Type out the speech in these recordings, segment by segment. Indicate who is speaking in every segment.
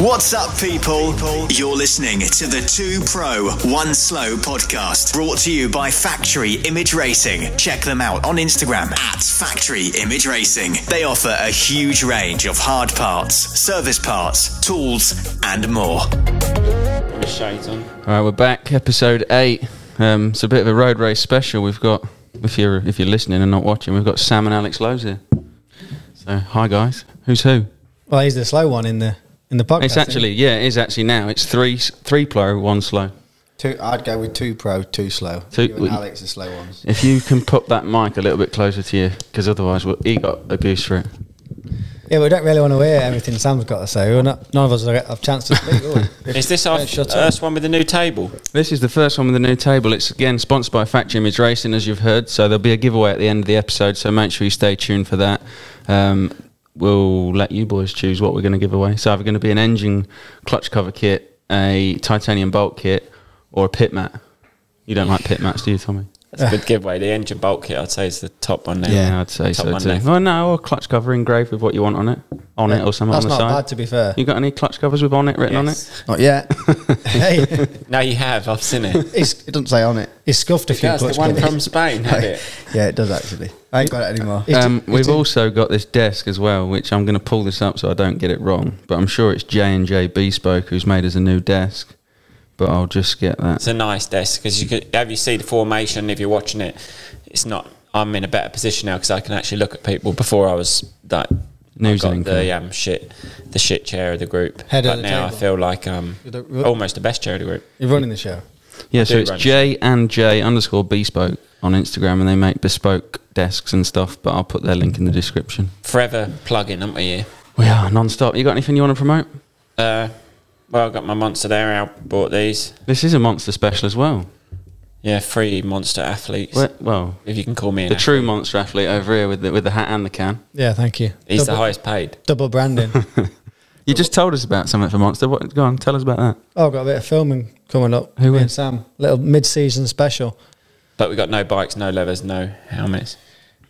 Speaker 1: What's up, people? You're listening to the 2 Pro 1 Slow podcast, brought to you by Factory Image Racing. Check them out on Instagram at Factory Image Racing. They offer a huge range of hard parts, service parts, tools, and more.
Speaker 2: All right, we're back, episode eight. Um, it's a bit of a road race special. We've got, if you're if you're listening and not watching, we've got Sam and Alex Lowes here. So, hi guys. Who's who?
Speaker 3: Well, he's the slow one in the in the podcast.
Speaker 2: It's actually yeah, it is actually now. It's three three pro, one slow.
Speaker 4: Two, I'd go with two pro, two slow.
Speaker 2: Two-
Speaker 4: you and
Speaker 2: we-
Speaker 4: Alex are slow ones.
Speaker 2: If you can put that mic a little bit closer to you, because otherwise we'll, he got abuse for it.
Speaker 3: Yeah, we don't really want to hear everything Sam's got to say. We're not, none of us have a chance to speak. will we?
Speaker 5: Is this our
Speaker 3: Don't up.
Speaker 5: first one with the new table?
Speaker 2: This is the first one with the new table. It's again sponsored by Factory Image Racing, as you've heard. So there'll be a giveaway at the end of the episode. So make sure you stay tuned for that. Um, we'll let you boys choose what we're going to give away. So either going to be an engine clutch cover kit, a titanium bolt kit, or a pit mat. You don't like pit mats, do you, Tommy?
Speaker 5: That's a good giveaway. The engine bulk kit, I'd say, is the top one there.
Speaker 2: Yeah, I'd say
Speaker 5: Top
Speaker 2: so
Speaker 5: one
Speaker 2: too.
Speaker 5: left.
Speaker 2: Oh no, or clutch cover engraved with what you want on it, on it, or something
Speaker 3: That's
Speaker 2: on the
Speaker 3: not
Speaker 2: side.
Speaker 3: bad, to be fair.
Speaker 2: You got any clutch covers with on it written on it?
Speaker 4: Not yet.
Speaker 3: hey,
Speaker 5: No, you have. I've seen it.
Speaker 3: he's,
Speaker 4: it doesn't say on it.
Speaker 3: It's scuffed a few
Speaker 5: That's the one
Speaker 3: covers.
Speaker 5: from Spain, had it?
Speaker 4: Yeah, it does actually. I ain't got it anymore.
Speaker 2: Um,
Speaker 3: ju-
Speaker 2: we've
Speaker 3: it's ju-
Speaker 2: also got this desk as well, which I'm going to pull this up so I don't get it wrong. But I'm sure it's J and J Bespoke who's made us a new desk. But I'll just get that.
Speaker 5: It's a nice desk because you could have you see the formation. If you're watching it, it's not. I'm in a better position now because I can actually look at people. Before I was like
Speaker 2: News
Speaker 5: I got
Speaker 2: anchor.
Speaker 5: the um shit, the shit chair of the group.
Speaker 3: Head of
Speaker 5: but
Speaker 3: the
Speaker 5: now I feel like um
Speaker 3: the-
Speaker 5: almost the best chair of the group.
Speaker 3: You're running the show.
Speaker 2: Yeah,
Speaker 5: I
Speaker 2: so it's
Speaker 5: run
Speaker 2: J and J underscore Bespoke on Instagram, and they make bespoke desks and stuff. But I'll put their link in the description.
Speaker 5: Forever plugging, aren't we? Here.
Speaker 2: We are non-stop. You got anything you want to promote?
Speaker 5: Uh, well, I got my monster there. I bought these.
Speaker 2: This is a monster special as well.
Speaker 5: Yeah, three monster athletes.
Speaker 2: Well, well
Speaker 5: If you can call me an
Speaker 2: the true monster athlete over here with the, with the hat and the can.
Speaker 3: Yeah, thank you.
Speaker 5: He's
Speaker 3: double,
Speaker 5: the highest paid.
Speaker 3: double branding.
Speaker 2: You just told us about something for Monster. What? Go on, tell us about that.
Speaker 3: oh, I've got a bit of filming coming up.
Speaker 2: Who
Speaker 3: Me
Speaker 2: is?
Speaker 3: and Sam. Little mid-season special.
Speaker 5: But we got no bikes, no levers, no helmets.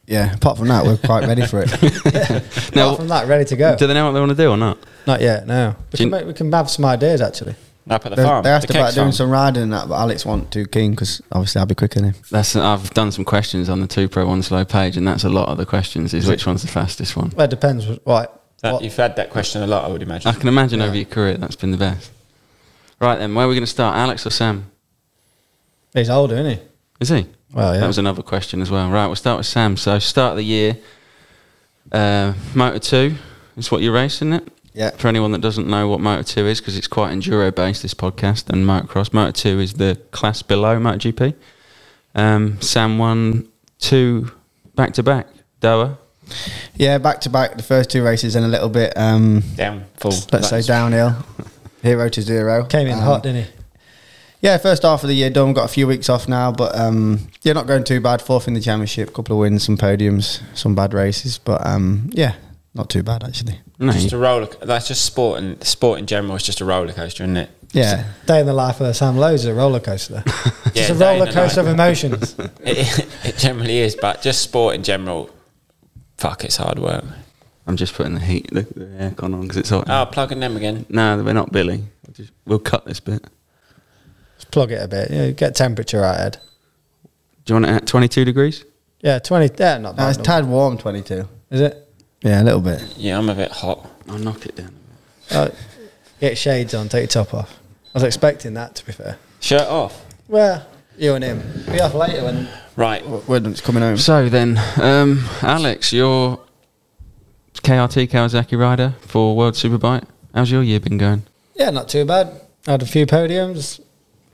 Speaker 4: Yeah, apart from that, we're quite ready for it.
Speaker 2: Now,
Speaker 3: Apart from that, ready to go.
Speaker 2: do they know what they want to do or not?
Speaker 3: Not yet. No. We can, make, we can have some ideas actually.
Speaker 5: Up at the
Speaker 4: they,
Speaker 5: farm.
Speaker 4: they asked
Speaker 5: the
Speaker 4: about doing
Speaker 5: farm.
Speaker 4: some riding and that, but Alex wasn't too keen because obviously I'll be quicker than him.
Speaker 2: That's I've done some questions on the two pro one slow page, and that's a lot of the questions. Is which one's the fastest one?
Speaker 3: Well, it depends. Right.
Speaker 5: That,
Speaker 3: what-
Speaker 5: you've had that question a lot, I would imagine.
Speaker 2: I can imagine over your career that's been the best. Right then, where are we going to start? Alex or Sam?
Speaker 3: he's older, isn't he?
Speaker 2: Is he?
Speaker 3: Well, yeah.
Speaker 2: That was another question as well. Right, we'll start with Sam. So start of the year, uh, Moto Two is what you're racing it.
Speaker 4: Yeah.
Speaker 2: For anyone that doesn't know what Moto 2 is, because it's quite enduro based, this podcast, and motocross. Moto 2 is the class below MotoGP. Um, Sam won two back to back. Doha.
Speaker 4: Yeah, back to back, the first two races and a little bit, um,
Speaker 5: Down, full.
Speaker 4: let's say downhill, hero to zero.
Speaker 3: Came in
Speaker 4: Um,
Speaker 3: hot, didn't he?
Speaker 4: Yeah, first half of the year done. Got a few weeks off now, but um, yeah, not going too bad. Fourth in the championship, a couple of wins, some podiums, some bad races, but um, yeah, not too bad actually.
Speaker 2: No,
Speaker 5: Just
Speaker 2: you-
Speaker 5: a roller. That's just sport, and sport in general is just a roller coaster, isn't it?
Speaker 4: Yeah,
Speaker 3: Day in the life of Sam Lowes is a roller coaster.
Speaker 5: Yeah,
Speaker 3: it's a
Speaker 5: day
Speaker 3: roller coaster of emotions.
Speaker 5: It, it generally is, but just sport in general. Fuck, it's hard work.
Speaker 2: I'm just putting the heat, the, the aircon on because it's hot.
Speaker 5: Oh, plugging them again.
Speaker 2: No, we're not Billy. We'll, just, we'll cut this bit.
Speaker 3: Just plug it a bit. Yeah, get temperature out, Ed.
Speaker 2: Do you want it at 22 degrees?
Speaker 3: Yeah, 20. Yeah, not
Speaker 4: no,
Speaker 3: bad.
Speaker 4: it's tad warm, twenty two.
Speaker 3: Is it?
Speaker 4: Yeah, a little bit.
Speaker 5: Yeah, I'm a bit hot.
Speaker 2: I'll knock it down.
Speaker 3: Oh, get shades on, take your top off. I was expecting that, to be fair.
Speaker 5: Shirt off.
Speaker 3: Well, you and him. Be off later when.
Speaker 5: Right.
Speaker 4: When it's coming home.
Speaker 2: So then, um, Alex, you're KRT Kawasaki rider for World Superbike. How's your year been going?
Speaker 3: Yeah, not too bad. I Had a few podiums.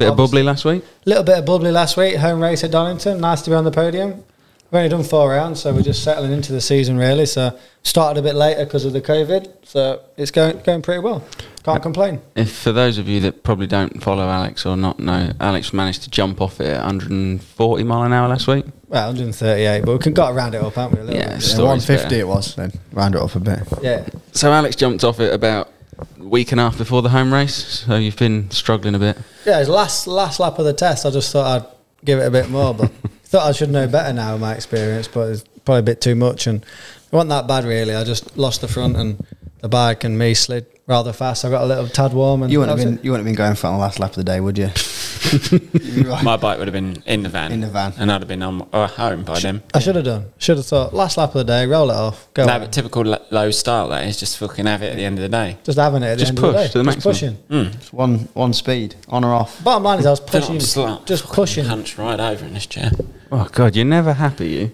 Speaker 2: Bit of bubbly last week.
Speaker 3: A little bit of bubbly last week. Home race at Donington. Nice to be on the podium. We've only done four rounds, so we're just settling into the season really. So started a bit later because of the COVID. So it's going going pretty well. Can't complain.
Speaker 2: If for those of you that probably don't follow Alex or not know, Alex managed to jump off it at 140 mile an hour last week.
Speaker 3: Well, 138, but we can got to round it up, haven't we? A little
Speaker 2: Yeah,
Speaker 3: bit?
Speaker 4: Yeah, one fifty
Speaker 2: better.
Speaker 4: it was. Then round it up a bit.
Speaker 3: yeah.
Speaker 2: So Alex jumped off it about a week and a half before the home race. So you've been struggling a bit.
Speaker 3: Yeah, his last last lap of the test, I just thought I'd give it a bit more, but thought I should know better now with my experience, but it's probably a bit too much. And it wasn't that bad really. I just lost the front and the bike and me slid rather fast. I got a little tad warm, and
Speaker 4: You wouldn't have
Speaker 3: was
Speaker 4: been. You wouldn't have been going for it the last lap of the day, would you? You'd be right.
Speaker 5: My bike would have been in the van.
Speaker 4: In the van.
Speaker 5: And I'd have been on uh, home by then.
Speaker 3: I should have done. Should have thought last lap of the day, roll it off, go.
Speaker 5: No,
Speaker 3: on.
Speaker 5: but typical low style, that is just fucking have it at the end of the day.
Speaker 3: just having it at the
Speaker 2: Just
Speaker 3: end of the day.
Speaker 2: to the
Speaker 3: just
Speaker 2: maximum.
Speaker 3: pushing.
Speaker 4: It's one one speed, on or off.
Speaker 3: Bottom line is, I was pushing,
Speaker 5: I'm slut.
Speaker 3: just
Speaker 5: Fucking
Speaker 3: pushing.
Speaker 5: Punch right over in this chair.
Speaker 2: Oh God, you're never happy. You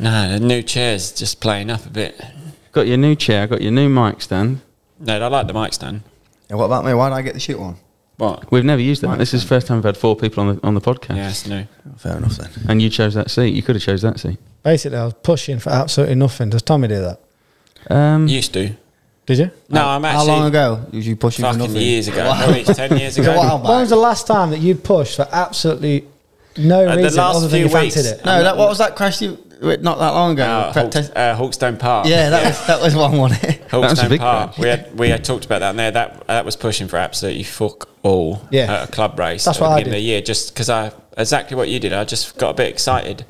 Speaker 5: No, the new chair's just playing up a bit.
Speaker 2: got your new chair, got your new mic stand.
Speaker 5: No, I like the mic stand.
Speaker 4: Yeah, what about me? Why did I get the shit one?
Speaker 5: What?
Speaker 2: We've never used that. This is the first time we've had four people on the on the podcast.
Speaker 5: Yeah, it's new.
Speaker 4: Fair enough then.
Speaker 2: And you chose that seat. You could have chose that seat.
Speaker 3: Basically, I was pushing for absolutely nothing. Does Tommy do that?
Speaker 2: Um,
Speaker 5: Used to.
Speaker 3: Did you?
Speaker 5: No,
Speaker 4: How-
Speaker 5: I'm actually.
Speaker 4: How
Speaker 5: actually
Speaker 4: long ago was you pushing for
Speaker 5: fucking
Speaker 4: nothing?
Speaker 5: years ago.
Speaker 4: Wow.
Speaker 5: Maybe it's 10 years
Speaker 4: It's a
Speaker 5: ago.
Speaker 4: while
Speaker 3: When was the last time that you pushed for absolutely no
Speaker 5: Uh, the
Speaker 3: reason
Speaker 5: last
Speaker 3: other than
Speaker 5: few
Speaker 3: you fancied
Speaker 5: weeks.
Speaker 3: it?
Speaker 4: No, that, what was that crash you not that long ago?
Speaker 5: Uh,
Speaker 4: Prep
Speaker 5: Hawk,
Speaker 4: test-
Speaker 5: uh, Hawkstone Park.
Speaker 4: yeah, that was that was one, wasn't it?
Speaker 2: That was a
Speaker 5: Hawkstone Park.
Speaker 2: crash.
Speaker 5: We had we had talked about that, and there that that was pushing for absolutely fuck all
Speaker 3: Yeah.
Speaker 5: at a club race.
Speaker 3: That's what
Speaker 5: the
Speaker 3: I
Speaker 5: beginning of the year, just because I exactly what you did. I just got a bit excited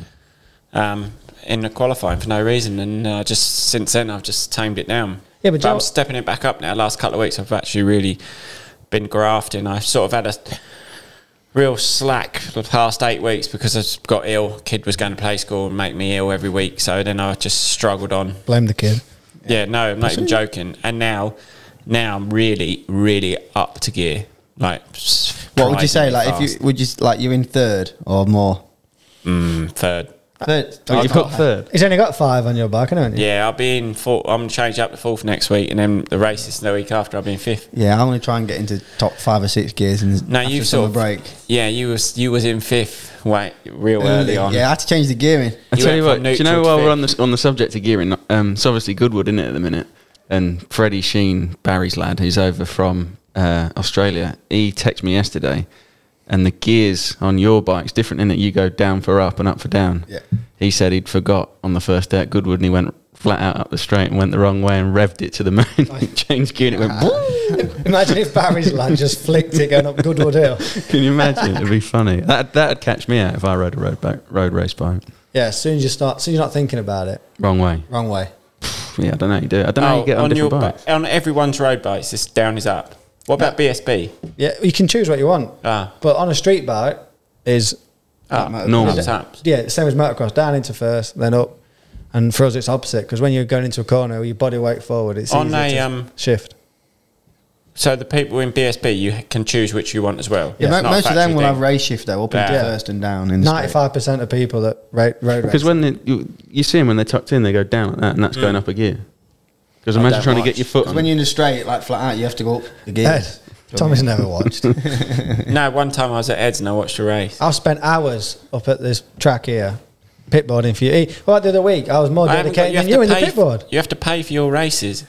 Speaker 5: um, in the qualifying for no reason, and uh, just since then I've just tamed it down.
Speaker 3: Yeah, but Joe-
Speaker 5: I'm stepping it back up now. Last couple of weeks I've actually really been grafting. I've sort of had a real slack the past eight weeks because I got ill. Kid was going to play school and make me ill every week, so then I just struggled on.
Speaker 3: Blame the kid.
Speaker 5: Yeah, no, I'm not even joking. And now, now I'm really, really up to gear. Like,
Speaker 4: What would you say? Like, if you would you like you're in third or more?
Speaker 5: Mm, third?
Speaker 4: Third.
Speaker 2: oh, you put third.
Speaker 3: He's only got five on your bike, haven't you?
Speaker 5: Yeah, I'll be in fourth. I'm changing up to fourth next week, and then the race is the week after. I'll be in fifth.
Speaker 4: Yeah, I'm going to try and get into top five or six gears and
Speaker 5: No, you
Speaker 4: summer
Speaker 5: sort of
Speaker 4: break.
Speaker 5: Yeah, you was you was in fifth. Wait, real early on.
Speaker 4: Yeah, I had to change the gearing.
Speaker 2: I
Speaker 5: You
Speaker 2: tell you what. Do you know while we're on the on the subject of gearing? Um, it's obviously Goodwood, isn't it, at the minute? And Freddie Sheene, Barry's lad, who's over from uh, Australia, he texted me yesterday, and the gears on your bike's different in that You go down for up and up for down.
Speaker 4: Yeah.
Speaker 2: He said he'd forgot on the first day at Goodwood, and he went flat out up the straight and went the wrong way and revved it to the moon. Changed gear, and it went. boom.
Speaker 3: Imagine if Barry's lad just flicked it going up Goodwood Hill.
Speaker 2: Can you imagine? It'd be funny. That that'd catch me out if I rode a road bike, road race bike
Speaker 3: Yeah, as soon as you start, as soon as you're not thinking about it,
Speaker 2: wrong way.
Speaker 3: wrong way.
Speaker 2: Yeah, I don't know how you do it. I don't know how you oh, get on, different
Speaker 5: your
Speaker 2: bikes.
Speaker 5: bi- on everyone's road bikes, it's down is up. What about BSB?
Speaker 3: Yeah, you can choose what you want.
Speaker 5: Ah,
Speaker 3: But on a street bike is
Speaker 5: up,
Speaker 2: Normal.
Speaker 5: ups, ups.
Speaker 3: yeah, same as motocross, down into first, then up. And for us, it's opposite because when you're going into a corner, your body weight forward, it's
Speaker 5: On
Speaker 3: easier
Speaker 5: a,
Speaker 3: to
Speaker 5: um,
Speaker 3: shift.
Speaker 5: So the people in BSB, you can choose which you want as well.
Speaker 4: Yeah,
Speaker 5: It's
Speaker 4: mo-
Speaker 5: not a
Speaker 4: most of them will
Speaker 5: thing.
Speaker 4: have race shift though, up into
Speaker 5: Yeah.
Speaker 4: first and down. In.
Speaker 3: Ninety-five percent of people that ra- road
Speaker 2: Because when they, you, you see them when they're tucked in, they go down like that, and that's going up a gear. Because
Speaker 5: I
Speaker 2: imagine
Speaker 5: don't
Speaker 2: trying to get your foot
Speaker 4: 'Cause
Speaker 2: on.
Speaker 4: when you're in the straight, like flat out, you have to go up the gears.
Speaker 3: Ed, Tommy's never watched.
Speaker 5: No, one time I was at Ed's and I watched a race.
Speaker 3: I've spent hours up at this track here, pitboarding for you. Well, the other week I was more
Speaker 5: I haven't got-
Speaker 3: dedicated than you in the
Speaker 5: pay
Speaker 3: pitboard.
Speaker 5: f- You have to pay for your races.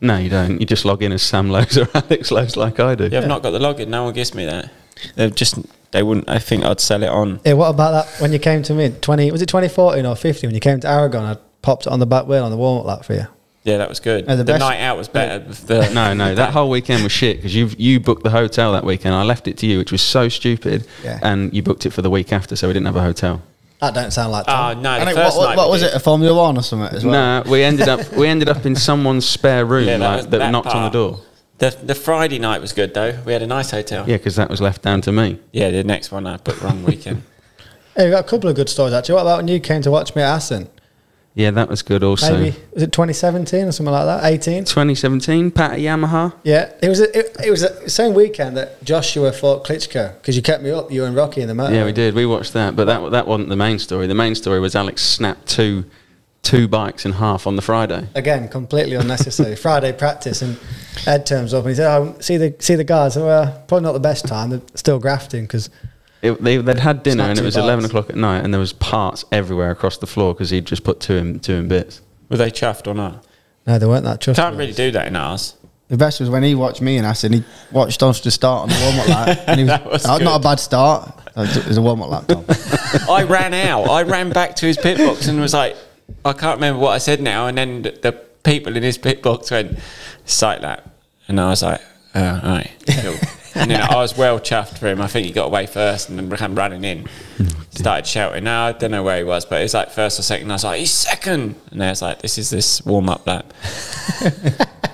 Speaker 2: No, you don't. You just log in as Sam Lowes or Alex Lowes like I do.
Speaker 5: You have not got the login. No one gives me that. They've just they wouldn't. I think I'd sell it on.
Speaker 3: Yeah, what about that when you came to me? Twenty was it twenty fourteen or fifty when you came to Aragon? I popped it on the back wheel on the warm up lap for you.
Speaker 5: Yeah, that was good.
Speaker 4: No, the
Speaker 5: the night out was better. The,
Speaker 2: No, no, that whole weekend was shit because you you booked the hotel that weekend. I left it to you, which was so stupid.
Speaker 4: Yeah.
Speaker 2: And you booked it for the week after, so we didn't have a hotel.
Speaker 3: That don't sound like
Speaker 5: Oh
Speaker 3: Tom.
Speaker 5: no!
Speaker 4: I
Speaker 5: The first
Speaker 4: what, what,
Speaker 5: night
Speaker 4: what
Speaker 5: we
Speaker 4: was it? A Formula One or something as well?
Speaker 2: No, we ended up we ended up in someone's spare room,
Speaker 5: Yeah, that
Speaker 2: like that,
Speaker 5: that
Speaker 2: knocked on the door.
Speaker 5: The the Friday night was good though. We had a nice hotel.
Speaker 2: Yeah, because that was left down to me.
Speaker 5: Yeah, the next one I booked wrong weekend.
Speaker 3: Hey, we've got a couple of good stories actually. What about when you came to watch me at Assen?
Speaker 2: Yeah, that was good. Also,
Speaker 3: Maybe was it 2017 or something like that? 18.
Speaker 2: 2017, Pata Yamaha.
Speaker 3: Yeah, it was. A, it, it was the same weekend that Joshua fought Klitschko because you kept me up, you and Rocky in the motor.
Speaker 2: Yeah, we did. We watched that, but that that wasn't the main story. The main story was Alex snapped two two bikes in half on the Friday.
Speaker 3: Again, completely unnecessary. Friday practice, and Ed turns up and he said, "Oh, see the see the guys. Uh, probably not the best time. They're still grafting because
Speaker 2: It, they, they'd had dinner and it
Speaker 3: two
Speaker 2: was 11 o'clock at night and there was parts everywhere across the floor because he'd just put two in, two in bits.
Speaker 5: Were they chuffed or not?
Speaker 3: no, they weren't that trustworthy.
Speaker 5: Can't really do that in ours.
Speaker 4: The best was when he watched me and Assen. He watched us to start on the warm up lap, and he was,
Speaker 5: That was
Speaker 4: oh, not a bad start. It was a warm up lap. Tom.
Speaker 5: I ran out. I ran back to his pit box and was like, I can't remember what I said now. And then the, the people in his pit box went, sight lap. And I was like, oh, all right, cool. And then I was well chuffed for him. I think he got away first and then ran running in. Mm-hmm. Started shouting. Now I don't know where he was, but it was like first or second. I was like, he's second. And I was like, this is this warm up lap.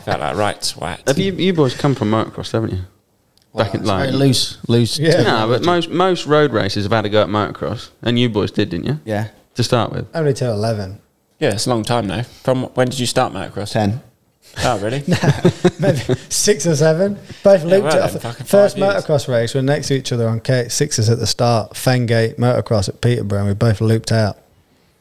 Speaker 5: Felt like right swat.
Speaker 2: Have you, you boys come from motocross, haven't you? Back in
Speaker 4: It's very
Speaker 2: like
Speaker 4: loose, loose.
Speaker 3: Yeah.
Speaker 2: no, but most most road races have had to go at motocross, and you boys did, didn't you?
Speaker 4: Yeah,
Speaker 2: To start with,
Speaker 3: Only till 11.
Speaker 5: Yeah, it's a long time now. From when did you start motocross?
Speaker 4: ten.
Speaker 5: Oh, really?
Speaker 3: Maybe six or seven. Both looped
Speaker 5: well
Speaker 3: it
Speaker 5: then,
Speaker 3: off.
Speaker 5: fucking
Speaker 3: First motocross race, We're next to each other on K sixes at the start. Fengate motocross at Peterborough, and we both looped out.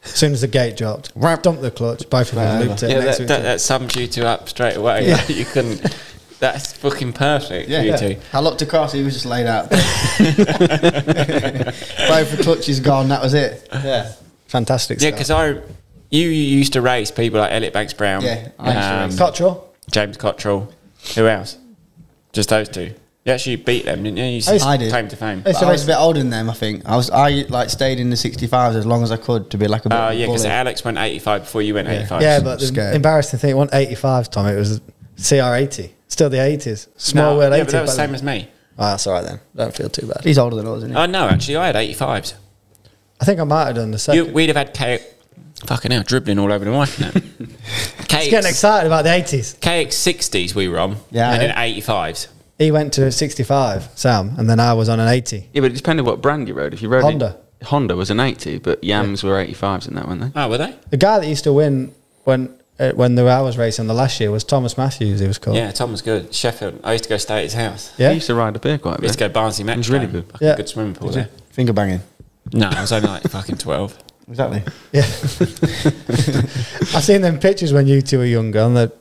Speaker 3: As soon as the gate dropped, dumped the clutch, both of us
Speaker 4: Right
Speaker 3: looped it
Speaker 5: yeah,
Speaker 3: next
Speaker 5: that, that,
Speaker 3: other.
Speaker 5: that sums you two up straight away.
Speaker 3: Yeah.
Speaker 5: you couldn't. That's fucking perfect.
Speaker 4: Yeah.
Speaker 5: you
Speaker 4: Yeah.
Speaker 5: two.
Speaker 4: I looked across, he was just laid out. Both the clutches gone, that was it.
Speaker 3: Yeah, fantastic.
Speaker 5: Yeah, because I, you, you used to race people like Elliot Banks Brown,
Speaker 4: Yeah, I
Speaker 5: um.
Speaker 3: Cottrell.
Speaker 5: James Cottrell. Who else? Just those two. You actually beat them, didn't you? you
Speaker 3: I used-
Speaker 4: I did.
Speaker 5: Claim to fame.
Speaker 3: I used
Speaker 4: But
Speaker 3: to
Speaker 4: I was a bit older than them, I think. I was I like stayed in the 65s as long as I could to be like a bit
Speaker 5: Oh
Speaker 4: of a
Speaker 5: yeah, because. Alex went 85 before you went 85.
Speaker 3: Yeah, but the embarrassing thing, it wasn't 85, Tom. It was CR80. Still the 80s. Small
Speaker 5: no,
Speaker 3: wheel 80.
Speaker 5: yeah, but that was
Speaker 3: back
Speaker 5: same
Speaker 3: then.
Speaker 5: as me.
Speaker 3: Oh, that's all right then. Don't feel too bad.
Speaker 4: He's older than us, isn't he?
Speaker 5: Oh no, actually, I had 85s.
Speaker 3: I think I might have done the same.
Speaker 5: we'd have had K. Fucking hell, dribbling all over the mic now.
Speaker 3: He's getting excited about the 80s.
Speaker 5: KX60s we were on,
Speaker 4: Yeah.
Speaker 5: and then 85s.
Speaker 3: He went to 65, Sam, and then I was on an 80.
Speaker 2: yeah, but it depended what brand you rode. If you rode
Speaker 3: Honda.
Speaker 2: it, Honda was an eighty, but Yams were eighty fives in that, weren't they?
Speaker 5: Oh, were they?
Speaker 3: The guy that used to win when uh, when the I was racing the last year was Thomas Matthews. He was called.
Speaker 5: Yeah, Tom was good. Sheffield. I used to go stay at his house. Yeah.
Speaker 2: He
Speaker 3: Yeah.
Speaker 2: used to ride up here quite a
Speaker 5: We used to go Barnsley Metro.
Speaker 2: was really good.
Speaker 5: Fucking
Speaker 3: Yeah.
Speaker 5: good swimming pool there.
Speaker 4: Finger banging.
Speaker 5: No, I was only like fucking 12.
Speaker 4: Exactly.
Speaker 3: Yeah. I seen them pictures when you two were younger on the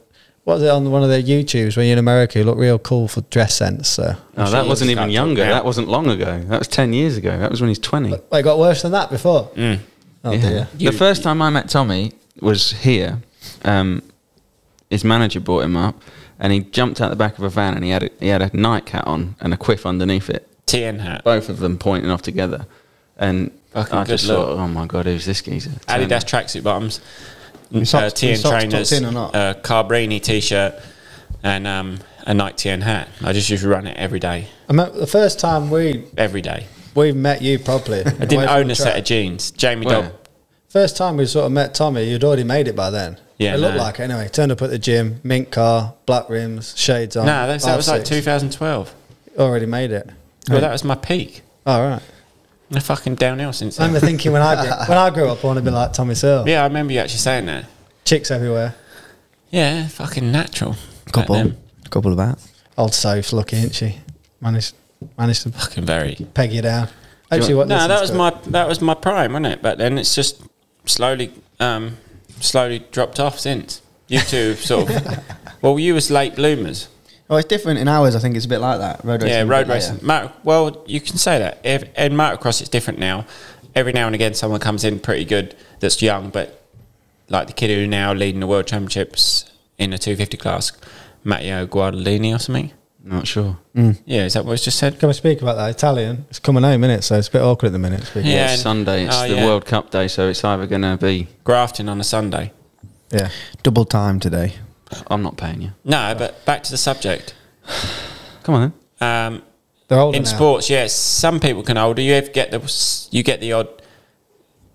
Speaker 3: what was it on one of their YouTubes when you're in America. You look real cool for dress sense. So
Speaker 2: No,
Speaker 5: sure
Speaker 2: that wasn't even younger. That wasn't long ago. That was ten years ago. That was when he's twenty.
Speaker 3: Wait, it got worse than that before.
Speaker 5: Mm.
Speaker 3: Oh
Speaker 2: Yeah.
Speaker 3: dear.
Speaker 5: You-
Speaker 2: the first time I met Tommy was here. Um, his manager brought him up, and he jumped out the back of a van, and he had a, he had a nightcap on and a quiff underneath it.
Speaker 5: TN hat.
Speaker 2: Both of them pointing off together, and
Speaker 5: Fucking
Speaker 2: I
Speaker 5: good
Speaker 2: just
Speaker 5: look.
Speaker 2: thought, oh my god, who's this geezer?
Speaker 5: Adidas tracksuit bottoms.
Speaker 4: Your
Speaker 5: Uh,
Speaker 4: socks-
Speaker 5: TN
Speaker 4: your socks
Speaker 5: trainers.
Speaker 4: tucked in or not?
Speaker 5: Uh, Carbrini t-shirt. And um, a Nike TN hat. I just used to run it every day.
Speaker 3: I mean, the first time we
Speaker 5: Every day.
Speaker 3: we met you properly.
Speaker 5: I didn't own a set of jeans. Jamie
Speaker 2: Where?
Speaker 5: Dobb.
Speaker 3: First time we sort of met Tommy, you'd already made it by then.
Speaker 5: Yeah,
Speaker 3: it looked
Speaker 5: no.
Speaker 3: like it anyway. Turned up at the gym, mint car, black rims, shades on.
Speaker 5: No, that's, that was like
Speaker 3: R6.
Speaker 5: 2012.
Speaker 3: Already made it.
Speaker 5: Well, that was my peak.
Speaker 3: All right.
Speaker 5: I'm fucking downhill since
Speaker 3: I
Speaker 5: then.
Speaker 3: remember thinking when I grew, when I grew up, I want to be like Tommy Searle.
Speaker 5: Yeah, I remember you actually saying that.
Speaker 3: Chicks everywhere.
Speaker 5: Yeah, fucking natural. Back
Speaker 4: Couple.
Speaker 5: then.
Speaker 4: Couple of that.
Speaker 3: Old Soph's lucky, isn't she? Managed managed to
Speaker 5: Fucking very.
Speaker 3: peg you down. Actually, what?
Speaker 5: No, that was my that was my prime, wasn't it? But then it's just slowly, um, slowly dropped off since. You two sort of. well, you was late bloomers.
Speaker 4: Oh, it's different in ours. I think it's a bit like that. Road racing.
Speaker 5: Yeah,
Speaker 4: a bit
Speaker 5: road
Speaker 4: later.
Speaker 5: racing. Motor, well, you can say that. If, in motocross, it's different now. Every now and again, someone comes in pretty good that's young, but like the kid who now leading the world championships in the 250 class, Matteo Guadagnini or something.
Speaker 2: Not sure. Mm.
Speaker 5: Yeah, is that what was just said?
Speaker 3: Can we speak about that Italian? It's coming home, innit? So it's a bit awkward at the minute. speaking.
Speaker 5: Yeah.
Speaker 2: Yeah, it's Sunday. It's
Speaker 5: oh,
Speaker 2: the
Speaker 5: yeah.
Speaker 2: World Cup day, so it's either going to be.
Speaker 5: Grafting on a Sunday.
Speaker 3: yeah.
Speaker 4: Double time today.
Speaker 2: I'm not paying you.
Speaker 5: No, but back to the subject.
Speaker 2: Come on then.
Speaker 5: Um,
Speaker 3: They're older
Speaker 5: in
Speaker 3: now.
Speaker 5: sports, yes, some people can older. You have get the you get the odd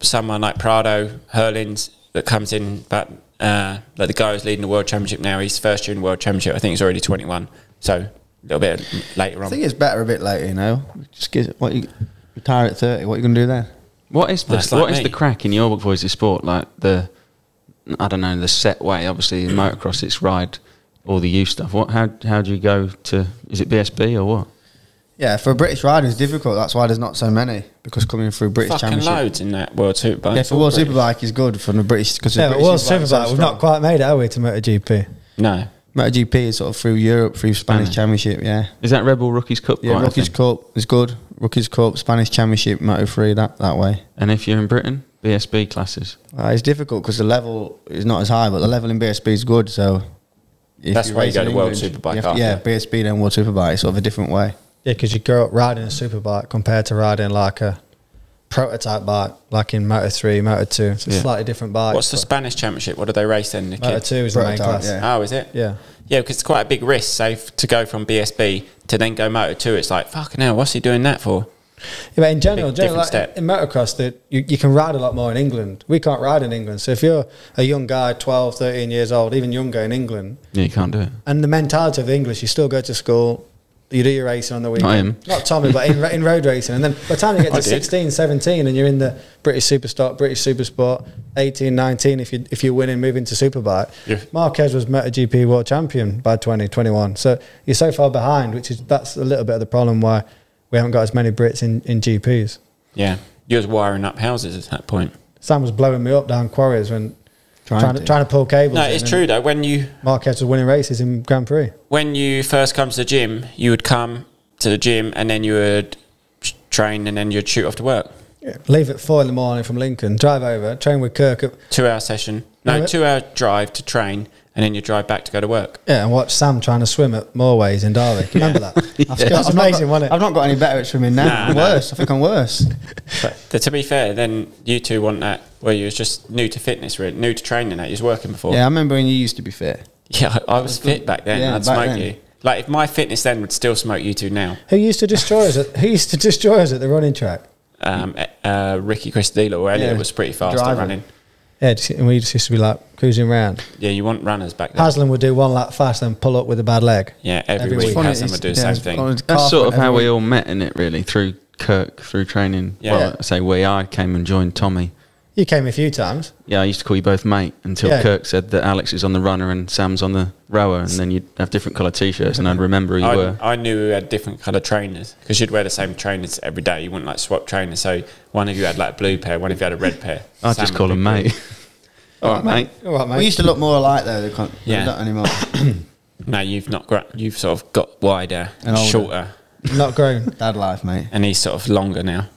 Speaker 5: someone like Prado Herlings that comes in, but uh, like the guy who's leading the world championship now, he's first year in the world championship. I think he's already twenty one, so a little bit later on.
Speaker 4: I think it's better a bit later, you know. Just get what you retire at thirty. What are you gonna do then?
Speaker 2: What is the
Speaker 5: That's like
Speaker 2: what is
Speaker 5: me.
Speaker 2: the crack in your boys of sport? Like the, I don't know, the set way. Obviously, in motocross, it's ride all the U stuff. What? How how do you go to? Is it BSB or what?
Speaker 4: Yeah, for a British rider, it's difficult. That's why there's not so many because coming through British
Speaker 5: Fucking
Speaker 4: Championship.
Speaker 5: loads in that world superbike.
Speaker 4: Yeah, for World
Speaker 5: British.
Speaker 4: Superbike is good for the British because
Speaker 3: Yeah,
Speaker 4: the
Speaker 3: but
Speaker 4: British
Speaker 3: World
Speaker 4: Superbike
Speaker 3: Superbike, we've not quite made it, are we, to MotoGP?
Speaker 5: No,
Speaker 4: MotoGP is sort of through Europe, through Spanish
Speaker 2: Spanish.
Speaker 4: Championship. Yeah,
Speaker 2: Is that Red Bull Rookies Cup?
Speaker 4: yeah. Rookies? Cup is good. Rookies Cup, Spanish Championship, Moto Three that that way.
Speaker 2: And if you're in Britain, BSB classes.
Speaker 4: Uh, it's difficult because the level is not as high, but the level in BSB is good. So if
Speaker 5: That's why you
Speaker 4: race
Speaker 5: go
Speaker 4: in
Speaker 5: to World
Speaker 4: England,
Speaker 5: Superbike
Speaker 4: you have Yeah. BSB then World Superbike, it's sort of a different way.
Speaker 3: Yeah, because you grow up riding a superbike compared to riding like a prototype bike, like in Moto 3, Moto 2. It's a
Speaker 2: Yeah.
Speaker 3: slightly different bike.
Speaker 5: What's the Spanish championship? What do they race then, Nicky?
Speaker 3: Moto 2 is the main
Speaker 4: Prototype,
Speaker 3: class.
Speaker 4: yeah.
Speaker 5: Oh, is it?
Speaker 3: Yeah.
Speaker 5: Yeah, because it's quite a big risk. Say f- to go from BSB to then go Moto Two, it's like fucking hell. What's he doing that for?
Speaker 3: Yeah, but in general, general like, in motocross, that you, you can ride a lot more in England. We can't ride in England. So if you're a young guy, 12, 13 years old, even younger in England,
Speaker 2: Yeah, you can't do it.
Speaker 3: and the mentality of the English, you still go to school, you do your racing on the weekend. Not Tommy, but in, in road racing. And then by the time you get to
Speaker 5: did.
Speaker 3: 16, 17, and you're in the British Superstock, British Supersport, 18, 19, if, you, if you're winning, moving to Superbike.
Speaker 5: Yeah.
Speaker 3: Marquez was MotoGP world champion by 2021. So you're so far behind, which is that's a little bit of the problem why we haven't got as many Brits in, in GPs.
Speaker 5: Yeah, you was wiring up houses at that point.
Speaker 3: Sam was blowing me up down quarries when
Speaker 4: Trying
Speaker 3: trying, to,
Speaker 4: to.
Speaker 3: trying to pull cables.
Speaker 5: No, it's true though. When you
Speaker 3: Marquez was winning races in Grand Prix.
Speaker 5: when you first come to the gym, you would come to the gym and then you would train and then you'd shoot off to work.
Speaker 3: Leave at four in the morning from Lincoln, drive over, train with Kirk at
Speaker 5: Two hour session. No,
Speaker 3: No,
Speaker 5: two hour drive to train and then you drive back to go to work.
Speaker 3: Yeah, and watch Sam trying to swim at Moorways in Derby. Can you Remember that? That's
Speaker 4: I've not
Speaker 3: amazing,
Speaker 4: got-
Speaker 3: wasn't it?
Speaker 4: I've not got any better at swimming now.
Speaker 5: Nah,
Speaker 4: I'm
Speaker 5: nah.
Speaker 4: worse. I think I'm worse.
Speaker 5: But to be fair, then you two want that where you was just new to fitness, really, new to training. That you was working before.
Speaker 4: Yeah, I remember when you used to be fit.
Speaker 5: Yeah, I, I was fit back then.
Speaker 4: Yeah,
Speaker 5: I'd
Speaker 4: back
Speaker 5: smoke
Speaker 4: then.
Speaker 5: you. Like if my fitness then would still smoke you two now.
Speaker 3: Who used to destroy us? At, who used to destroy us at the running track?
Speaker 5: Um, uh, Ricky Christadillo or Elliot
Speaker 4: Yeah,
Speaker 5: was pretty fast at running.
Speaker 3: Yeah, and we just used to be like cruising around.
Speaker 5: Yeah, you want runners back then.
Speaker 3: Haslam would do one lap fast and pull up with a bad leg.
Speaker 5: yeah, every,
Speaker 3: Every
Speaker 5: week,
Speaker 3: week.
Speaker 4: Funny,
Speaker 5: Hassan would do the
Speaker 4: yeah,
Speaker 5: same thing.
Speaker 2: That's
Speaker 4: car
Speaker 2: sort of how
Speaker 4: every
Speaker 2: we
Speaker 4: week.
Speaker 2: all met in it, really, through Kirk, through training.
Speaker 5: Yeah.
Speaker 2: Well, I say we, I came and joined Tommy.
Speaker 3: You came a few times.
Speaker 2: Yeah, I used to call you both mate until
Speaker 3: Yeah.
Speaker 2: Kirk said that Alex is on the runner and Sam's on the rower, and then you'd have different colour t-shirts, and I'd remember who you
Speaker 5: I,
Speaker 2: were.
Speaker 5: I knew we had different colour trainers because you'd wear the same trainers every day. You wouldn't like swap trainers. So one of you had like a blue pair, one of you had a red pair.
Speaker 2: I'd just call
Speaker 5: be
Speaker 2: him mate. All right, mate.
Speaker 3: All right, mate.
Speaker 4: We used to look more alike though. They can't,
Speaker 5: Yeah.
Speaker 4: yeah. Not anymore.
Speaker 5: No, you've not. Gra- you've sort of got wider and,
Speaker 4: And older.
Speaker 5: shorter,
Speaker 3: Not grown.
Speaker 4: Dad life, mate.
Speaker 5: and he's sort of longer now,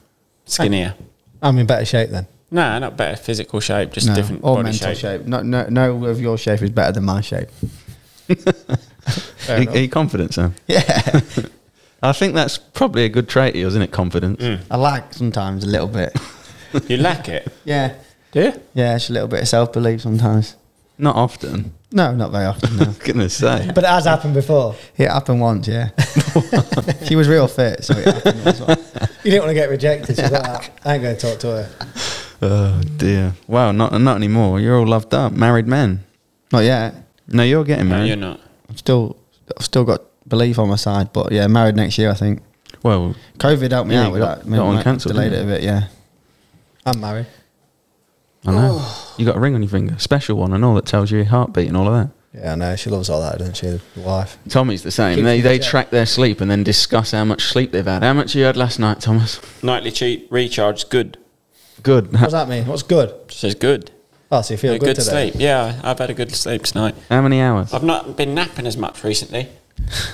Speaker 5: skinnier.
Speaker 3: I'm in better shape then.
Speaker 5: No, not better physical shape, just
Speaker 4: No,
Speaker 5: different
Speaker 4: or
Speaker 5: body
Speaker 4: mental
Speaker 5: shape.
Speaker 4: shape. No, no, no of your shape is better than my shape.
Speaker 3: Fair
Speaker 2: Are,
Speaker 3: enough.
Speaker 2: are you confident, Sam?
Speaker 4: Yeah,
Speaker 2: I think that's probably a good trait of yours, isn't it? Confidence.
Speaker 5: Mm.
Speaker 4: I like sometimes a little bit.
Speaker 5: You lack it.
Speaker 4: Yeah,
Speaker 5: Do you?
Speaker 4: yeah, it's a little bit of self belief sometimes.
Speaker 2: Not often.
Speaker 4: No, not very often. No,
Speaker 2: Goodness say.
Speaker 3: But it has happened before.
Speaker 4: it happened once. Yeah, she was real fit, so it happened once.
Speaker 3: You didn't want to get rejected. She's like, "Ah, I ain't going to talk to her.
Speaker 2: Oh dear. Wow, not not anymore. You're all loved up, married men.
Speaker 4: Not yet.
Speaker 2: No, you're getting
Speaker 5: No,
Speaker 2: married.
Speaker 5: you're not.
Speaker 4: I've still, I've still got belief on my side, but yeah, married next year. I think
Speaker 2: Well,
Speaker 4: COVID helped me
Speaker 2: Yeah,
Speaker 4: out with
Speaker 2: got-
Speaker 4: that.
Speaker 2: got one cancelled,
Speaker 4: Delayed it a bit. Yeah.
Speaker 3: I'm married.
Speaker 2: I know. Oh. You got a ring on your finger, special one, and all that tells you your heartbeat and all of that.
Speaker 3: Yeah, I know. She loves all that, doesn't she? The wife.
Speaker 2: Tommy's the same. They they track their sleep and then discuss how much sleep they've had. How much you had last night, Thomas?
Speaker 5: Nightly cheat recharge good.
Speaker 2: Good.
Speaker 3: What does that mean? What's good?
Speaker 5: Says good.
Speaker 3: Oh, so you feel
Speaker 5: A
Speaker 3: good,
Speaker 5: good
Speaker 3: today?
Speaker 5: sleep. Yeah, I've had a good sleep tonight.
Speaker 2: How many hours?
Speaker 5: I've not been napping as much recently.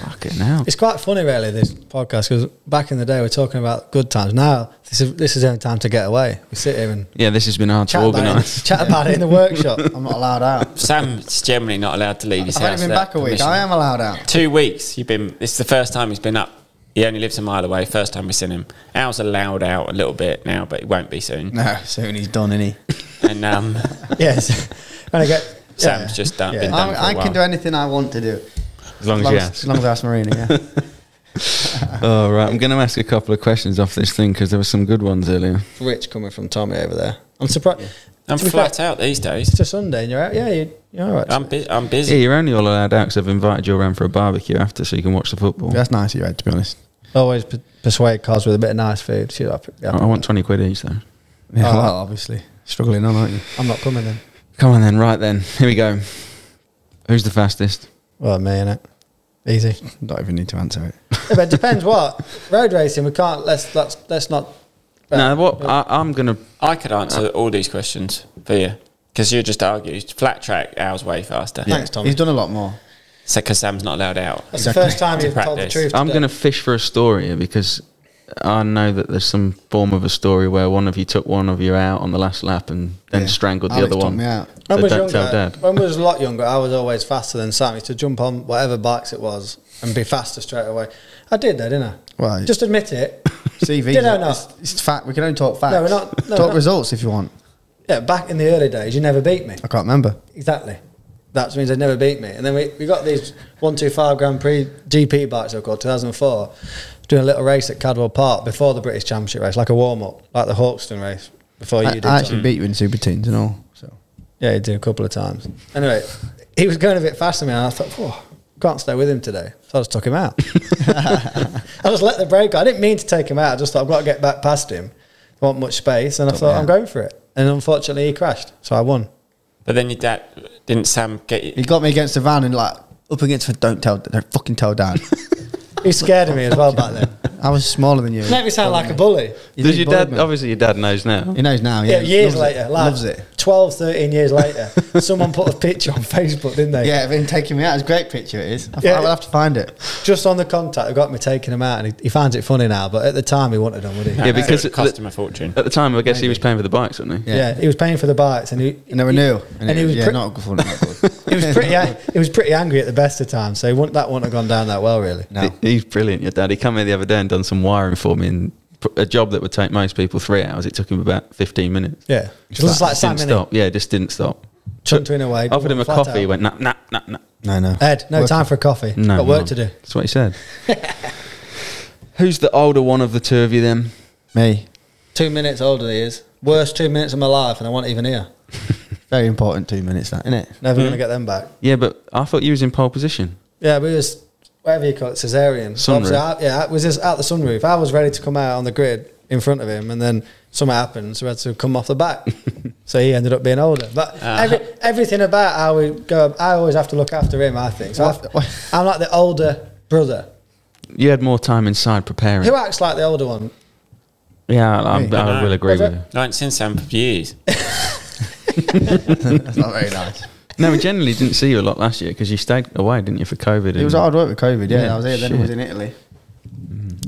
Speaker 2: Fucking hell.
Speaker 3: It's quite funny, really, this podcast, because back in the day, we're talking about good times. Now, this is this is the only time to get away. We sit here and
Speaker 2: Yeah, this has been hard to
Speaker 3: chat about,
Speaker 2: organise.
Speaker 3: it, chat about it in the workshop.
Speaker 4: I'm not allowed out.
Speaker 5: Sam's generally not allowed to leave his
Speaker 4: I've
Speaker 5: house.
Speaker 4: only been back a week.
Speaker 5: permission.
Speaker 4: I am allowed out.
Speaker 5: Two weeks. You've been. It's the first time he's been up. He only lives a mile away. First time we've seen him. Al's allowed out a little bit now, but he won't be soon.
Speaker 4: No, soon he's done, isn't he?
Speaker 5: And um,
Speaker 3: yes. When I get.
Speaker 5: Sam's
Speaker 3: yeah.
Speaker 5: just done,
Speaker 3: Yeah.
Speaker 5: been done
Speaker 4: I'm,
Speaker 5: for a
Speaker 4: I
Speaker 5: while.
Speaker 4: can do anything I want to do.
Speaker 2: As long as
Speaker 4: long
Speaker 2: you
Speaker 4: as,
Speaker 2: ask.
Speaker 4: as long as I ask Marina, yeah.
Speaker 2: All right, I'm going to ask a couple of questions off this thing because there were some good ones earlier.
Speaker 3: Rich coming from Tommy over there. I'm surprised.
Speaker 5: I'm
Speaker 3: To
Speaker 5: flat
Speaker 3: fair-
Speaker 5: out these days.
Speaker 3: It's a Sunday and you're out. Yeah, you, you're all right.
Speaker 5: I'm bu- I'm
Speaker 2: Yeah,
Speaker 5: busy.
Speaker 2: you're only all allowed out because I've invited you around for a barbecue after so you can watch the football.
Speaker 4: That's nice of you, Ed, to be honest.
Speaker 3: Always p- persuade cars with a bit of nice food. She's like, yeah,
Speaker 2: I I want 20 quid each though.
Speaker 4: Oh, yeah,
Speaker 3: Oh.
Speaker 4: well, obviously. Struggling on, aren't you?
Speaker 3: I'm not coming then.
Speaker 2: Come on then, right then. Here we go. Who's the fastest?
Speaker 3: Well, me innit? Easy.
Speaker 4: Don't even need to answer it.
Speaker 3: Yeah, but it depends what road racing. We can't. Let's let's let's not.
Speaker 2: No, what I, I'm going to.
Speaker 5: I could answer uh. all these questions for you because you just argue flat track. hours way faster.
Speaker 3: Thanks, Tommy.
Speaker 4: He's done a lot more.
Speaker 5: So because Sam's not allowed out.
Speaker 3: That's the first time
Speaker 5: To
Speaker 3: you've told the
Speaker 5: practice.
Speaker 3: truth.
Speaker 2: I'm
Speaker 3: today.
Speaker 2: going to fish for a story here because I know that there's some form of a story where one of you took one of you out on the last lap and then
Speaker 4: Yeah.
Speaker 2: strangled the
Speaker 4: Alex
Speaker 2: other
Speaker 4: took
Speaker 2: one.
Speaker 4: me out.
Speaker 2: So
Speaker 3: When I was
Speaker 2: don't tell
Speaker 3: younger,
Speaker 2: dad.
Speaker 3: when I was a lot younger, I was always faster than Sam. I used to jump on whatever bikes it was and be faster straight away. I did that, didn't I?
Speaker 4: Well,
Speaker 3: Just admit it.
Speaker 4: CV.
Speaker 3: I not?
Speaker 4: It's, it's fact. We can only talk facts.
Speaker 3: No, we're not- no,
Speaker 4: talk
Speaker 3: we're not.
Speaker 4: results if you want.
Speaker 3: Yeah, back in the early days, you never beat me.
Speaker 4: I can't remember.
Speaker 3: Exactly. That means they never beat me. And then we, we got these 125 Grand Prix GP bikes, they're called, 2004, doing a little race at Cadwell Park before the British Championship race, like a warm up, like the Hawkstone race before you
Speaker 4: I,
Speaker 3: did.
Speaker 4: I actually beat you in super teens and all. So
Speaker 3: Yeah, he did a couple of times. Anyway, he was going a bit faster than me, and I thought, oh, can't stay with him today. So I just took him out. I just let the brake. I didn't mean to take him out. I just thought, I've got to get back past him. I want much space. And I
Speaker 4: Took
Speaker 3: thought,
Speaker 4: me
Speaker 3: I'm going for it. And unfortunately, he crashed. So I won.
Speaker 5: But then your dad didn't Sam get you?
Speaker 4: he got me against the van and like up against the don't tell, don't fucking tell Dan.
Speaker 3: He scared of me as well back then.
Speaker 4: I was smaller than you.
Speaker 3: Make me sound like a bully.
Speaker 4: You
Speaker 2: Does your dad?
Speaker 4: me.
Speaker 2: Obviously, your dad knows now.
Speaker 4: He knows now.
Speaker 3: Yeah,
Speaker 4: Yeah,
Speaker 3: years
Speaker 4: loves
Speaker 3: later,
Speaker 4: it.
Speaker 3: like
Speaker 4: loves it.
Speaker 3: 12, 13 years later, someone put a picture on Facebook, didn't they?
Speaker 4: Yeah, of him taking me out. It's a great picture. It is. I,
Speaker 3: Yeah.
Speaker 4: I will have to find it.
Speaker 3: Just on the contact, it got me taking him out, and he, he finds it funny now. But at the time, he wanted them, would he?
Speaker 5: No,
Speaker 2: Yeah, because
Speaker 5: it
Speaker 2: it-
Speaker 5: cost him a fortune.
Speaker 2: At the time, I guess he was paying for the bikes, wasn't he?
Speaker 4: Yeah.
Speaker 3: Yeah. he was paying for the bikes, and he
Speaker 4: And they were new.
Speaker 3: and, he was
Speaker 4: yeah,
Speaker 3: pre-
Speaker 4: not good fun. Not good.
Speaker 3: He was pretty ang- he was pretty angry at the best of times. So he wouldn't, that wouldn't have gone down that well, really.
Speaker 4: No.
Speaker 2: He- He's brilliant, your dad. He came here the other day and done some wiring for me, and a job that would take most people three hours, it took him about 15 minutes.
Speaker 3: Yeah, just like
Speaker 2: Just didn't stop. Yeah, just didn't stop.
Speaker 3: chunked in away.
Speaker 2: Offered him a coffee,
Speaker 3: out.
Speaker 2: he went, nah, nah, nah, nah.
Speaker 4: No, no.
Speaker 3: Ed, no
Speaker 4: Work-
Speaker 3: time for a coffee.
Speaker 2: No,
Speaker 3: got work
Speaker 2: no.
Speaker 3: to do.
Speaker 2: That's what he said. Who's the older one of the two of you then?
Speaker 4: Me.
Speaker 3: Two minutes older he is. Worst two minutes of my life, and I wasn't even here.
Speaker 4: Very important two minutes, that, isn't it?
Speaker 3: Never
Speaker 2: Hmm?
Speaker 3: gonna get them back.
Speaker 2: Yeah, but I thought you was in pole position.
Speaker 3: Yeah, we was whatever you call it, cesarean.
Speaker 2: Sunroof.
Speaker 3: obviously I, yeah, it was just out the sunroof. I was ready to come out on the grid in front of him, and then something happened, so we had to come off the back. so he ended up being older. But
Speaker 5: Ah.
Speaker 3: every, everything about how we go, I always have to look after him. I think so.
Speaker 4: What- what-
Speaker 3: I, am like the older brother
Speaker 2: You had more time inside preparing.
Speaker 3: who acts like the older one.
Speaker 2: Yeah, I, I, I will agree with you.
Speaker 5: I haven't seen Sam for years.
Speaker 4: That's not very nice.
Speaker 2: No, we generally didn't see you a lot last year because you stayed away, didn't you, for COVID?
Speaker 4: It was hard work with COVID. Yeah,
Speaker 2: Yeah,
Speaker 4: I was here. Then I was in Italy.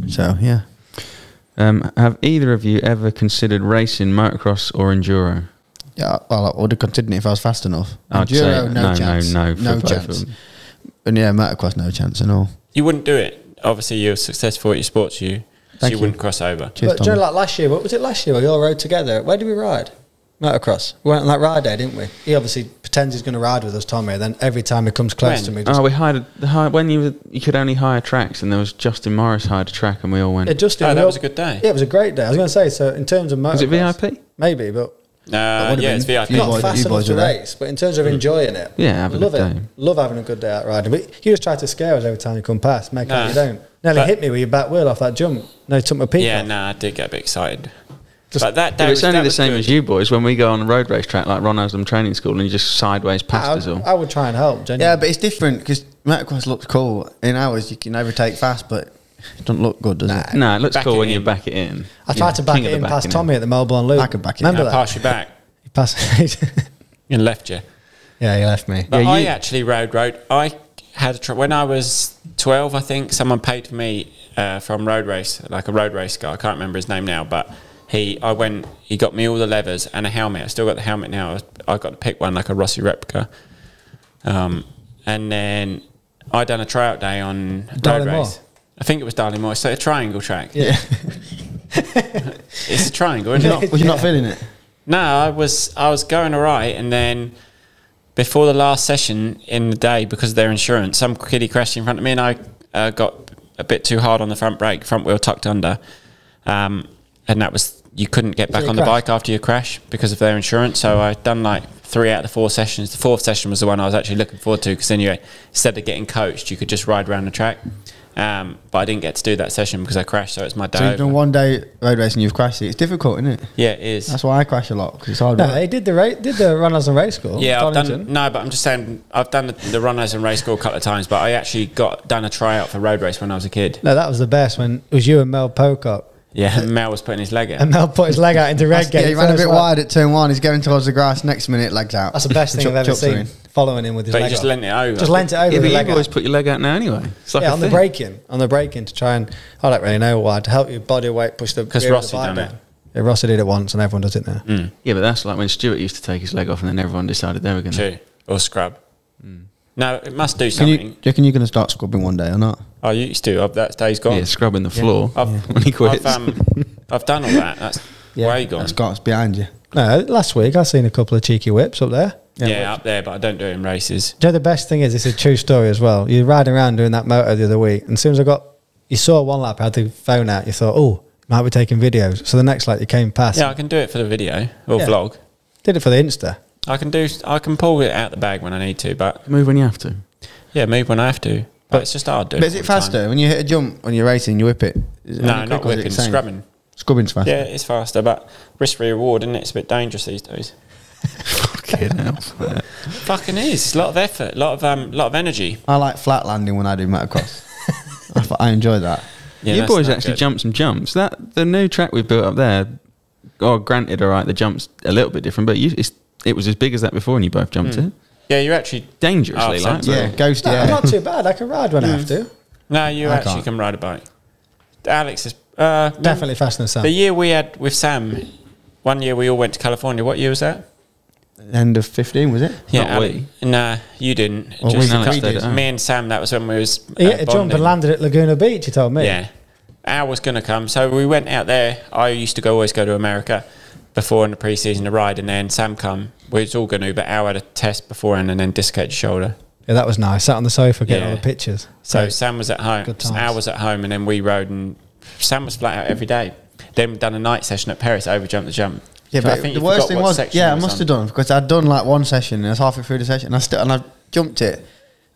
Speaker 4: So yeah,
Speaker 2: Um, have either of you ever considered racing motocross or enduro?
Speaker 4: yeah. Well, I would have considered it if I was fast enough.
Speaker 2: I'd say
Speaker 4: Enduro,
Speaker 2: no, no,
Speaker 4: chance.
Speaker 2: no, for
Speaker 4: no chance. And yeah, motocross, no chance at all.
Speaker 5: You wouldn't do it. Obviously, you're successful at your sports, you. So you
Speaker 4: you.
Speaker 5: wouldn't cross over.
Speaker 4: Cheers,
Speaker 3: but do you know, like last year, what was it last year? We all rode together. Where did we ride? Motocross. We went on that ride day, didn't we? He obviously pretends he's going to ride with us, Tommy. Then every time he comes close
Speaker 5: When?
Speaker 3: to me, just,
Speaker 2: Oh, we hired the hire, when you were, you could only hire tracks, and there was Justin Morris hired a track, and we all went.
Speaker 3: yeah, Justin.
Speaker 5: Oh,
Speaker 3: we
Speaker 5: that
Speaker 3: all-
Speaker 5: was a good day.
Speaker 3: Yeah, it was a great day. I was going to say. So in terms of motocross,
Speaker 2: was it VIP?
Speaker 3: Maybe, but
Speaker 5: Uh,
Speaker 4: would've
Speaker 5: yeah,
Speaker 4: been
Speaker 5: it's VIP.
Speaker 4: You
Speaker 3: not
Speaker 4: boys-
Speaker 3: fast
Speaker 4: you
Speaker 3: enough
Speaker 4: boys
Speaker 3: to
Speaker 4: were there.
Speaker 3: race. But in terms of enjoying it,
Speaker 2: Yeah, having a
Speaker 3: love
Speaker 2: good
Speaker 3: it.
Speaker 2: day.
Speaker 3: Love having a good day out riding. But you just try to scare us every time you come past. Make
Speaker 5: Nah.
Speaker 3: out you don't. Nearly
Speaker 5: But-
Speaker 3: hit me with your back wheel off that jump. No, took my peak.
Speaker 5: Yeah,
Speaker 3: off.
Speaker 5: no, I did get a bit excited.
Speaker 3: Just-
Speaker 5: but that, that
Speaker 2: but
Speaker 5: was,
Speaker 2: it's only the same
Speaker 5: good.
Speaker 2: as you boys when we go on a road race track like Ron Haslam Training School and you just sideways past
Speaker 3: I,
Speaker 2: us all.
Speaker 3: I would try and help. Genuinely.
Speaker 4: Yeah, but it's different because motocross looks cool. In ours, you can overtake fast, but it doesn't look good, does it?
Speaker 2: no, it looks
Speaker 5: Back
Speaker 2: cool
Speaker 5: it
Speaker 2: when you back it in.
Speaker 3: I tried to back
Speaker 2: king
Speaker 3: it
Speaker 2: of the
Speaker 3: in past
Speaker 2: backing
Speaker 3: Tommy at the Melbourne Loop.
Speaker 4: I could back it
Speaker 3: Remember
Speaker 4: in.
Speaker 5: I
Speaker 3: that?
Speaker 5: passed you back
Speaker 3: He passed.
Speaker 5: and left you.
Speaker 3: yeah, he left me.
Speaker 5: But
Speaker 2: Yeah,
Speaker 5: I
Speaker 2: you-
Speaker 5: actually rode road. I had a tr- when I was twelve. I think someone paid for me uh, from road race, like a road race guy. I can't remember his name now, but he. I went. He got me all the levers and a helmet. I still got the helmet now. I, got to pick one like a Rossi replica. Um, and then I done a tryout day on
Speaker 3: Darley
Speaker 5: road
Speaker 3: Moor?
Speaker 5: race. I think it was Darley Moor. So a triangle track.
Speaker 3: Yeah.
Speaker 5: It's a triangle, isn't it?
Speaker 4: Was you not feeling it?
Speaker 5: No, I was I was going all right, and then before the last session in the day, because of their insurance, some kiddie crashed in front of me, and I uh, got a bit too hard on the front brake, front wheel tucked under, um, and that was you couldn't get back
Speaker 3: you
Speaker 5: on the bike after your crash because of their insurance. So I'd done like three out of the four sessions. The fourth session was the one I was actually looking forward to because then you instead of getting coached, you could just ride around the track. Um, but I didn't get to do that session because I crashed, so it's my day.
Speaker 4: So you've done one day road racing, you've crashed it. It's difficult, isn't it?
Speaker 5: yeah, it is.
Speaker 4: That's why I crash a lot because it's hard.
Speaker 3: No,
Speaker 4: work.
Speaker 3: he did the ra- did the Ron Haslam race school.
Speaker 5: Yeah, I've done no, but I'm just saying I've done the, the Ron Haslam race school a couple of times, but I actually got done a tryout for road race when I was a kid.
Speaker 3: No, that was the best when it was you and Mel Pocock.
Speaker 5: Yeah, Mel was putting his leg out.
Speaker 3: And Mel put his leg out into red
Speaker 4: That's-
Speaker 3: gate.
Speaker 4: yeah, he ran a bit
Speaker 3: lap.
Speaker 4: wide at turn one. He's going towards the grass. Next minute, legs out.
Speaker 3: That's the best thing I've ever
Speaker 4: chucks her
Speaker 3: seen.
Speaker 4: in.
Speaker 3: Following him with his
Speaker 5: But he
Speaker 3: leg
Speaker 5: just
Speaker 3: out.
Speaker 5: lent it over.
Speaker 3: Just lent it over
Speaker 2: Yeah,
Speaker 3: with
Speaker 2: but
Speaker 3: his
Speaker 2: you
Speaker 3: leg
Speaker 2: always put your leg out now anyway. It's like
Speaker 3: yeah,
Speaker 2: a
Speaker 3: on the
Speaker 2: thing.
Speaker 3: braking, on the braking to try and I don't really know why to help your body weight push the
Speaker 5: 'Cause
Speaker 3: rear of
Speaker 5: Rossi
Speaker 3: the bike
Speaker 5: done it.
Speaker 3: down. Yeah, Rossi did it once, and everyone does it now.
Speaker 5: Mm,
Speaker 2: Yeah, but that's like when Stuart used to take his leg off and then everyone decided they were going to.
Speaker 5: true. Or scrub. No, it must do
Speaker 4: Can you, do
Speaker 5: something.
Speaker 4: you reckon you're going to start scrubbing one day or not?
Speaker 5: I used to. I've, that day's gone.
Speaker 2: Yeah, scrubbing the floor
Speaker 5: I've,
Speaker 2: when he quits.
Speaker 5: I've, um, I've done all that. That's way gone.
Speaker 4: That's got it's behind you.
Speaker 3: No, last week I seen a couple of cheeky whips up there.
Speaker 5: yeah, up there, but I don't do it in races.
Speaker 3: Do you know the best thing is it's a true story as well. You're riding around doing that motor the other week, and as soon as I got, you saw one lap, I had the phone out. You thought, oh, might be taking videos. So the next lap you came past,
Speaker 5: Yeah, I can do it for the video or
Speaker 3: Yeah.
Speaker 5: vlog.
Speaker 3: did it for the Insta.
Speaker 5: I can do. I can pull it out the bag when I need to, but
Speaker 2: Move when you have to.
Speaker 5: yeah, move when I have to. But it's just hard doing.
Speaker 4: But is it
Speaker 5: the time.
Speaker 4: faster when you hit a jump when you're racing? You whip it. Is it
Speaker 5: No,
Speaker 4: only
Speaker 5: not
Speaker 4: quick it
Speaker 5: whipping, scrubbing.
Speaker 4: Scrubbing's faster.
Speaker 5: Yeah, it's faster, but risk reward, isn't it? It's a bit dangerous these days.
Speaker 2: Fucking hell.
Speaker 5: Fucking is. It's a lot of effort, a lot of um, lot of energy.
Speaker 4: I like flat landing when I do motocross. I enjoy that.
Speaker 5: Yeah,
Speaker 2: you boys actually
Speaker 5: good.
Speaker 2: jumped some jumps. That the new track we've built up there. Oh, granted, all right, the jumps a little bit different, but you, it's, it was as big as that before, and you both jumped it
Speaker 5: Yeah, you're actually.
Speaker 2: dangerously. Like,
Speaker 5: so-
Speaker 4: Yeah, ghost.
Speaker 3: No,
Speaker 4: Yeah,
Speaker 3: I'm not too bad. I can ride when I have to.
Speaker 5: No, you
Speaker 4: I
Speaker 5: actually
Speaker 4: can't.
Speaker 5: can ride a bike. Alex is uh,
Speaker 3: Definitely faster than Sam.
Speaker 5: The year we had with Sam, one year we all went to California. What year was that?
Speaker 4: end of fifteen was it?
Speaker 2: Not
Speaker 5: Ale- Nah, you didn't.
Speaker 4: Well,
Speaker 5: Just
Speaker 4: we-
Speaker 5: a
Speaker 2: no,
Speaker 5: couple-
Speaker 2: stayed
Speaker 5: me and Sam. That was when we was.
Speaker 3: he
Speaker 5: uh,
Speaker 3: hit a jump and landed at Laguna Beach. He told me.
Speaker 5: Yeah, Al was going to come, so we went out there. I used to go always go to America before in the pre-season to ride, and then Sam come. We was all going to, but Al had a test beforehand and then dislocated shoulder.
Speaker 3: Yeah, that was nice. Sat on the sofa getting
Speaker 5: Yeah.
Speaker 3: all the pictures.
Speaker 5: So
Speaker 3: Great.
Speaker 5: Sam was at home.
Speaker 3: Good times.
Speaker 5: Al was at home, and then we rode, and Sam was flat out every day. Then we done a night session at Perris, over jump the jump.
Speaker 4: Yeah,
Speaker 5: So I
Speaker 4: but
Speaker 5: think
Speaker 4: the worst thing was, yeah, I must
Speaker 5: on.
Speaker 4: have done because I'd done like one session and I was halfway through the session. And I still and I jumped it.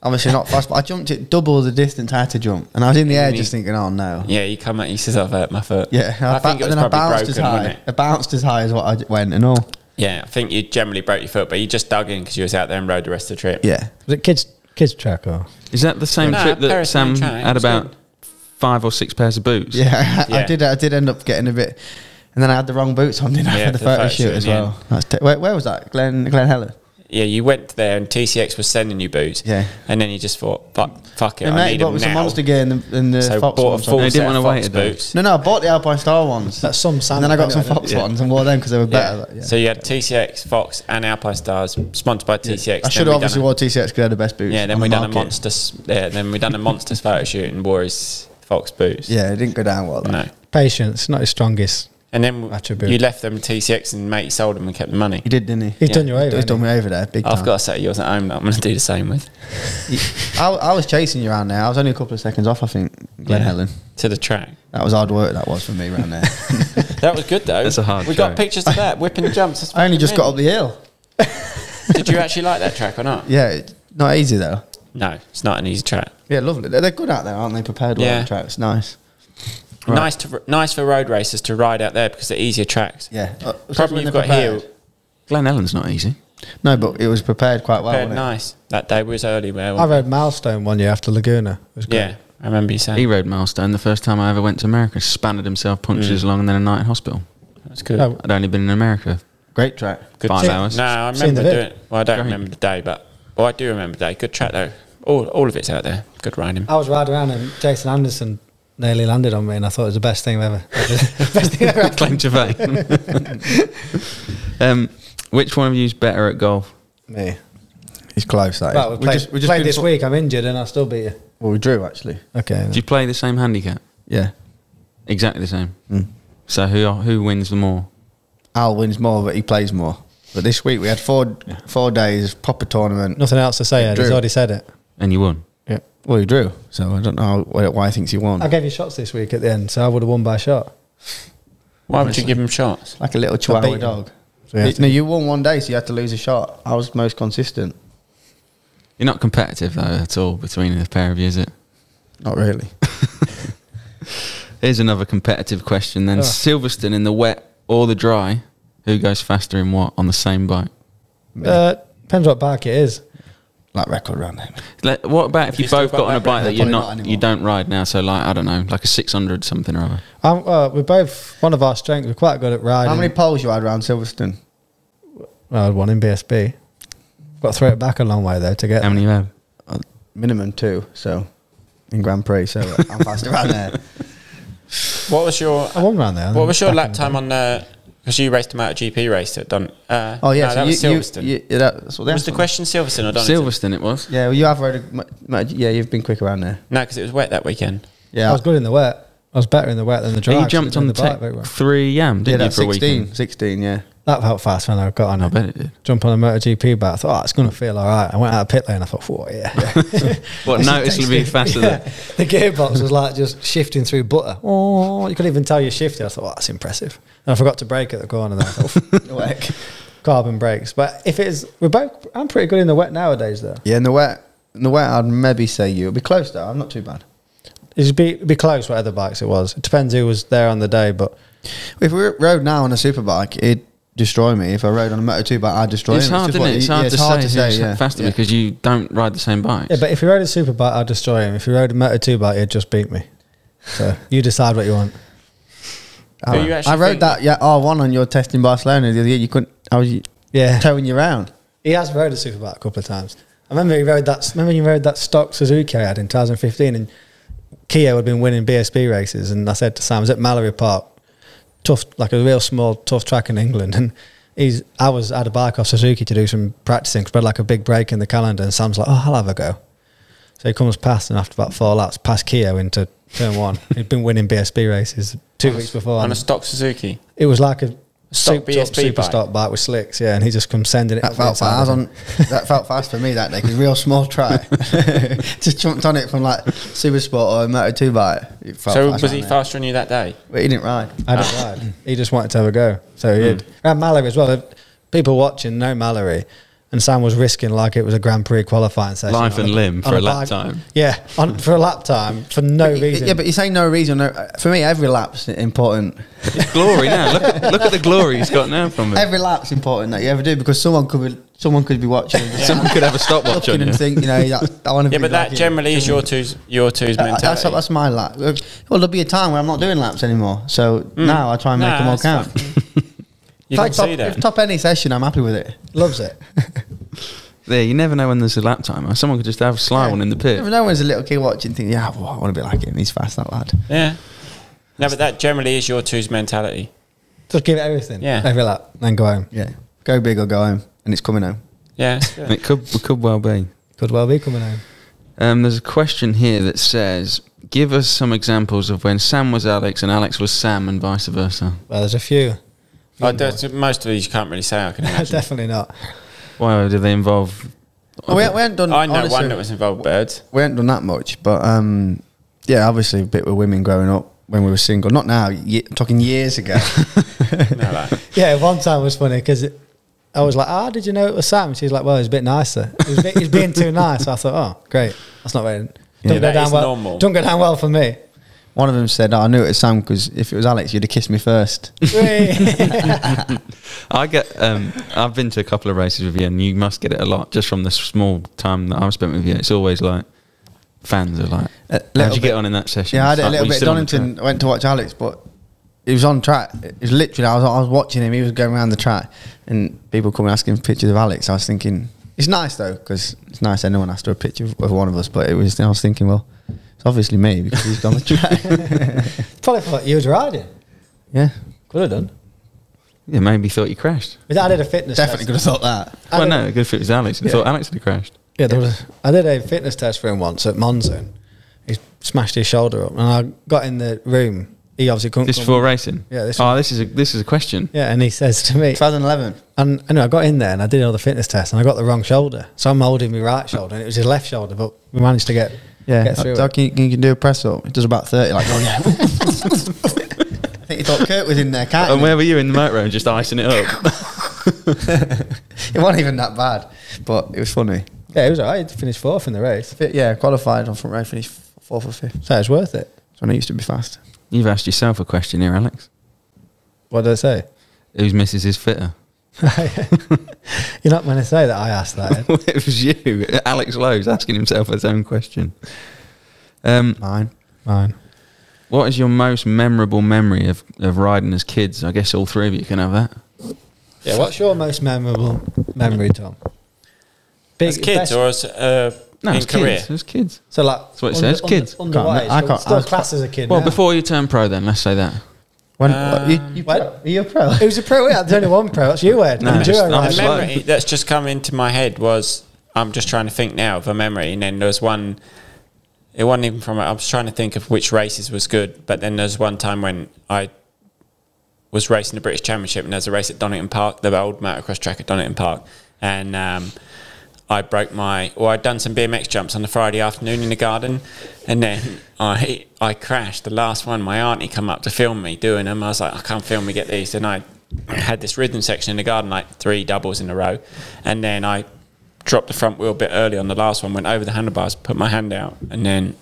Speaker 4: Obviously not fast, but I jumped it double the distance I had to jump, and I was in the air
Speaker 5: And
Speaker 4: just thinking, "Oh no!"
Speaker 5: Yeah, you come out. He says I've hurt my foot.
Speaker 4: Yeah,
Speaker 5: I,
Speaker 4: ba-
Speaker 5: think it was
Speaker 4: then I
Speaker 5: probably
Speaker 4: bounced
Speaker 5: broken,
Speaker 4: as high.
Speaker 5: it?
Speaker 4: I bounced as high as what I went and all.
Speaker 5: Yeah, I think you generally broke your foot, but you just dug in because you was out there and rode the rest of the trip.
Speaker 4: Yeah,
Speaker 3: Was it kids kids track or?
Speaker 2: Is that the same
Speaker 5: No,
Speaker 2: trip that
Speaker 5: Perris
Speaker 2: Sam
Speaker 5: track,
Speaker 2: had about
Speaker 5: good.
Speaker 2: five or six pairs of boots?
Speaker 4: yeah, I,
Speaker 5: Yeah.
Speaker 4: did. I did end up getting a bit, and then I had the wrong boots on, didn't I,
Speaker 5: Yeah,
Speaker 4: for the
Speaker 5: for the
Speaker 4: photo
Speaker 5: photo
Speaker 4: shoot
Speaker 5: shoot
Speaker 4: as
Speaker 5: in the
Speaker 4: well. That's t- where, where was that? Glen Glen Helen.
Speaker 5: Yeah, you went there and TCX was sending you boots.
Speaker 4: Yeah.
Speaker 5: And then you just thought, fuck, fuck it,
Speaker 4: Yeah,
Speaker 5: I
Speaker 4: mate,
Speaker 5: need
Speaker 4: bought
Speaker 5: them
Speaker 4: me some
Speaker 5: now.
Speaker 4: monster gear and the, and the
Speaker 5: so
Speaker 4: Fox
Speaker 5: bought
Speaker 4: ones.
Speaker 5: a full set
Speaker 2: didn't
Speaker 5: of
Speaker 2: wanna wait
Speaker 5: Fox
Speaker 2: a
Speaker 5: boots.
Speaker 4: No, no, I bought the Alpine Star ones.
Speaker 3: That's some Sam.
Speaker 4: and then I got some Fox
Speaker 3: yeah.
Speaker 4: ones and wore them because they were better.
Speaker 5: Yeah.
Speaker 4: Yeah.
Speaker 5: So you had TCX, Fox, and Alpinestars, sponsored by TCX.
Speaker 4: I
Speaker 5: Then
Speaker 4: should
Speaker 5: we
Speaker 4: have obviously
Speaker 5: done a-
Speaker 4: wore TCX because they had the best boots.
Speaker 5: Yeah, then
Speaker 4: on
Speaker 5: we
Speaker 4: the
Speaker 5: done a
Speaker 4: market.
Speaker 5: monster. s- Yeah, then we done a monsters photo shoot and wore his Fox boots.
Speaker 4: Yeah, it didn't go down well. Though.
Speaker 5: No.
Speaker 3: Patience, not his strongest.
Speaker 5: And then
Speaker 3: Attribute.
Speaker 5: you left them TCX and mate sold them and kept the money.
Speaker 4: He did, didn't he?
Speaker 3: He's
Speaker 5: Yeah.
Speaker 3: done you over.
Speaker 4: He's done me over there, big time.
Speaker 5: I've got to say yours at home that I'm going to do the same with.
Speaker 4: I, I was chasing you around there. I was only a couple of seconds off, I think, Glen
Speaker 5: Yeah.
Speaker 4: Helen.
Speaker 5: To the track.
Speaker 4: That was hard work, that was for me around there.
Speaker 5: That was good though.
Speaker 2: That's a hard
Speaker 5: We got pictures of that whipping the jumps. That's
Speaker 4: I only
Speaker 5: fucking
Speaker 4: just got up the hill.
Speaker 5: Did you actually like that track or not?
Speaker 4: Yeah, not easy though.
Speaker 5: No, it's not an easy track.
Speaker 4: Yeah, lovely. They're, they're good out there, aren't they? Prepared well
Speaker 5: Yeah.
Speaker 4: on tracks. Nice.
Speaker 5: Nice to nice for road racers to ride out there because they're easier tracks.
Speaker 4: Yeah. Uh,
Speaker 5: Problem you've
Speaker 4: they're
Speaker 5: got here.
Speaker 2: Glen Helen's not easy.
Speaker 4: No, but it was prepared quite well.
Speaker 5: very
Speaker 4: wasn't it?
Speaker 5: nice. That day was early. Where
Speaker 3: I rode Milestone one year after Laguna. It was great.
Speaker 5: yeah, I remember you saying
Speaker 2: He rode Milestone the first time I ever went to America. Spanned himself, punches along, and then a night in hospital.
Speaker 5: that's good.
Speaker 3: Oh,
Speaker 2: I'd only been in America
Speaker 4: Great track.
Speaker 5: good
Speaker 2: five
Speaker 5: track.
Speaker 2: hours.
Speaker 5: No, I remember
Speaker 3: the vid.
Speaker 5: doing. Well, I don't
Speaker 2: Great.
Speaker 5: remember the day, but well, I do remember the day. Good track though. All all of it's out there. Good riding.
Speaker 3: I was riding around and Jason Anderson nearly landed on me, and I thought it was the best thing ever. best thing ever.
Speaker 2: Claim to fame. um, which one of you is better at golf?
Speaker 3: Me.
Speaker 4: He's close. That is.
Speaker 3: Well, we
Speaker 4: We
Speaker 3: played,
Speaker 4: just- we just
Speaker 3: played this
Speaker 4: fu-
Speaker 3: week. I'm injured, and I still beat you.
Speaker 4: Well, we drew actually.
Speaker 3: Okay.
Speaker 2: Do you play the same handicap?
Speaker 4: Yeah.
Speaker 2: Exactly the same.
Speaker 4: Mm.
Speaker 2: So who who wins the more?
Speaker 4: Al wins more, but he plays more. But this week we had four four days of proper tournament.
Speaker 3: Nothing else to say. Ed. He's already said it.
Speaker 2: And you won.
Speaker 3: Yeah.
Speaker 4: Well, he drew, so I don't know why, why he thinks he won.
Speaker 3: I gave you shots this week at the end, so I would have won by a shot.
Speaker 5: Why would you give him shots?
Speaker 4: Like a little
Speaker 3: beat
Speaker 4: chihuahua dog.
Speaker 3: So you to-
Speaker 4: no, you won one day, so you had to lose a shot. I was most consistent.
Speaker 2: You're not competitive though at all between the pair of you, is it?
Speaker 4: Not really.
Speaker 2: Here's another competitive question then.
Speaker 3: Oh.
Speaker 2: Silverstone in the wet or the dry? Who goes faster in what on the same bike?
Speaker 3: Uh, depends what bike it is.
Speaker 4: Like record round there.
Speaker 2: Like, what about if
Speaker 5: You
Speaker 2: you, both
Speaker 5: got
Speaker 2: got on a bike that you're not,
Speaker 4: not
Speaker 2: you don't ride now? So like I don't know, like a 600 something or other.
Speaker 3: I'm, well, we're both one of our strengths. We're quite good at riding.
Speaker 4: How many poles you had around Silverstone?
Speaker 3: Well, I had one in BSB. Got to throw it back a long way though to get.
Speaker 2: How many you have?
Speaker 4: Uh, minimum two. So in Grand Prix, so I'm fast around there.
Speaker 5: What was your
Speaker 3: I won round there.
Speaker 5: What was your lap time on the Because you raced him a MotoGP race at Don. Uh,
Speaker 4: Oh yeah,
Speaker 5: no,
Speaker 4: so
Speaker 5: that
Speaker 4: you,
Speaker 5: was Silverstone.
Speaker 4: you, yeah, that's what they
Speaker 5: was the
Speaker 4: for.
Speaker 5: question Silverstone or Donington?
Speaker 2: Silverstone it was.
Speaker 4: Yeah, well, you have rode a, mo- mo- yeah, you've been quick around there.
Speaker 5: No, because it was wet that weekend.
Speaker 4: Yeah,
Speaker 3: I was good in the wet. I was better in the wet than the dry.
Speaker 2: you
Speaker 3: actually,
Speaker 2: jumped on
Speaker 3: than
Speaker 2: the,
Speaker 3: bike
Speaker 2: Tech
Speaker 3: very well.
Speaker 2: 3 Yam,
Speaker 4: yeah,
Speaker 2: didn't you,
Speaker 4: that's
Speaker 2: for a
Speaker 4: 16,
Speaker 2: weekend?
Speaker 4: 16, yeah.
Speaker 3: That felt fast when I got on
Speaker 2: I
Speaker 3: it.
Speaker 2: bet it did.
Speaker 3: Jump on a MotoGP bike. I thought, oh, it's going to feel all right. I went out of pit lane. And I thought, whoa, yeah.
Speaker 2: What, noticeably faster
Speaker 3: Yeah.
Speaker 2: than...
Speaker 3: The gearbox was like just shifting through butter. Oh, you couldn't even tell you shifted. I thought, oh, that's impressive. And I forgot to brake at the corner. Then I thought,
Speaker 4: Heck.
Speaker 3: carbon brakes. But if it's, we're both, I'm pretty good in the wet nowadays, though.
Speaker 4: Yeah, in the wet, in the wet, I'd maybe say you. It'll be close though. I'm not too bad.
Speaker 3: It'd be, it'd be close whatever bikes it was. It depends who was there on the day, but
Speaker 4: If we rode now on a superbike, it'd destroy me. If I rode on a Moto 2 bike, I'd destroy
Speaker 2: It's
Speaker 4: him.
Speaker 2: hard,
Speaker 4: just
Speaker 2: isn't it? It's
Speaker 4: yeah,
Speaker 2: hard, to, say who's
Speaker 4: yeah.
Speaker 2: faster
Speaker 4: Yeah.
Speaker 2: because you don't ride the same bikes.
Speaker 3: yeah. But if you rode a super bike, I'd destroy him. If you rode a Moto 2 bike, he'd just beat me. So you decide what you want.
Speaker 4: I,
Speaker 5: you
Speaker 4: I rode that yeah R1 on your test in Barcelona the other year. You couldn't. I was
Speaker 3: Yeah.
Speaker 4: towing you around.
Speaker 3: He has rode a superbike a couple of times. I remember he rode that. Remember you rode that stock Suzuki I had in 2015, and Kia had been winning BSB races, and I said to Sam, "I was at Mallory Park, tough, like a real small, tough track in England." And he's, I was had a bike off Suzuki to do some practicing, spread like a big break in the calendar, and Sam's like, "Oh, I'll have a go." So he comes past, and after about four laps, past Kia into turn one. He'd been winning BSB races two weeks before.
Speaker 5: on
Speaker 3: and
Speaker 5: a stock Suzuki.
Speaker 3: it was like a
Speaker 5: Stock
Speaker 3: souped up
Speaker 5: BSB
Speaker 3: super
Speaker 5: bike.
Speaker 3: stock bike with slicks, yeah, and he just comes sending it.
Speaker 4: That felt fast. On, that felt fast for me that day because real small track. Just jumped on it from like super sport or a Moto 2 bike. It felt
Speaker 5: So
Speaker 4: fast
Speaker 5: was he
Speaker 4: there.
Speaker 5: faster than you that day?
Speaker 4: But he didn't ride.
Speaker 3: I didn't ride. He just wanted to have a go. So he
Speaker 5: Hmm.
Speaker 3: did. Around Mallory as well. People watching know Mallory. And Sam was risking like it was a Grand Prix qualifying session.
Speaker 2: Life and
Speaker 3: a-
Speaker 2: limb for a lap
Speaker 3: bike.
Speaker 2: time.
Speaker 3: Yeah, on, for a lap time for no reason.
Speaker 4: Yeah, but you say no reason. No, for me, every lap's important.
Speaker 2: It's glory now. Look at, look at the glory he's got now from it.
Speaker 4: Every lap's important that you ever do because someone could be someone could be watching. and just
Speaker 2: Someone could have a stopwatch
Speaker 4: looking
Speaker 2: on you.
Speaker 4: and think, you know, that, I want to
Speaker 5: Yeah,
Speaker 4: be
Speaker 5: but that
Speaker 4: like him.
Speaker 5: generally is your two's your two's
Speaker 4: Uh,
Speaker 5: mentality.
Speaker 4: That's, that's my lap. Well, there'll be a time where I'm not doing laps anymore. So
Speaker 5: Hmm.
Speaker 4: now I try and make them all
Speaker 5: that's
Speaker 4: count.
Speaker 5: Fine. you
Speaker 4: If
Speaker 5: can
Speaker 4: I top,
Speaker 5: see that.
Speaker 4: if top any session, I'm happy with it.
Speaker 3: Loves it.
Speaker 2: There, you never know when there's a lap timer. Someone could just have a sly
Speaker 4: Yeah.
Speaker 2: one in the
Speaker 4: You
Speaker 2: pit.
Speaker 4: never know when there's a little kid watching, thinking, yeah, well, I want to be like him. He's fast, that lad.
Speaker 5: Yeah. No, but that generally is your two's mentality.
Speaker 3: Just give it everything.
Speaker 5: Yeah.
Speaker 3: Every lap. Then go home.
Speaker 4: Yeah. Go big or go home. And it's coming home.
Speaker 5: Yeah. it's.
Speaker 2: It could, it could well be.
Speaker 3: Could well be coming home.
Speaker 2: Um, there's a question here that says, "Give us some examples of when Sam was Alex and Alex was Sam, and vice versa."
Speaker 3: Well, there's a few.
Speaker 5: Oh, there's- most of these you can't really say. I can imagine.
Speaker 3: Definitely not.
Speaker 2: Why do they involve?
Speaker 4: Well, we, we haven't done.
Speaker 5: I know
Speaker 4: honestly,
Speaker 5: one that was involved birds.
Speaker 4: We haven't done that much, but um, yeah, obviously a bit with women growing up when we were single. Not now. Ye- I'm talking years ago.
Speaker 5: No, like,
Speaker 3: Yeah, one time was funny because I was like, "Ah, did you know it was Sam?" She's like, "Well, he's a bit nicer. He's, a he's being too nice." I thought, "Oh, great. That's not very. Don't go
Speaker 5: that
Speaker 3: down
Speaker 5: is
Speaker 3: well.
Speaker 5: normal.
Speaker 3: Don't go down well for me."
Speaker 4: One of them said, oh, "I knew it was Sam because if it was Alex, you'd have kissed me first.
Speaker 2: I get. Um, I've been to a couple of races with you, and you must get it a lot just from the small time that I've spent with you. It's always like fans are like, "How'd
Speaker 4: little
Speaker 2: you
Speaker 4: bit-
Speaker 2: get on in that session?"
Speaker 4: Yeah, I had
Speaker 2: It's
Speaker 4: it a little bit.
Speaker 2: still
Speaker 4: Donington
Speaker 2: track?"
Speaker 4: went to watch Alex, but he was on track. It was literally, I was, I was watching him. He was going around the track, and people coming asking for pictures of Alex. I was thinking, it's nice though, because it's nice anyone asked for a picture of, of one of us. But it was, I was thinking, well, it's obviously me because he's on the track.
Speaker 3: Probably thought you was riding.
Speaker 4: yeah,
Speaker 3: Could have done.
Speaker 2: Yeah, maybe thought you crashed.
Speaker 3: But I did a fitness.
Speaker 4: definitely could have thought that.
Speaker 3: I
Speaker 2: well,
Speaker 3: did-
Speaker 2: no, good if it was Alex. I
Speaker 3: Yeah.
Speaker 2: thought Alex had crashed.
Speaker 3: Yeah, there was. I did a fitness test for him once at Monza. and He smashed his shoulder up, and I got in the room. He obviously couldn't.
Speaker 2: This
Speaker 3: come-
Speaker 2: for racing.
Speaker 3: Yeah, this ah,
Speaker 2: oh,
Speaker 3: one.
Speaker 2: this is a this is a question.
Speaker 3: Yeah, and he says to me,
Speaker 4: 2011.
Speaker 3: and anyway, I got in there and I did all the fitness tests, and I got the wrong shoulder. So I'm holding my right shoulder, and it was his left shoulder, but we managed to get
Speaker 4: Yeah,
Speaker 3: get through
Speaker 4: so
Speaker 3: it.
Speaker 4: can, you, can you do a press up? It does about 30. Like, oh yeah. I think you thought Kurt was in there, can't
Speaker 2: And where were you in the motorhome, just icing it up?
Speaker 4: It wasn't even that bad, but it was funny.
Speaker 3: Yeah, it was alright. He finished fourth in the race,
Speaker 4: Fit, yeah, qualified on front row, finished fourth or fifth.
Speaker 3: so it was worth it.
Speaker 4: So when it used to be fast.
Speaker 2: You've asked yourself a question here, Alex.
Speaker 3: What did I say?
Speaker 2: Whose missus is fitter?
Speaker 3: You're not going to say that I asked that. Ed.
Speaker 2: it was you, Alex Lowes, asking himself his own question. Um,
Speaker 4: Mine.
Speaker 3: Mine.
Speaker 2: what is your most memorable memory of, of riding as kids? I guess all three of you can have that.
Speaker 3: Yeah, what's your most memorable memory, Tom? Big
Speaker 5: as kids
Speaker 3: best-
Speaker 5: or as uh,
Speaker 2: No,
Speaker 5: in
Speaker 2: as
Speaker 5: career?
Speaker 2: kids. As kids.
Speaker 3: so like
Speaker 2: That's what it says, kids.
Speaker 3: Under,
Speaker 4: Can't-
Speaker 3: underway,
Speaker 4: I
Speaker 3: still,
Speaker 4: can't-
Speaker 3: still
Speaker 4: I
Speaker 3: class as a kid.
Speaker 2: Well,
Speaker 3: now.
Speaker 2: before you turn pro, then let's say that.
Speaker 4: When
Speaker 5: Uh,
Speaker 4: you, you
Speaker 3: what?
Speaker 4: pro, are you a pro?
Speaker 3: It was a pro. Yeah, there's only one pro. That's you, Ed.
Speaker 2: No, just- I'm
Speaker 5: The memory that's just come into my head was I'm just trying to think now of a memory, and then there was one. It wasn't even from. I was trying to think of which races was good, but then there's one time when I was racing the British Championship, and there's a race at Donington Park, the old motocross track at Donington Park, and um, I broke my. Or I'd done some BMX jumps on the Friday afternoon in the garden, and then I I crashed. The last one, my auntie come up to film me doing them. I was like, I can't film me get these, and I had this rhythm section in the garden, like three doubles in a row, and then I dropped the front wheel a bit early on the last one, went over the handlebars, put my hand out, and then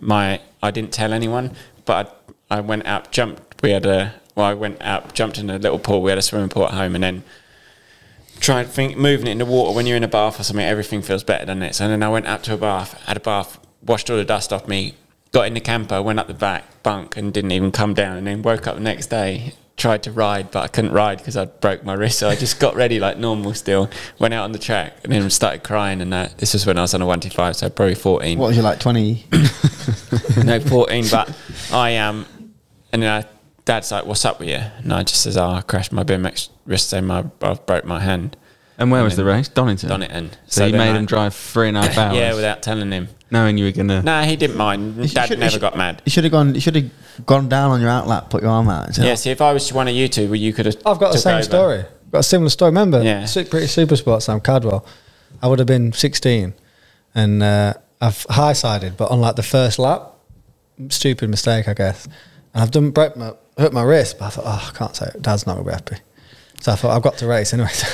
Speaker 5: my I didn't tell anyone, but I, I went up, jumped. We had a well, I went up, jumped in a little pool. We had a swimming pool at home, and then tried think moving it in the water when you're in a bath or something. Everything feels better than it. So then I went up to a bath, had a bath, washed all the dust off me, got in the camper, went up the back bunk, and didn't even come down. And then woke up the next day. Tried to ride, but I couldn't ride because I broke my wrist. So I just got ready like normal. Still went out on the track and then started crying. And that this was when I was on a one two five, so probably fourteen
Speaker 4: What was you like? Twenty?
Speaker 5: no, 14, but I am. Um, and then I, dad's like, what's up with you? And I just says, oh, I crashed my BMX wrist and my, I broke my hand.
Speaker 2: And where was the race? Donington.
Speaker 5: Donington.
Speaker 2: So, you
Speaker 5: then
Speaker 2: made
Speaker 5: I-
Speaker 2: him drive three and a half hours.
Speaker 5: Yeah, without telling him.
Speaker 2: knowing you were gonna.
Speaker 5: No, he didn't mind.
Speaker 4: You
Speaker 5: Dad
Speaker 4: should-
Speaker 5: never
Speaker 4: should-
Speaker 5: got mad.
Speaker 4: You should have gone. You should have gone down on your outlap, put your arm out. And said,
Speaker 5: Yeah, see, if I was one of you two, well, you could have.
Speaker 3: I've got the same
Speaker 5: over.
Speaker 3: story. Got a similar story. Remember,
Speaker 5: Yeah.
Speaker 3: Su- British Super Sport Sam Cadwell. I would have been 16, and uh, I've high sided, but on like the first lap, stupid mistake, I guess. And I've done broke my hurt my wrist, but I thought, oh, I can't say it. Dad's not gonna be happy. So I thought I've got to race anyway. So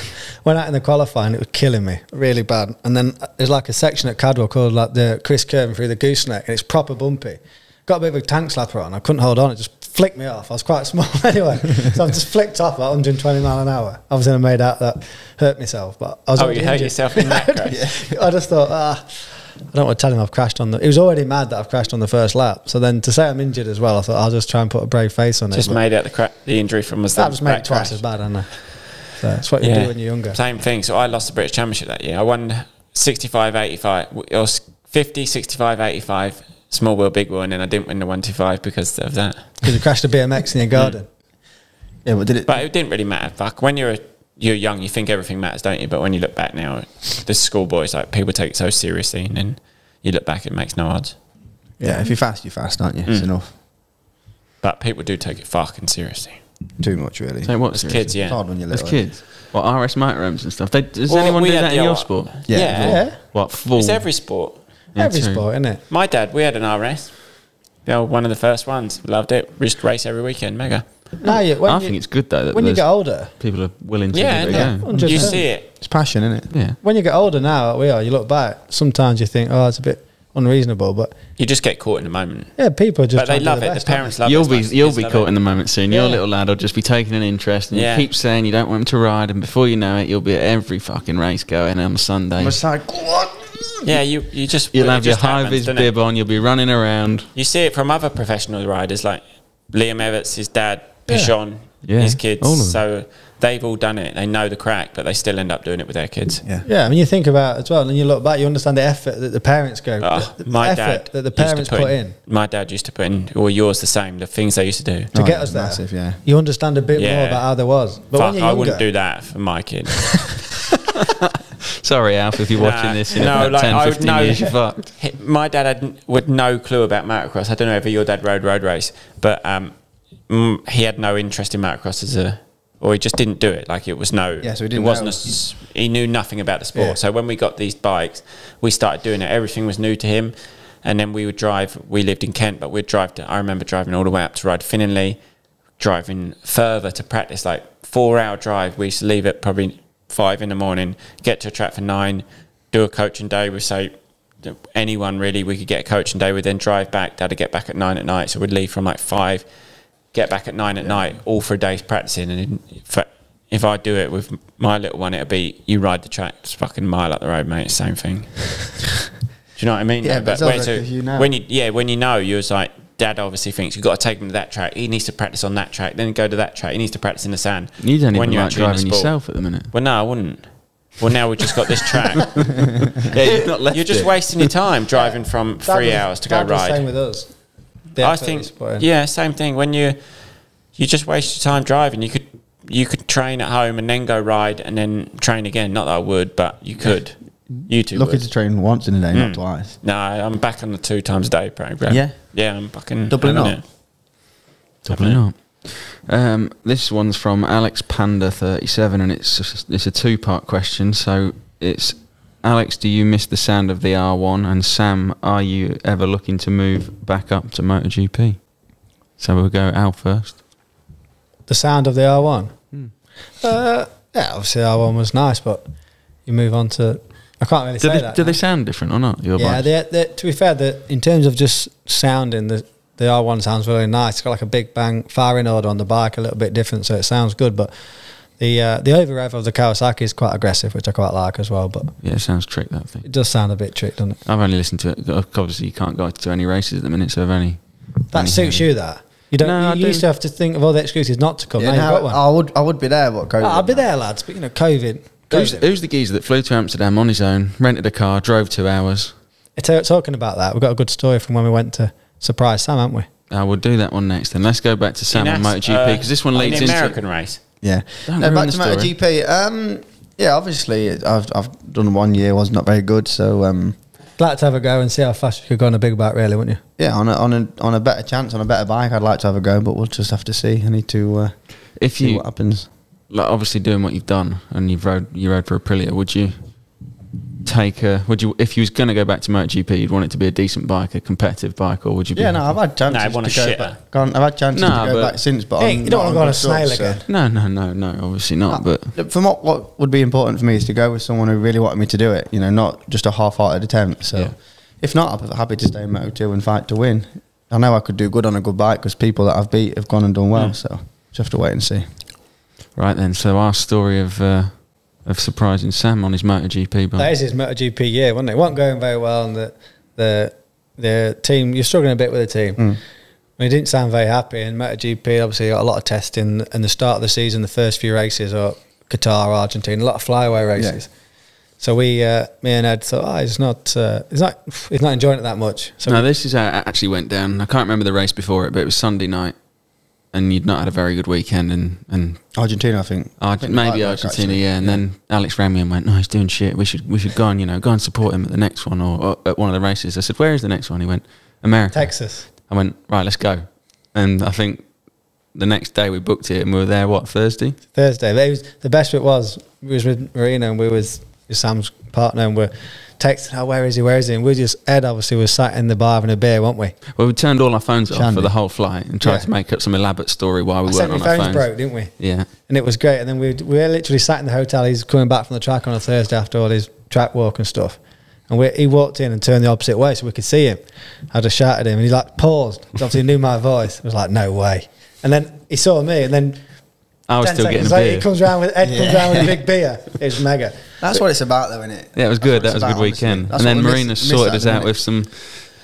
Speaker 3: went out in the qualifying, it was killing me really bad. And then there's like a section at Cadwell called like the Chris Curve through the gooseneck, and it's proper bumpy. Got a bit of a tank slapper on. I couldn't hold on. It just flicked me off. I was quite small anyway, so I just flicked off at 120 mile an hour. I was in a made out that hurt myself, but I was.
Speaker 5: Oh, you hurt yourself in that crash?
Speaker 3: I just thought, ah, I don't want to tell him I've crashed on the. He was already mad that I've crashed on the first lap. So then to say I'm injured as well, I thought I'll just try and put a brave face on it.
Speaker 5: Just made out the, cra- the injury from was
Speaker 3: that
Speaker 5: the
Speaker 3: was made twice
Speaker 5: crash.
Speaker 3: as bad, and so that's what you do when you're younger.
Speaker 5: Same thing. So I lost the British Championship that year. I won 65, 85. It was 50, 65, 85, small wheel, big wheel, and then I didn't win the 125 because of that.
Speaker 3: Because you crashed a BMX in your mm. garden.
Speaker 4: yeah, but did it?
Speaker 5: But it didn't really matter. Fuck, when you're you're young, you think everything matters, don't you? But when you look back now, the schoolboys like people take it so seriously, and then you look back, it makes no odds.
Speaker 4: yeah, if you're fast, you're fast, aren't you? It's
Speaker 5: Mm.
Speaker 4: enough.
Speaker 5: But people do take it fucking seriously.
Speaker 4: Too much, really.
Speaker 2: Say what?
Speaker 5: As
Speaker 2: seriously?
Speaker 5: kids, yeah.
Speaker 4: It's hard when you're
Speaker 2: As kids. What RS motorhomes and stuff? They, does
Speaker 5: Well,
Speaker 2: anyone do that in your
Speaker 5: old-
Speaker 2: sport?
Speaker 5: Yeah.
Speaker 4: Yeah.
Speaker 3: Yeah,
Speaker 2: What full?
Speaker 5: It's every sport.
Speaker 2: Yeah,
Speaker 3: every
Speaker 2: true.
Speaker 3: sport, isn't it?
Speaker 5: My dad, we had an RS. You know, one of the first ones. Loved it. We used race every weekend. Mega.
Speaker 3: No, you, when
Speaker 2: I
Speaker 3: you,
Speaker 2: think it's good though that
Speaker 3: when you get older.
Speaker 2: people are willing to
Speaker 5: Yeah,
Speaker 2: give it
Speaker 5: yeah.
Speaker 2: a go.
Speaker 5: You see it.
Speaker 4: It's passion, isn't it?
Speaker 2: Yeah.
Speaker 3: When you get older now, we are. You look back. Sometimes you think, oh, it's a bit unreasonable, but
Speaker 5: You just get caught in the moment.
Speaker 3: yeah, people are just.
Speaker 5: But they
Speaker 3: trying to do
Speaker 5: love it.
Speaker 3: best,
Speaker 5: The parents love
Speaker 2: You'll
Speaker 5: it.
Speaker 2: be
Speaker 5: as much as
Speaker 2: you'll be caught
Speaker 5: it.
Speaker 2: in the moment soon. Your little lad will just be taking an interest, and
Speaker 5: Yeah.
Speaker 2: you keep saying you don't want him to ride, and before you know it, you'll be at every fucking race going on Sunday.
Speaker 4: It's like, what?
Speaker 5: Yeah, you, you just
Speaker 2: You'll
Speaker 5: it
Speaker 2: have your
Speaker 5: just
Speaker 2: high
Speaker 5: happens,
Speaker 2: vis
Speaker 5: doesn't it?
Speaker 2: bib on. You'll be running around.
Speaker 5: You see it from other professional riders like Liam Everts, his dad, Pichon,
Speaker 2: Yeah,
Speaker 5: his kids.
Speaker 2: all of them.
Speaker 5: So they've all done it. They know the crack, but they still end up doing it with their kids.
Speaker 4: Yeah.
Speaker 3: Yeah, I mean, you think about it as well, and you look back, you understand the effort that the parents go,
Speaker 5: Oh,
Speaker 3: the, the
Speaker 5: my
Speaker 3: effort
Speaker 5: dad
Speaker 3: that the
Speaker 5: used to
Speaker 3: parents put, in.
Speaker 5: My dad used to put in, or yours the same. The things they used to do.
Speaker 3: to
Speaker 4: Oh,
Speaker 3: get us there.
Speaker 4: massive, yeah.
Speaker 3: You understand a bit
Speaker 5: Yeah.
Speaker 3: more about how there was. But
Speaker 5: Fuck,
Speaker 3: when you're
Speaker 5: I wouldn't do that for my kid.
Speaker 2: Sorry, Alf, if you're
Speaker 5: Nah,
Speaker 2: watching this in
Speaker 5: no,
Speaker 2: about
Speaker 5: like,
Speaker 2: 10,
Speaker 5: I would
Speaker 2: 15
Speaker 5: know-
Speaker 2: years, you're fucked.
Speaker 5: My dad had with no clue about motocross. I don't know if your dad rode road race, but um, mm, he had no interest in motocross as a, or he just didn't do it. Like it was no.
Speaker 4: Yeah, so he
Speaker 5: It
Speaker 4: didn't
Speaker 5: wasn't.
Speaker 4: know.
Speaker 5: A, he knew nothing about the sport.
Speaker 3: Yeah.
Speaker 5: So when we got these bikes, we started doing it. Everything was new to him, and then we would drive. We lived in Kent, but we'd drive to. I remember driving all the way up to ride Finningley, driving further to practice. Like four hour drive. We used to leave at probably five in the morning, get to a track for nine, do a coaching day. We say anyone really, we could get a coaching day. We'd then drive back. Dad would get back at nine at night, so we'd leave from like five, get back at nine at night, all for a day's practicing. And if, if I do it with my little one, it'll be you ride the track, it's fucking mile up the road, mate. It's the same thing. do you know what I mean?
Speaker 4: Yeah, but it's
Speaker 5: when,
Speaker 4: you know.
Speaker 5: when you yeah when you know, you was like. Dad obviously thinks you've got to take him to that track. He needs to practice on that track, then go to that track. He needs to practice in the sand.
Speaker 2: You don't
Speaker 5: When
Speaker 2: even
Speaker 5: you're
Speaker 2: like
Speaker 5: actually in the
Speaker 2: driving yourself at the minute.
Speaker 5: Well, no, I wouldn't. Well, now we've just got this track.
Speaker 2: Yeah, left
Speaker 5: You're just
Speaker 2: it.
Speaker 5: wasting your time driving from three
Speaker 3: was-
Speaker 5: hours to go
Speaker 3: was Same with us. The
Speaker 5: I think,
Speaker 3: he's put in.
Speaker 5: yeah, same thing. When you you just waste your time driving. You could you could train at home and then go ride and then train again. Not that I would, but you could. You two
Speaker 4: Lucky
Speaker 5: would.
Speaker 4: to train once in a day, not twice.
Speaker 5: No, I'm back on the two times a day program.
Speaker 4: Yeah?
Speaker 5: yeah, I'm fucking
Speaker 4: Doubling
Speaker 5: having
Speaker 4: up?
Speaker 5: it.
Speaker 2: Doubling up. Um, this one's from Alex Panda thirty seven, and it's it's a two part question. So it's Alex, do you miss the sound of the R one? And Sam, are you ever looking to move back up to MotoGP? So we'll go Al first.
Speaker 3: The sound of the R1.
Speaker 4: Hmm.
Speaker 3: Uh, yeah, obviously the R1 was nice, but you move on to. I can't really
Speaker 2: Do
Speaker 3: say
Speaker 2: they,
Speaker 3: that.
Speaker 2: do
Speaker 3: now.
Speaker 2: they sound different or not?
Speaker 3: Yeah,
Speaker 2: bikes?
Speaker 3: they, they, to be fair, the, in terms of just sounding, the the R1 sounds really nice. It's got like a big bang firing order on the bike, a little bit different, so it sounds good. But the uh, the over rev of the Kawasaki is quite aggressive, which I quite like as well. But
Speaker 2: yeah, it sounds trick that thing.
Speaker 3: it does sound a bit tricked, doesn't it?
Speaker 2: I've only listened to it. Obviously, you can't go to any races at the minute, so I've only.
Speaker 3: That
Speaker 2: only
Speaker 3: suits
Speaker 2: heard-
Speaker 3: you. That you don't.
Speaker 2: No, I
Speaker 3: you
Speaker 2: do.
Speaker 3: used to have to think of all the excuses not to come.
Speaker 4: Yeah,
Speaker 3: now you've
Speaker 4: now,
Speaker 3: got one.
Speaker 4: I would, I would be there, but COVID.
Speaker 3: Oh, I'd be there, lads. But you know, COVID.
Speaker 2: Who's,
Speaker 3: COVID.
Speaker 2: who's the geezer that flew to Amsterdam on his own, rented a car, drove two hours?
Speaker 3: It's, talking about that, we've got a good story from when we went to Surprise Sam, haven't we?
Speaker 2: I will do that one next. Then let's go back to Sam on
Speaker 5: In
Speaker 2: MotoGP
Speaker 5: uh,
Speaker 2: because this one
Speaker 5: in
Speaker 2: leads
Speaker 5: the
Speaker 2: into
Speaker 5: American race.
Speaker 4: Yeah.
Speaker 2: Don't
Speaker 4: No,
Speaker 2: ruin
Speaker 4: back to
Speaker 2: the story.
Speaker 4: MotoGP. Um, yeah, obviously, I've I've done one year, was not very good. So um,
Speaker 3: Glad to have a go and see how fast you could go on a big bike, really, wouldn't you?
Speaker 4: yeah, on a on a on a better chance, on a better bike, I'd like to have a go, but we'll just have to see. I need to uh,
Speaker 2: If
Speaker 4: see
Speaker 2: you
Speaker 4: what happens.
Speaker 2: like obviously doing what you've done and you've rode you rode for Aprilia, would you take a would you if you was going to go back to MotoGP, you'd want it to be a decent bike, a competitive bike, or would you? Be
Speaker 4: Yeah, no, I've had chances
Speaker 5: No, I want
Speaker 4: to
Speaker 5: a
Speaker 4: go
Speaker 5: shitter.
Speaker 4: back. Gone, I've had chances
Speaker 2: Nah,
Speaker 4: to go back since, but
Speaker 3: Hey,
Speaker 4: I'm
Speaker 3: you don't wanna go on a snail
Speaker 4: stuff, so-
Speaker 3: again.
Speaker 2: No, no, no, no. Obviously not. But
Speaker 4: From what, what would be important for me is to go with someone who really wanted me to do it, you know, not just a half-hearted attempt. So,
Speaker 2: Yeah.
Speaker 4: if not, I'm happy to stay in Moto 2 and fight to win. I know I could do good on a good bike because people that I've beat have gone and done well.
Speaker 2: Mm.
Speaker 4: So, just have to wait and see.
Speaker 2: right then, so our story of uh, of surprising Sam on his MotoGP bike.
Speaker 3: That is his MotoGP year, wasn't it? It wasn't going very well, and the the the team you're struggling a bit with the team.
Speaker 4: Mm.
Speaker 3: I mean, he didn't sound very happy. And MotoGP obviously got a lot of testing. And the start of the season, the first few races are Qatar, Argentina, a lot of flyaway races. So we, uh, me and Ed thought, oh, he's not, uh, he's not, he's not enjoying it that much. So
Speaker 2: no, this is how it actually went down. I can't remember the race before it, but it was Sunday night, and you'd not had a very good weekend, and and
Speaker 4: Argentina, I think. I think
Speaker 2: maybe Argentina, yeah. And then Alex rang me and went, "No, he's doing shit. We should we should go and you know go and support him at the next one or, or at one of the races." I said, "Where is the next one?" He went, "America."
Speaker 3: Texas.
Speaker 2: I went, "Right, let's go." And I think the next day we booked it, and we were there. What Thursday?
Speaker 3: Thursday. Was, the best bit was we was with Marina and we was Sam's partner and we're texting, oh, where is he, where is he? And we just, Ed obviously was sat in the bar having a beer, weren't we?
Speaker 2: Well, we turned all our phones off for the whole flight and tried
Speaker 3: Yeah.
Speaker 2: to make up some elaborate story why we
Speaker 3: I
Speaker 2: weren't
Speaker 3: my
Speaker 2: on our
Speaker 3: phones
Speaker 2: phones.
Speaker 3: broke, didn't we?
Speaker 2: Yeah,
Speaker 3: And it was great. And then we, we were literally sat in the hotel. He's coming back from the track on a Thursday after all his track walk and stuff. And we, he walked in and turned the opposite way so we could see him. I just shouted at him and he like paused. 'cause Obviously he knew my voice. I was like, no way. And then he saw me and then
Speaker 2: I was still getting
Speaker 3: seconds
Speaker 2: a
Speaker 3: later
Speaker 2: beer.
Speaker 3: he comes around with, Ed comes
Speaker 4: Yeah.
Speaker 3: around with a big beer. It was mega.
Speaker 4: That's what it's about, though, isn't it?
Speaker 2: Yeah, it was good. That
Speaker 4: it's
Speaker 2: was a good weekend. And then Marina
Speaker 4: miss- miss
Speaker 2: sorted
Speaker 4: that,
Speaker 2: us out with some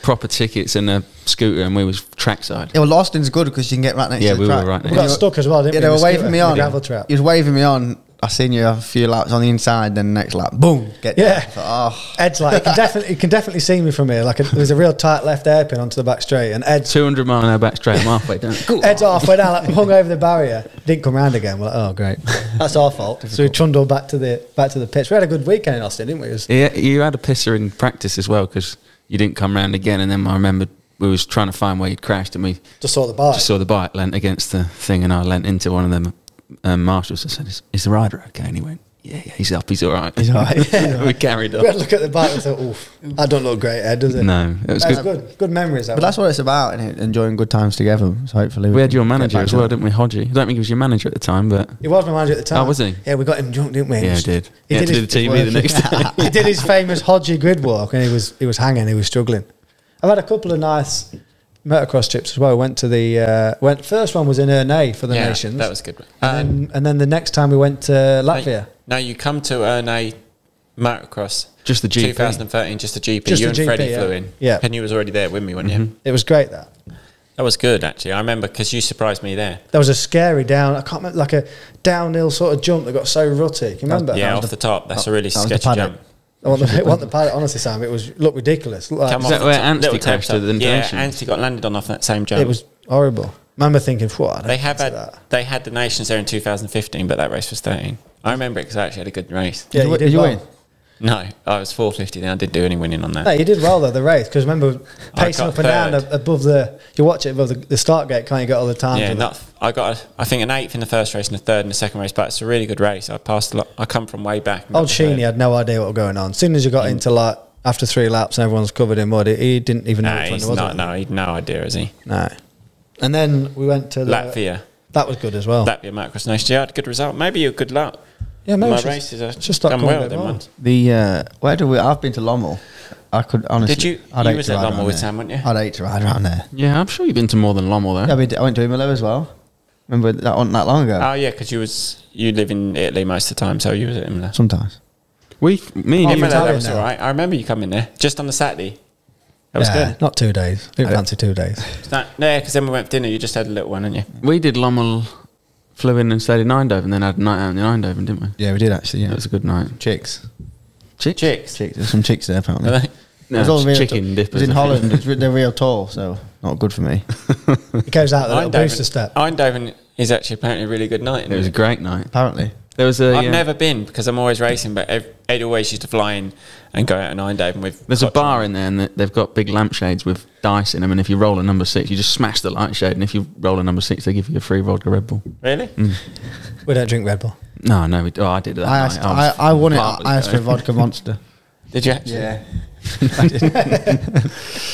Speaker 2: proper tickets and a scooter, and we was trackside.
Speaker 4: Yeah, well, Austin's good because you can get right next
Speaker 2: Yeah,
Speaker 4: to the
Speaker 2: we were
Speaker 4: track.
Speaker 2: right
Speaker 3: We
Speaker 2: next
Speaker 3: got stuck as well, didn't
Speaker 4: Yeah,
Speaker 3: we?
Speaker 4: they
Speaker 3: in
Speaker 4: were
Speaker 3: the
Speaker 4: waving me on.
Speaker 3: gravel trap.
Speaker 4: He was waving me on. I seen you have a few laps on the inside, then next lap, boom, get
Speaker 3: Yeah.
Speaker 4: down. Thought, oh,
Speaker 3: Ed's like, you can definitely, you can definitely see me from here. Like, a, there's a real tight left hairpin onto the back straight, and Ed's
Speaker 2: 200 mile an hour back straight, I'm halfway down.
Speaker 3: Ed's halfway down, like, hung over the barrier, didn't come round again. We're like, oh great, that's our fault. so we trundled back to the back to the pitch. We had a good weekend in Austin, didn't we? Was,
Speaker 2: Yeah, you had a pisser in practice as well because you didn't come round again. And then I remembered we was trying to find where you'd crashed, and we
Speaker 3: just saw the bike.
Speaker 2: just saw the bike leant against the thing, and I leant into one of them um, marshals. I said, "Is, is the rider okay?" And he went, "Yeah, yeah, he's up. He's all right."
Speaker 4: He's all right.
Speaker 2: we carried
Speaker 3: we had
Speaker 2: on.
Speaker 3: to look at the bike and thought, oof, that don't look great, Ed, does it?
Speaker 2: No, it was
Speaker 3: That
Speaker 2: good.
Speaker 3: good. Good memories. That
Speaker 4: But that's what it's about, and enjoying good times together. So hopefully,
Speaker 2: We had your manager as well, didn't we, Hodgie? I don't think he was your manager at the time, but
Speaker 3: He was my manager at the time.
Speaker 2: Oh, was he?
Speaker 3: Yeah, we got him drunk, didn't we?
Speaker 2: yeah, I did.
Speaker 3: He
Speaker 2: He
Speaker 3: did
Speaker 2: to do
Speaker 3: his-
Speaker 2: the TV the next day.
Speaker 3: he did his famous Hodgie grid walk, and he was he was hanging. He was struggling. I've had a couple of nice motocross trips as well. Went to the uh, went first one was in Ernée for the
Speaker 5: yeah,
Speaker 3: nations.
Speaker 5: that was good.
Speaker 3: And, then, and then the next time we went to Latvia.
Speaker 5: No, you come to Ernée motocross.
Speaker 2: Just the GP.
Speaker 5: 2013, just the GP.
Speaker 3: Just
Speaker 5: you
Speaker 3: the
Speaker 5: and Freddie
Speaker 3: yeah.
Speaker 5: flew in.
Speaker 3: Yeah.
Speaker 5: And you was already there with me, weren't you?
Speaker 3: It was great. That
Speaker 5: That was good, actually. I remember because you surprised me there.
Speaker 3: there was a scary down. I can't remember like a downhill sort of jump that got so rutty. Can you remember?
Speaker 5: yeah, off
Speaker 3: was
Speaker 5: the top. That's a really
Speaker 4: that
Speaker 5: sketchy jump.
Speaker 3: I want the, want the pilot. Honestly, Sam, it was looked ridiculous. Looked like-
Speaker 5: Come
Speaker 2: Is
Speaker 5: off
Speaker 2: that
Speaker 5: the
Speaker 2: where
Speaker 5: top-
Speaker 2: Anstie
Speaker 5: little tap
Speaker 2: crashed at the
Speaker 5: Yeah,
Speaker 2: Nations?
Speaker 5: Anstie got landed on off that same jump.
Speaker 3: it was horrible. I remember thinking, what?
Speaker 5: They have had they had the nations there in 2015, but that race was 13. I remember it because I actually had a good race.
Speaker 3: Yeah,
Speaker 4: Did you-
Speaker 3: you
Speaker 4: did
Speaker 3: did
Speaker 4: you
Speaker 3: well.
Speaker 4: win?
Speaker 5: No, I was 450. Then I didn't do any winning on that.
Speaker 3: No, you did well though the race because remember pacing up and down
Speaker 5: third.
Speaker 3: ab- above the you watch it above the, the start gate, can't you get all the time?
Speaker 5: Yeah, not, I got a, I think an eighth in the first race and a third in the second race, but it's a really good race. I passed a lot. I come from way back.
Speaker 3: Old. Sheeny had no idea what was going on. As soon as you got mm. into like after three laps and everyone's covered in mud, he- he didn't even know
Speaker 5: Nah,
Speaker 3: which one it was.
Speaker 5: not. No, he'd no idea, is he?
Speaker 3: no. And then we went to the,
Speaker 5: Latvia,
Speaker 3: That was good as well.
Speaker 5: Latvia Macross Nation. Yeah, had good result. Maybe you good luck.
Speaker 3: Yeah, maybe
Speaker 5: My
Speaker 3: it's just-
Speaker 5: races are
Speaker 3: it's just
Speaker 5: done well.
Speaker 3: bit
Speaker 5: Then
Speaker 3: more.
Speaker 4: The uh, where do we? I've been to Lommel. I could honestly.
Speaker 5: Did you-
Speaker 4: I'd
Speaker 5: you
Speaker 4: hate
Speaker 5: was at
Speaker 4: ride
Speaker 5: Lommel with. Sam, weren't you?
Speaker 4: I'd hate to ride around there.
Speaker 2: Yeah, I'm sure you've been to more than Lommel though.
Speaker 4: Yeah, we did- I went to Imola as well. Remember that one that long ago?
Speaker 5: Oh yeah, because you was you live in Italy most of the time, so you was at Imola.
Speaker 4: Sometimes.
Speaker 2: We, me and
Speaker 3: Oh,
Speaker 2: you,
Speaker 5: Imola, that
Speaker 3: Italian
Speaker 5: was all right. I remember you coming there just on the Saturday. That was
Speaker 3: Yeah,
Speaker 5: good.
Speaker 3: Not two days. Didn't fancy two days.
Speaker 5: It's not- no, yeah, because then we went for dinner. You just had a little one, didn't you?
Speaker 2: we did Lommel, flew in and stayed in Eindhoven, and then had a night out in Eindhoven, didn't we?
Speaker 4: Yeah, we did actually. Yeah,
Speaker 2: it was a good night.
Speaker 4: chicks.
Speaker 2: Chicks.
Speaker 5: Chicks.
Speaker 4: Chicks. There's some chicks there apparently.
Speaker 5: Are they?
Speaker 2: No,
Speaker 4: It was all
Speaker 2: it's
Speaker 4: real
Speaker 2: chicken
Speaker 4: t-
Speaker 2: dippers.
Speaker 4: It was in Holland. It's, re- they're real tall, so not good for me.
Speaker 3: It goes out the little booster step.
Speaker 5: Eindhoven is actually apparently a really good night.
Speaker 2: It was a great night.
Speaker 4: Apparently,
Speaker 2: There was a.
Speaker 5: I've
Speaker 2: yeah,
Speaker 5: never been because I'm always racing, but ev- Ed always used to fly in and go out in Eindhoven with.
Speaker 2: There's a bar
Speaker 5: on.
Speaker 2: in there, and they've got big lampshades with dice in them. And if you roll a number six, you just smash the light shade. And if you roll a number six, they give you a free vodka Red Bull.
Speaker 5: Really?
Speaker 3: We don't drink Red Bull.
Speaker 2: No, no, we, oh, I did that.
Speaker 4: I asked.
Speaker 2: was
Speaker 4: I, I won it. I asked for a vodka monster.
Speaker 5: Did you actually?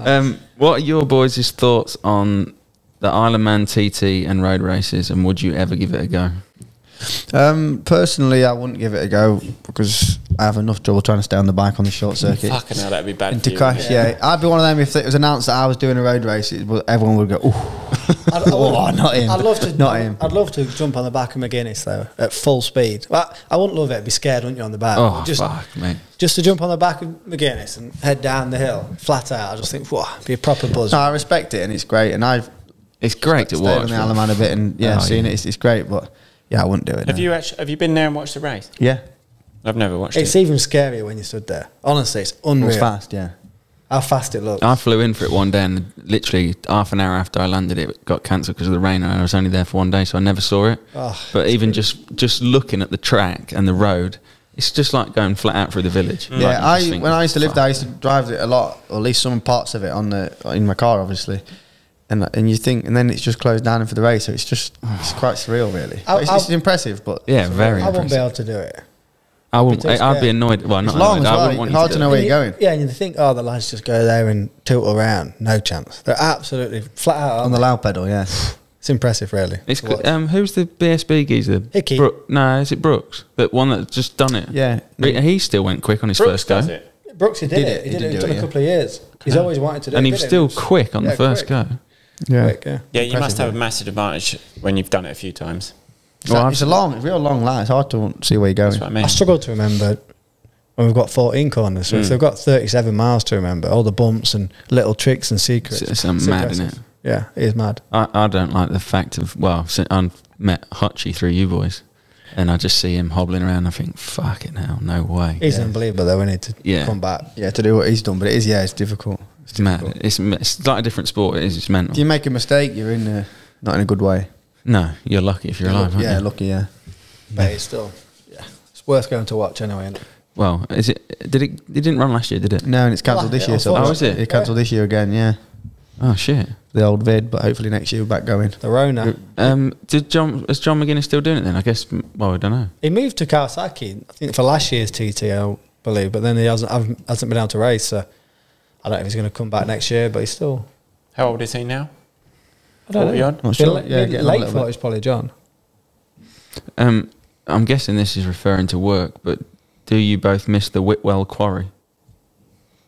Speaker 2: Um, what are your boys' thoughts on the Isle of Man TT and road races, and would you ever give it a go?
Speaker 4: Um, personally, I wouldn't give it a go because I have enough trouble trying to stay on the bike on the short circuit.
Speaker 5: Fucking hell, that'd be bad.
Speaker 4: And to
Speaker 5: you,
Speaker 4: crash,
Speaker 5: wouldn't
Speaker 4: yeah. I'd be one of them if it was announced that I was doing a road race. It, everyone would go, "Ooh,
Speaker 3: I'd, I
Speaker 4: Oh,
Speaker 3: would-
Speaker 4: not him.
Speaker 3: I'd love to.
Speaker 4: Not him.
Speaker 3: I'd love to jump on the back of McGuinness though at full speed. Well, I wouldn't love it. I'd be scared, wouldn't you, on the back?
Speaker 2: Oh,
Speaker 3: just,
Speaker 2: fuck, mate.
Speaker 3: just to jump on the back of McGuinness and head down the hill flat out. I just think, whoa, be a proper buzz.
Speaker 4: No, I respect it and it's great. And I've
Speaker 2: It's great to
Speaker 4: stayed
Speaker 2: watch.
Speaker 4: on the Isle of Man a bit and yeah,
Speaker 2: Oh,
Speaker 4: seen
Speaker 2: yeah.
Speaker 4: it. It's, it's great, but yeah, I wouldn't do it.
Speaker 5: Have
Speaker 4: no.
Speaker 5: you actually? Have you been there and watched the race?
Speaker 4: Yeah,
Speaker 5: I've never watched
Speaker 3: It's
Speaker 5: it.
Speaker 3: even scarier when you stood there. Honestly, it's unreal.
Speaker 4: was fast. Yeah,
Speaker 3: How fast it looks.
Speaker 2: I flew in for it one day, and literally half an hour after I landed, it got cancelled because of the rain, and I was only there for one day, so I never saw it.
Speaker 3: Oh,
Speaker 2: but even just just looking at the track and the road, it's just like going flat out through the village. Like,
Speaker 4: yeah.
Speaker 2: you just
Speaker 4: I when I used to live there, I used to drive it a lot, or at least some parts of it on the in my car, obviously. And and you think, and then it's just closed down for the race, so it's just it's quite surreal, really.
Speaker 3: I'll-
Speaker 4: it's, it's impressive, but
Speaker 2: Yeah, very
Speaker 3: I wouldn't be able to do it.
Speaker 2: I wouldn't.
Speaker 3: too
Speaker 2: I- I'd be annoyed. Well, not
Speaker 4: It's long
Speaker 2: annoyed.
Speaker 4: as
Speaker 2: I
Speaker 4: well.
Speaker 2: wouldn't want
Speaker 4: hard
Speaker 2: to
Speaker 4: to know
Speaker 2: it.
Speaker 4: where you're going.
Speaker 3: Yeah, and you think, oh, the lads just go there and tilt around, no chance. They're absolutely flat out
Speaker 4: on
Speaker 3: on
Speaker 4: the
Speaker 3: the.
Speaker 4: loud pedal. Yeah,
Speaker 3: It's impressive, really.
Speaker 2: It's good. um, who's the BSB geezer?
Speaker 3: Hickey.
Speaker 2: Brook, no, is it Brookes? That one that just done it.
Speaker 4: Yeah.
Speaker 2: He- he still went quick on his
Speaker 5: Brookes
Speaker 2: first go,
Speaker 5: it.
Speaker 3: Brookes, he did,
Speaker 4: Did
Speaker 3: it.
Speaker 4: it.
Speaker 3: He
Speaker 4: He
Speaker 3: did
Speaker 4: did
Speaker 3: it. He's
Speaker 4: do
Speaker 3: done
Speaker 4: it,
Speaker 3: a
Speaker 4: yeah.
Speaker 3: couple of years. He's always wanted to do
Speaker 2: and
Speaker 3: it.
Speaker 2: he was
Speaker 3: did it.
Speaker 2: still quick on
Speaker 3: yeah,
Speaker 2: the first
Speaker 3: quick.
Speaker 2: go.
Speaker 4: Yeah.
Speaker 3: Quick, yeah.
Speaker 5: Yeah, you must have a massive advantage when you've done it a few times.
Speaker 4: It's,
Speaker 2: Well,
Speaker 4: a- it's a long, real long line. It's hard to see where you're going.
Speaker 5: That's what I mean.
Speaker 3: I struggle to remember when we've got 14 corners. So if
Speaker 5: Mm.
Speaker 3: they've got 37 miles to remember, all the bumps and little tricks and secrets.
Speaker 2: It's- it's mad, isn't it?
Speaker 3: Yeah, it is mad.
Speaker 2: I, I don't like the fact of well, I've met Hutchie through you boys, and I just see him hobbling around. I think, fucking hell, no way.
Speaker 3: He's
Speaker 4: Yeah.
Speaker 3: unbelievable though. We need to
Speaker 2: Yeah.
Speaker 3: come back.
Speaker 4: Yeah, to do what he's done, but it is. Yeah, it's difficult. It's
Speaker 2: It's mad.
Speaker 4: difficult.
Speaker 2: It's, it's like a different sport. It is. It's mental.
Speaker 4: If you make a mistake, you're in a, not in a good way.
Speaker 2: no, you're lucky if you're alive. aren't
Speaker 4: yeah,
Speaker 2: you?
Speaker 4: lucky. Yeah.
Speaker 3: But it's still, yeah, it's worth going to watch anyway. Isn't it?
Speaker 2: Well, is it? Did it? It didn't run last year, did it?
Speaker 4: No, and it's cancelled
Speaker 3: Well,
Speaker 4: this
Speaker 3: yeah,
Speaker 4: year. So
Speaker 3: I thought-
Speaker 2: Oh, is it?
Speaker 4: It cancelled this year again. Yeah,
Speaker 2: Oh shit.
Speaker 4: the old vid, but hopefully next year we're back going.
Speaker 3: The Rona.
Speaker 2: Um, did John? Is John McGuinness still doing it then? I guess. Well, I don't know.
Speaker 3: He moved to Kawasaki, I think, for last year's TT, I believe, but then he hasn't haven't- hasn't been able to race. So I don't know if he's going to come back next year, but he's still.
Speaker 5: How old is he now?
Speaker 3: I don't
Speaker 5: 40
Speaker 3: know.
Speaker 5: odd?
Speaker 4: Not sure.
Speaker 3: Mid-
Speaker 4: Yeah,
Speaker 3: mid-
Speaker 4: getting on a
Speaker 3: late
Speaker 4: little bit.
Speaker 3: forties, probably John.
Speaker 2: Um, I'm guessing this is referring to work, but do you both miss the Whitwell Quarry?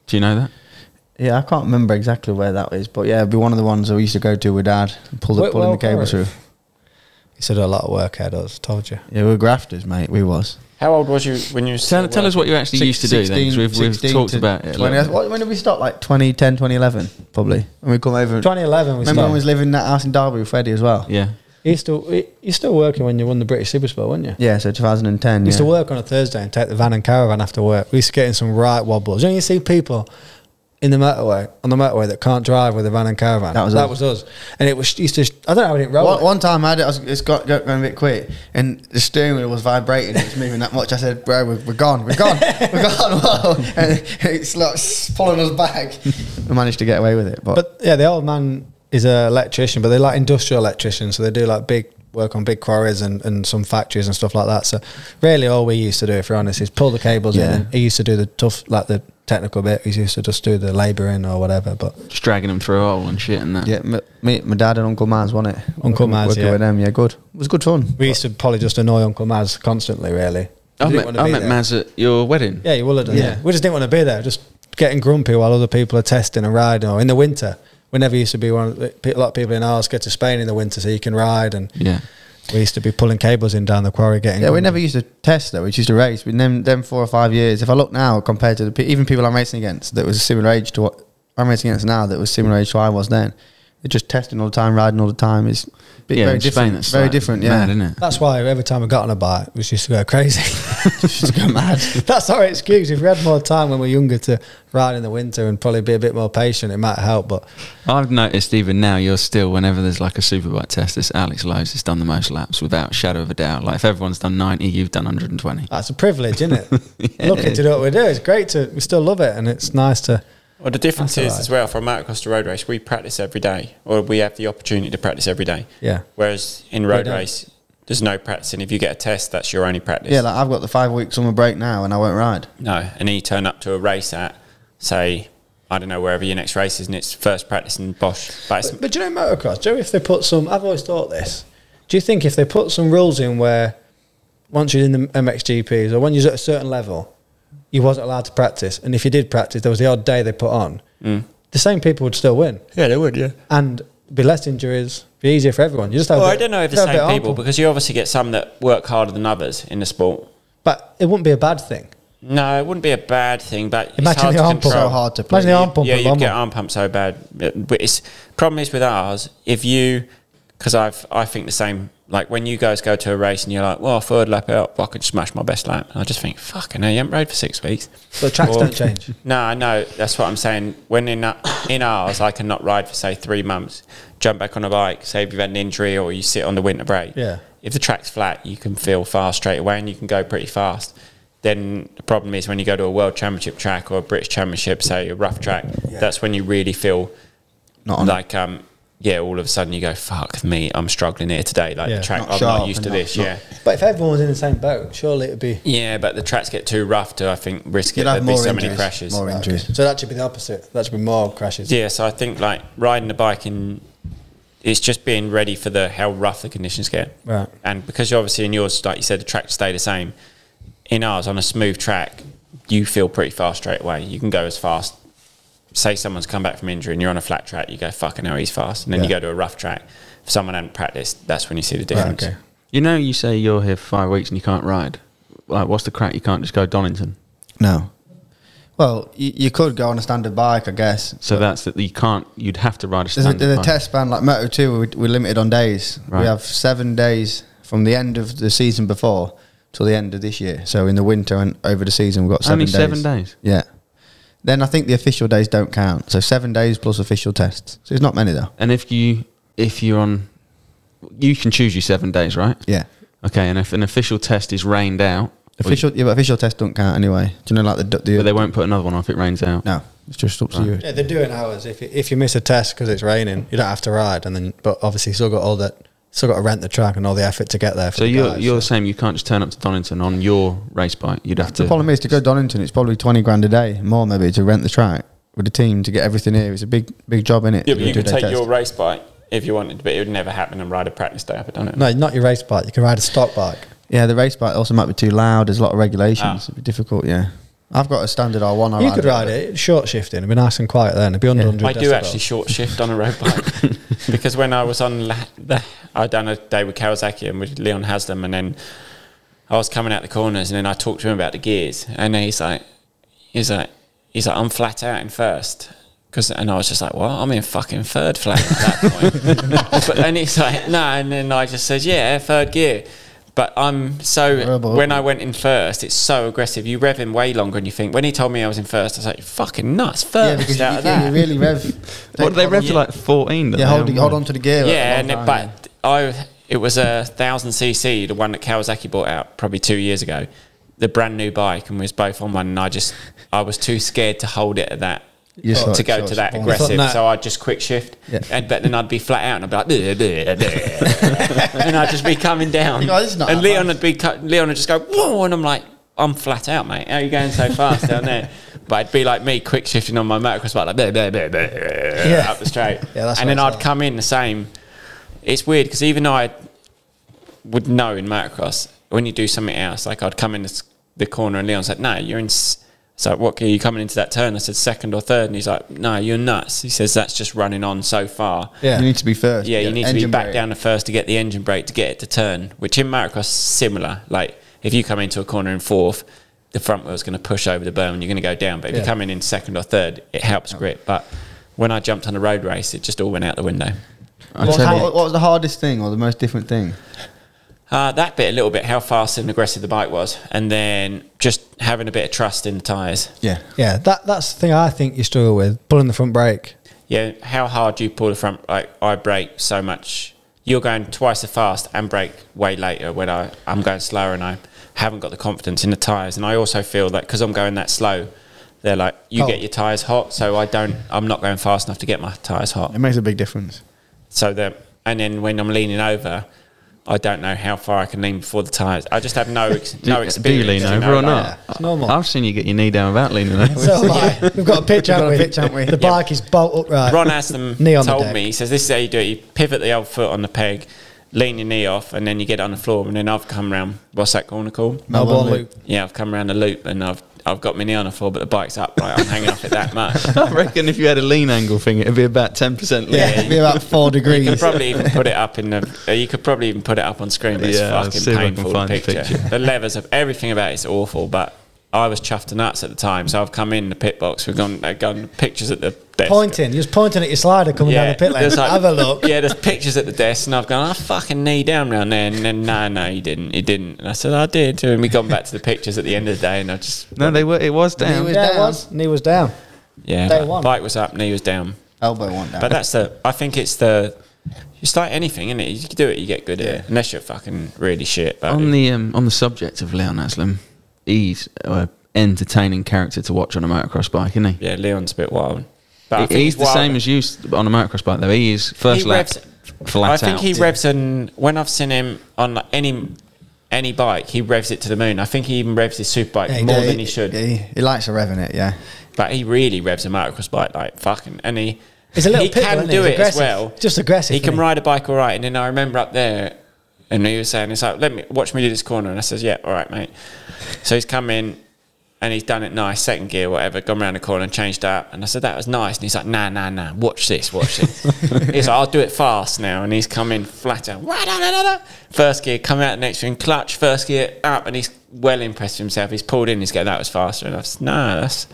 Speaker 2: Do you know that?
Speaker 4: Yeah, I can't remember exactly where that is, but yeah, it'd be one of the ones that we used to go to with dad, and pull the, pulling the cable
Speaker 3: Quarry.
Speaker 4: through.
Speaker 3: He said a lot of work ahead of us. Told you.
Speaker 4: Yeah, we were grafters, mate. We was.
Speaker 5: How old was you when you?
Speaker 2: Tell, tell us what you actually used to do then, 'cause we've, we've
Speaker 4: 16
Speaker 2: talked
Speaker 4: to
Speaker 2: about it. a
Speaker 4: 20
Speaker 2: little bit.
Speaker 4: what- when did we start? Like 2010, 2011, probably. When we come over.
Speaker 3: 2011. We
Speaker 4: Remember when we was living in that house in Derby with Freddie as well?
Speaker 2: Yeah.
Speaker 3: You still you're still working when you won the British Super Sport, weren't you?
Speaker 4: Yeah, so 2010.
Speaker 3: We used
Speaker 4: yeah.
Speaker 3: to work on a Thursday and take the van and caravan after work. We used to get in some right wobbles. You know, you see people in the motorway on the motorway that can't drive with a van and caravan.
Speaker 4: That was
Speaker 3: that
Speaker 4: us.
Speaker 3: was us, and it was used to. I don't know how it didn't roll.
Speaker 4: One,
Speaker 3: it.
Speaker 4: one time I had it, I was, it's got, got going a bit quick, and the steering wheel was vibrating. It was moving that much. I said, "Bro, we're, we're gone, we're gone, we're gone." Whoa. And it's like pulling us back. We managed to get away with it, but,
Speaker 3: But yeah, the old man is an electrician, but they're like industrial electricians, so they do like big work on big quarries and, and some factories and stuff like that. So really, all we used to do, if you're honest, is pull the cables
Speaker 4: Yeah.
Speaker 3: in. And he used to do the tough, like the technical bit. He used to just do the labouring or whatever. But
Speaker 2: Just dragging them through a hole and shit and that.
Speaker 4: yeah, m- me, my dad and Uncle Maz won it.
Speaker 3: Uncle Maz,
Speaker 4: working
Speaker 3: yeah.
Speaker 4: with them, yeah, good. It was good fun.
Speaker 3: we used to probably just annoy Uncle Maz constantly. Really,
Speaker 2: I
Speaker 3: We didn't
Speaker 2: met,
Speaker 3: wanna
Speaker 2: I
Speaker 3: be
Speaker 2: met
Speaker 3: there.
Speaker 2: Maz at your wedding.
Speaker 3: Yeah, you will have done.
Speaker 4: Yeah.
Speaker 3: Yeah. we just didn't want to be there. Just getting grumpy while other people are testing and riding. Or in the winter, we never used to be one. Of the, a lot of people in ours get to Spain in the winter, so you can ride. And
Speaker 2: Yeah.
Speaker 3: We used to be pulling cables in down the quarry, getting.
Speaker 4: Yeah, we never used to test though. We used to race. But them, them four or five years. If I look now compared to the even people I'm racing against that was a similar age to what I'm racing against now, that was similar age to I was then. They're just testing all the time, riding all the time. It's bit,
Speaker 2: yeah,
Speaker 4: very
Speaker 2: in
Speaker 4: different.
Speaker 2: Spain,
Speaker 4: very
Speaker 2: like
Speaker 4: different.
Speaker 2: Mad,
Speaker 4: Yeah,
Speaker 2: isn't it?
Speaker 3: That's why every time we got on a bike, we used to go crazy.
Speaker 4: just go mad.
Speaker 3: That's our excuse. If we had more time when we were younger to ride in the winter and probably be a bit more patient, it might help. But
Speaker 2: I've noticed even now you're still whenever there's like a superbike test, this Alex Lowes has done the most laps without a shadow of a doubt. Like if everyone's done 90, you've done 120.
Speaker 3: that's a privilege, isn't it?
Speaker 2: Yeah,
Speaker 3: Lucky
Speaker 2: it is.
Speaker 3: to do what we do. It's great to. We still love it, and it's nice to.
Speaker 5: Well, the difference
Speaker 3: That's
Speaker 5: is
Speaker 3: alright.
Speaker 5: as well from motocross to road race, we practice every day, or we have the opportunity to practice every day.
Speaker 3: Yeah.
Speaker 5: Whereas in road race, there's no practicing. If you get a test, that's your only practice.
Speaker 4: Yeah, like I've got the five week summer break now, and I won't ride.
Speaker 5: no, and then you turn up to a race at, say, I don't know wherever your next race is, and it's first practice in Bosch. But
Speaker 3: But, but do you know motocross? Do you know if they put some? I've always thought this. Do you think if they put some rules in where once you're in the MXGPs or when you're at a certain level, you wasn't allowed to practice, and if you did practice, there was the odd day they put on. Mm. The same people would still win,
Speaker 5: yeah, they would, yeah.
Speaker 3: and be less injuries, be easier for everyone. You just have.
Speaker 5: Well,
Speaker 3: a
Speaker 5: I
Speaker 3: bit-
Speaker 5: don't know if the
Speaker 3: have a bit
Speaker 5: same people
Speaker 3: arm-
Speaker 5: because you obviously get some that work harder than others in the sport.
Speaker 3: but it wouldn't be a bad thing.
Speaker 5: No, it wouldn't be a bad thing, but it's
Speaker 3: Imagine
Speaker 5: hard
Speaker 3: the arm pump.
Speaker 4: So hard to play.
Speaker 3: Imagine the arm pump.
Speaker 5: yeah, you'd get arm pump so bad. But but it's problem is with ours. If you, because I've I think the same. Like when you guys go to a race and you're like, well, third lap out, I could smash my best lap. And I just think, fucking, hell, you haven't rode for six weeks.
Speaker 3: The tracks
Speaker 5: Or-
Speaker 3: don't change.
Speaker 5: No, I know. That's what I'm saying. When in uh, in ours, I cannot ride for say three months. Jump back on a bike. Say if you've had an injury or you sit on the winter break.
Speaker 3: Yeah.
Speaker 5: If the track's flat, you can feel fast straight away and you can go pretty fast. Then the problem is when you go to a world championship track or a British championship, say a rough track, that's when you really feel
Speaker 4: Not on.
Speaker 5: like um yeah. All of a sudden you go fuck me, I'm struggling here today. Like
Speaker 3: Yeah.
Speaker 5: the track,
Speaker 4: Not
Speaker 5: I'm
Speaker 4: sharp
Speaker 5: not used to
Speaker 4: not-
Speaker 5: this.
Speaker 4: not-
Speaker 5: yeah.
Speaker 3: But if everyone was in the same boat, surely it'd be.
Speaker 5: Yeah, but the tracks get too rough to I think risk it.
Speaker 4: You'd have
Speaker 5: There'd be
Speaker 4: more
Speaker 5: so
Speaker 4: injuries.
Speaker 5: many crashes.
Speaker 4: More injuries.
Speaker 3: So that should be the opposite. That should be more crashes.
Speaker 5: Yeah, so I think like riding the bike in, it's just being ready for the how rough the conditions get.
Speaker 3: Right.
Speaker 5: And because you're obviously in yours, like you said, the tracks stay the same. In ours, on a smooth track, you feel pretty fast straight away. You can go as fast. Say someone's come back from injury and you're on a flat track, you go fucking hell, he's fast. And then you go to a rough track. If someone hadn't practiced, that's when you see the
Speaker 3: Right,
Speaker 5: difference.
Speaker 3: okay.
Speaker 2: You know, you say you're here for five weeks and you can't ride. Like, what's the crack? You can't just go Donington.
Speaker 4: No. Well, you, you could go on a standard bike, I guess.
Speaker 2: So that's that you can't. You'd have to ride a
Speaker 4: There's a,
Speaker 2: standard
Speaker 4: there's a
Speaker 2: bike.
Speaker 4: test ban like Moto 2, we- we're limited on days.
Speaker 2: Right.
Speaker 4: We have seven days from the end of the season before till the end of this year. So in the winter and over the season, we've got seven
Speaker 2: Only
Speaker 4: days.
Speaker 2: seven days?
Speaker 4: Yeah. Then I think the official days don't count. So seven days plus official tests. So it's not many though.
Speaker 2: And if you if you're on, you can choose your seven days, right?
Speaker 4: Yeah.
Speaker 2: Okay. And if an official test is rained out, or you-
Speaker 4: Official, yeah, but official tests don't count anyway. Do you know like the the?
Speaker 2: but they won't put another one on if it rains out.
Speaker 4: No, it's just up to you.
Speaker 3: Yeah, they're doing hours. If you, if you miss a test because it's raining, you don't have to ride, and then but obviously you still got all that, still got to rent the track and all the effort to get there. For
Speaker 2: So
Speaker 3: the
Speaker 2: you're
Speaker 3: guys,
Speaker 2: you're saying you can't just turn up to Donington on your race bike. You'd have to.
Speaker 4: The problem is to go to Donington, it's probably twenty grand a day, more maybe, to rent the track with the team to get everything here. It's a big, big job in it.
Speaker 5: Yeah, but you could take your race bike if you wanted, but it would never happen and ride a practice day up at Donington.
Speaker 3: No, not your race bike. You can ride a stock bike.
Speaker 4: Yeah, the race bike also might be too loud. There's a lot of regulations.
Speaker 5: Ah.
Speaker 4: It'd be difficult. Yeah, I've got a standard R1. I
Speaker 3: you
Speaker 4: ride
Speaker 3: could ride
Speaker 4: bit.
Speaker 3: it short shifting. It'd be nice and quiet then. It'd be under
Speaker 4: Yeah.
Speaker 3: 100
Speaker 5: I do actually short shift on a road bike because when I was on, la- the, I'd done a day with Kawasaki and with Leon Haslam, and then I was coming out the corners, and then I talked to him about the gears, and he's like, he's like, he's like, I'm flat out in first. Cause, and I was just like, well, I'm in fucking third flat at that point. but, and he's like, no, and then I just said, yeah, third gear. But I'm so
Speaker 4: Terrible.
Speaker 5: when I went in first, it's so aggressive. You rev him way longer, and you think when he told me I was in first, I was like, "You're "Fucking nuts!" First
Speaker 4: Yeah, because you,
Speaker 5: out of
Speaker 4: yeah,
Speaker 5: that.
Speaker 4: you really rev.
Speaker 2: What did they rev to
Speaker 5: Yeah.
Speaker 2: like 14?
Speaker 4: Yeah, hold,
Speaker 2: or
Speaker 4: hold
Speaker 2: more?
Speaker 4: on to the gear.
Speaker 5: yeah,
Speaker 4: a
Speaker 5: and it, but I it was a thousand cc, the one that Kawasaki bought out probably two years ago, the brand new bike, and we was both on one, and I just I was too scared to hold it at that.
Speaker 4: You oh, just
Speaker 5: to
Speaker 4: thought-
Speaker 5: go to that aggressive,
Speaker 3: Thought, nah.
Speaker 5: so I'd just quick shift,
Speaker 4: Yeah.
Speaker 5: and but then I'd be flat out, and I'd be like, "Duh, duh, duh," and I'd just be coming down,
Speaker 4: You go, "This is not
Speaker 5: and Leon
Speaker 4: fast."
Speaker 5: would be cut, Leon would just go, "Whoa," and I'm like, "I'm flat out, mate. How are you going so fast down there?" But it'd be like me quick shifting on my motocross bike, like blah, blah, blah, blah,
Speaker 3: Yeah.
Speaker 5: up the straight,
Speaker 3: Yeah, that's
Speaker 5: and then I'd
Speaker 3: like.
Speaker 5: come in the same. It's weird because even though I would know in motocross when you do something else, like I'd come in the, the corner and Leon's like, "No, you're in." S-" So what are you coming into that turn? I said second or third, and he's like, "No, you're nuts." He says that's just running on so far.
Speaker 3: Yeah.
Speaker 4: You need to be first.
Speaker 5: Yeah, you
Speaker 4: Get
Speaker 5: need to be back
Speaker 4: brake.
Speaker 5: down to first to get the engine brake to get it to turn, which in motocross similar. Like if you come into a corner in fourth, the front wheel's going to push over the berm and you're going to go down. But if
Speaker 3: Yeah.
Speaker 5: you're coming in second or third, it helps grip. But when I jumped on a road race, it just all went out the window.
Speaker 4: What, how- what was the hardest thing or the most different thing?
Speaker 5: Uh, that bit a little bit, how fast and aggressive the bike was, and then just having a bit of trust in the tyres.
Speaker 4: Yeah.
Speaker 3: Yeah, that that's the thing I think you struggle with pulling the front brake.
Speaker 5: Yeah, how hard you pull the front. Like I brake so much. You're going twice as fast and brake way later when I I'm going slower and I haven't got the confidence in the tyres. And I also feel that because I'm going that slow, they're like you
Speaker 3: Cold.
Speaker 5: get your tyres hot, so I don't. I'm not going fast enough to get my tyres hot.
Speaker 4: It makes a big difference.
Speaker 5: So that and then when I'm leaning over. I don't know how far I can lean before the tyres. I just have no ex-
Speaker 2: Do,
Speaker 5: no
Speaker 2: do
Speaker 5: experience.
Speaker 2: you lean
Speaker 5: you
Speaker 2: over
Speaker 5: know,
Speaker 2: or
Speaker 5: like-
Speaker 2: not?
Speaker 3: it's normal.
Speaker 2: I've seen you get your knee down without leaning over.
Speaker 3: So like, we've got a picture, haven't
Speaker 4: got a
Speaker 3: we?
Speaker 4: picture, haven't we?
Speaker 3: The
Speaker 5: Yeah.
Speaker 3: bike is bolt upright.
Speaker 5: Ron Haslam
Speaker 3: Knee on
Speaker 5: told
Speaker 3: deck.
Speaker 5: me, he says, this is how you do it. You pivot the old foot on the peg, lean your knee off, and then you get it on the floor. And then I've come round, what's that corner called?
Speaker 3: Melbourne
Speaker 4: Melbourne
Speaker 3: loop.
Speaker 5: Yeah, I've come around the loop and I've I've got my knee on the floor, but the bike's up. Right, I'm hanging off it that much.
Speaker 2: I reckon if you had a lean angle thing, it'd be about 10% lean.
Speaker 4: Yeah, it'd be about four degrees.
Speaker 5: You could probably even put it up in the. uh, You could probably even put it up on screen. But
Speaker 2: Yeah,
Speaker 5: it's
Speaker 2: see if I
Speaker 5: fucking
Speaker 2: can
Speaker 5: painful.
Speaker 2: find
Speaker 5: The
Speaker 2: the
Speaker 5: picture.
Speaker 2: picture.
Speaker 5: the levers of everything about it's awful. But I was chuffed to nuts at the time, so I've come in the pit box. We've gone, uh, gone pictures at the desk.
Speaker 3: Pointing, you're just pointing at your slider coming down the pit lane.
Speaker 5: like-
Speaker 3: Have a look.
Speaker 5: Yeah, there's pictures at the desk, and I've gone, I fucking knee down round there, and then no, no, you didn't, you didn't. And I said, I did. And we gone back to the pictures at the end of the day, and I just
Speaker 2: No, they were. It was down.
Speaker 4: Knee was
Speaker 3: yeah, it
Speaker 4: down.
Speaker 3: was. Knee was down.
Speaker 5: yeah,
Speaker 3: Day
Speaker 5: but
Speaker 3: one.
Speaker 5: bike was up, knee was down.
Speaker 4: Elbow one down.
Speaker 5: But that's the. I think it's the. It's like anything, isn't it? You can do it, you get good at it, unless you're fucking really shit. But
Speaker 2: on the um, on the subject of Leon Haslam, he's an entertaining character to watch on a motocross bike, isn't he?
Speaker 5: yeah, Leon's a bit wild. But
Speaker 2: He-
Speaker 5: think
Speaker 2: he's the
Speaker 5: wild.
Speaker 2: same as you on a motocross bike, though. He is first
Speaker 5: He
Speaker 2: lap
Speaker 5: revs-
Speaker 2: flat
Speaker 5: I think
Speaker 2: out.
Speaker 5: he revs an when I've seen him on like any any bike, he revs it to the moon. I think he even revs his super bike
Speaker 3: Yeah,
Speaker 5: more
Speaker 3: does.
Speaker 5: than he should.
Speaker 4: He, he likes a rev it, yeah.
Speaker 5: But he really revs a motocross bike like fucking, and he
Speaker 3: He's a little
Speaker 5: he
Speaker 3: pit
Speaker 5: can
Speaker 3: bull, he?
Speaker 5: do
Speaker 3: He's
Speaker 5: it as well.
Speaker 3: Just aggressive,
Speaker 5: He can
Speaker 3: he?
Speaker 5: ride a bike all right. And then I remember up there, and he was saying, "It's like let me watch me do this corner." And I says, "Yeah, all right, mate." So he's come in. And he's done it nice, second gear, whatever, gone around the corner and changed up. And I said, that was nice. And he's like, nah, nah, nah, watch this, watch this. he's like, I'll do it fast now. And he's come in flat out. First gear, come out next to clutch, first gear up. And he's well impressed with himself. He's pulled in, he's going, that was faster. And I said, no, that's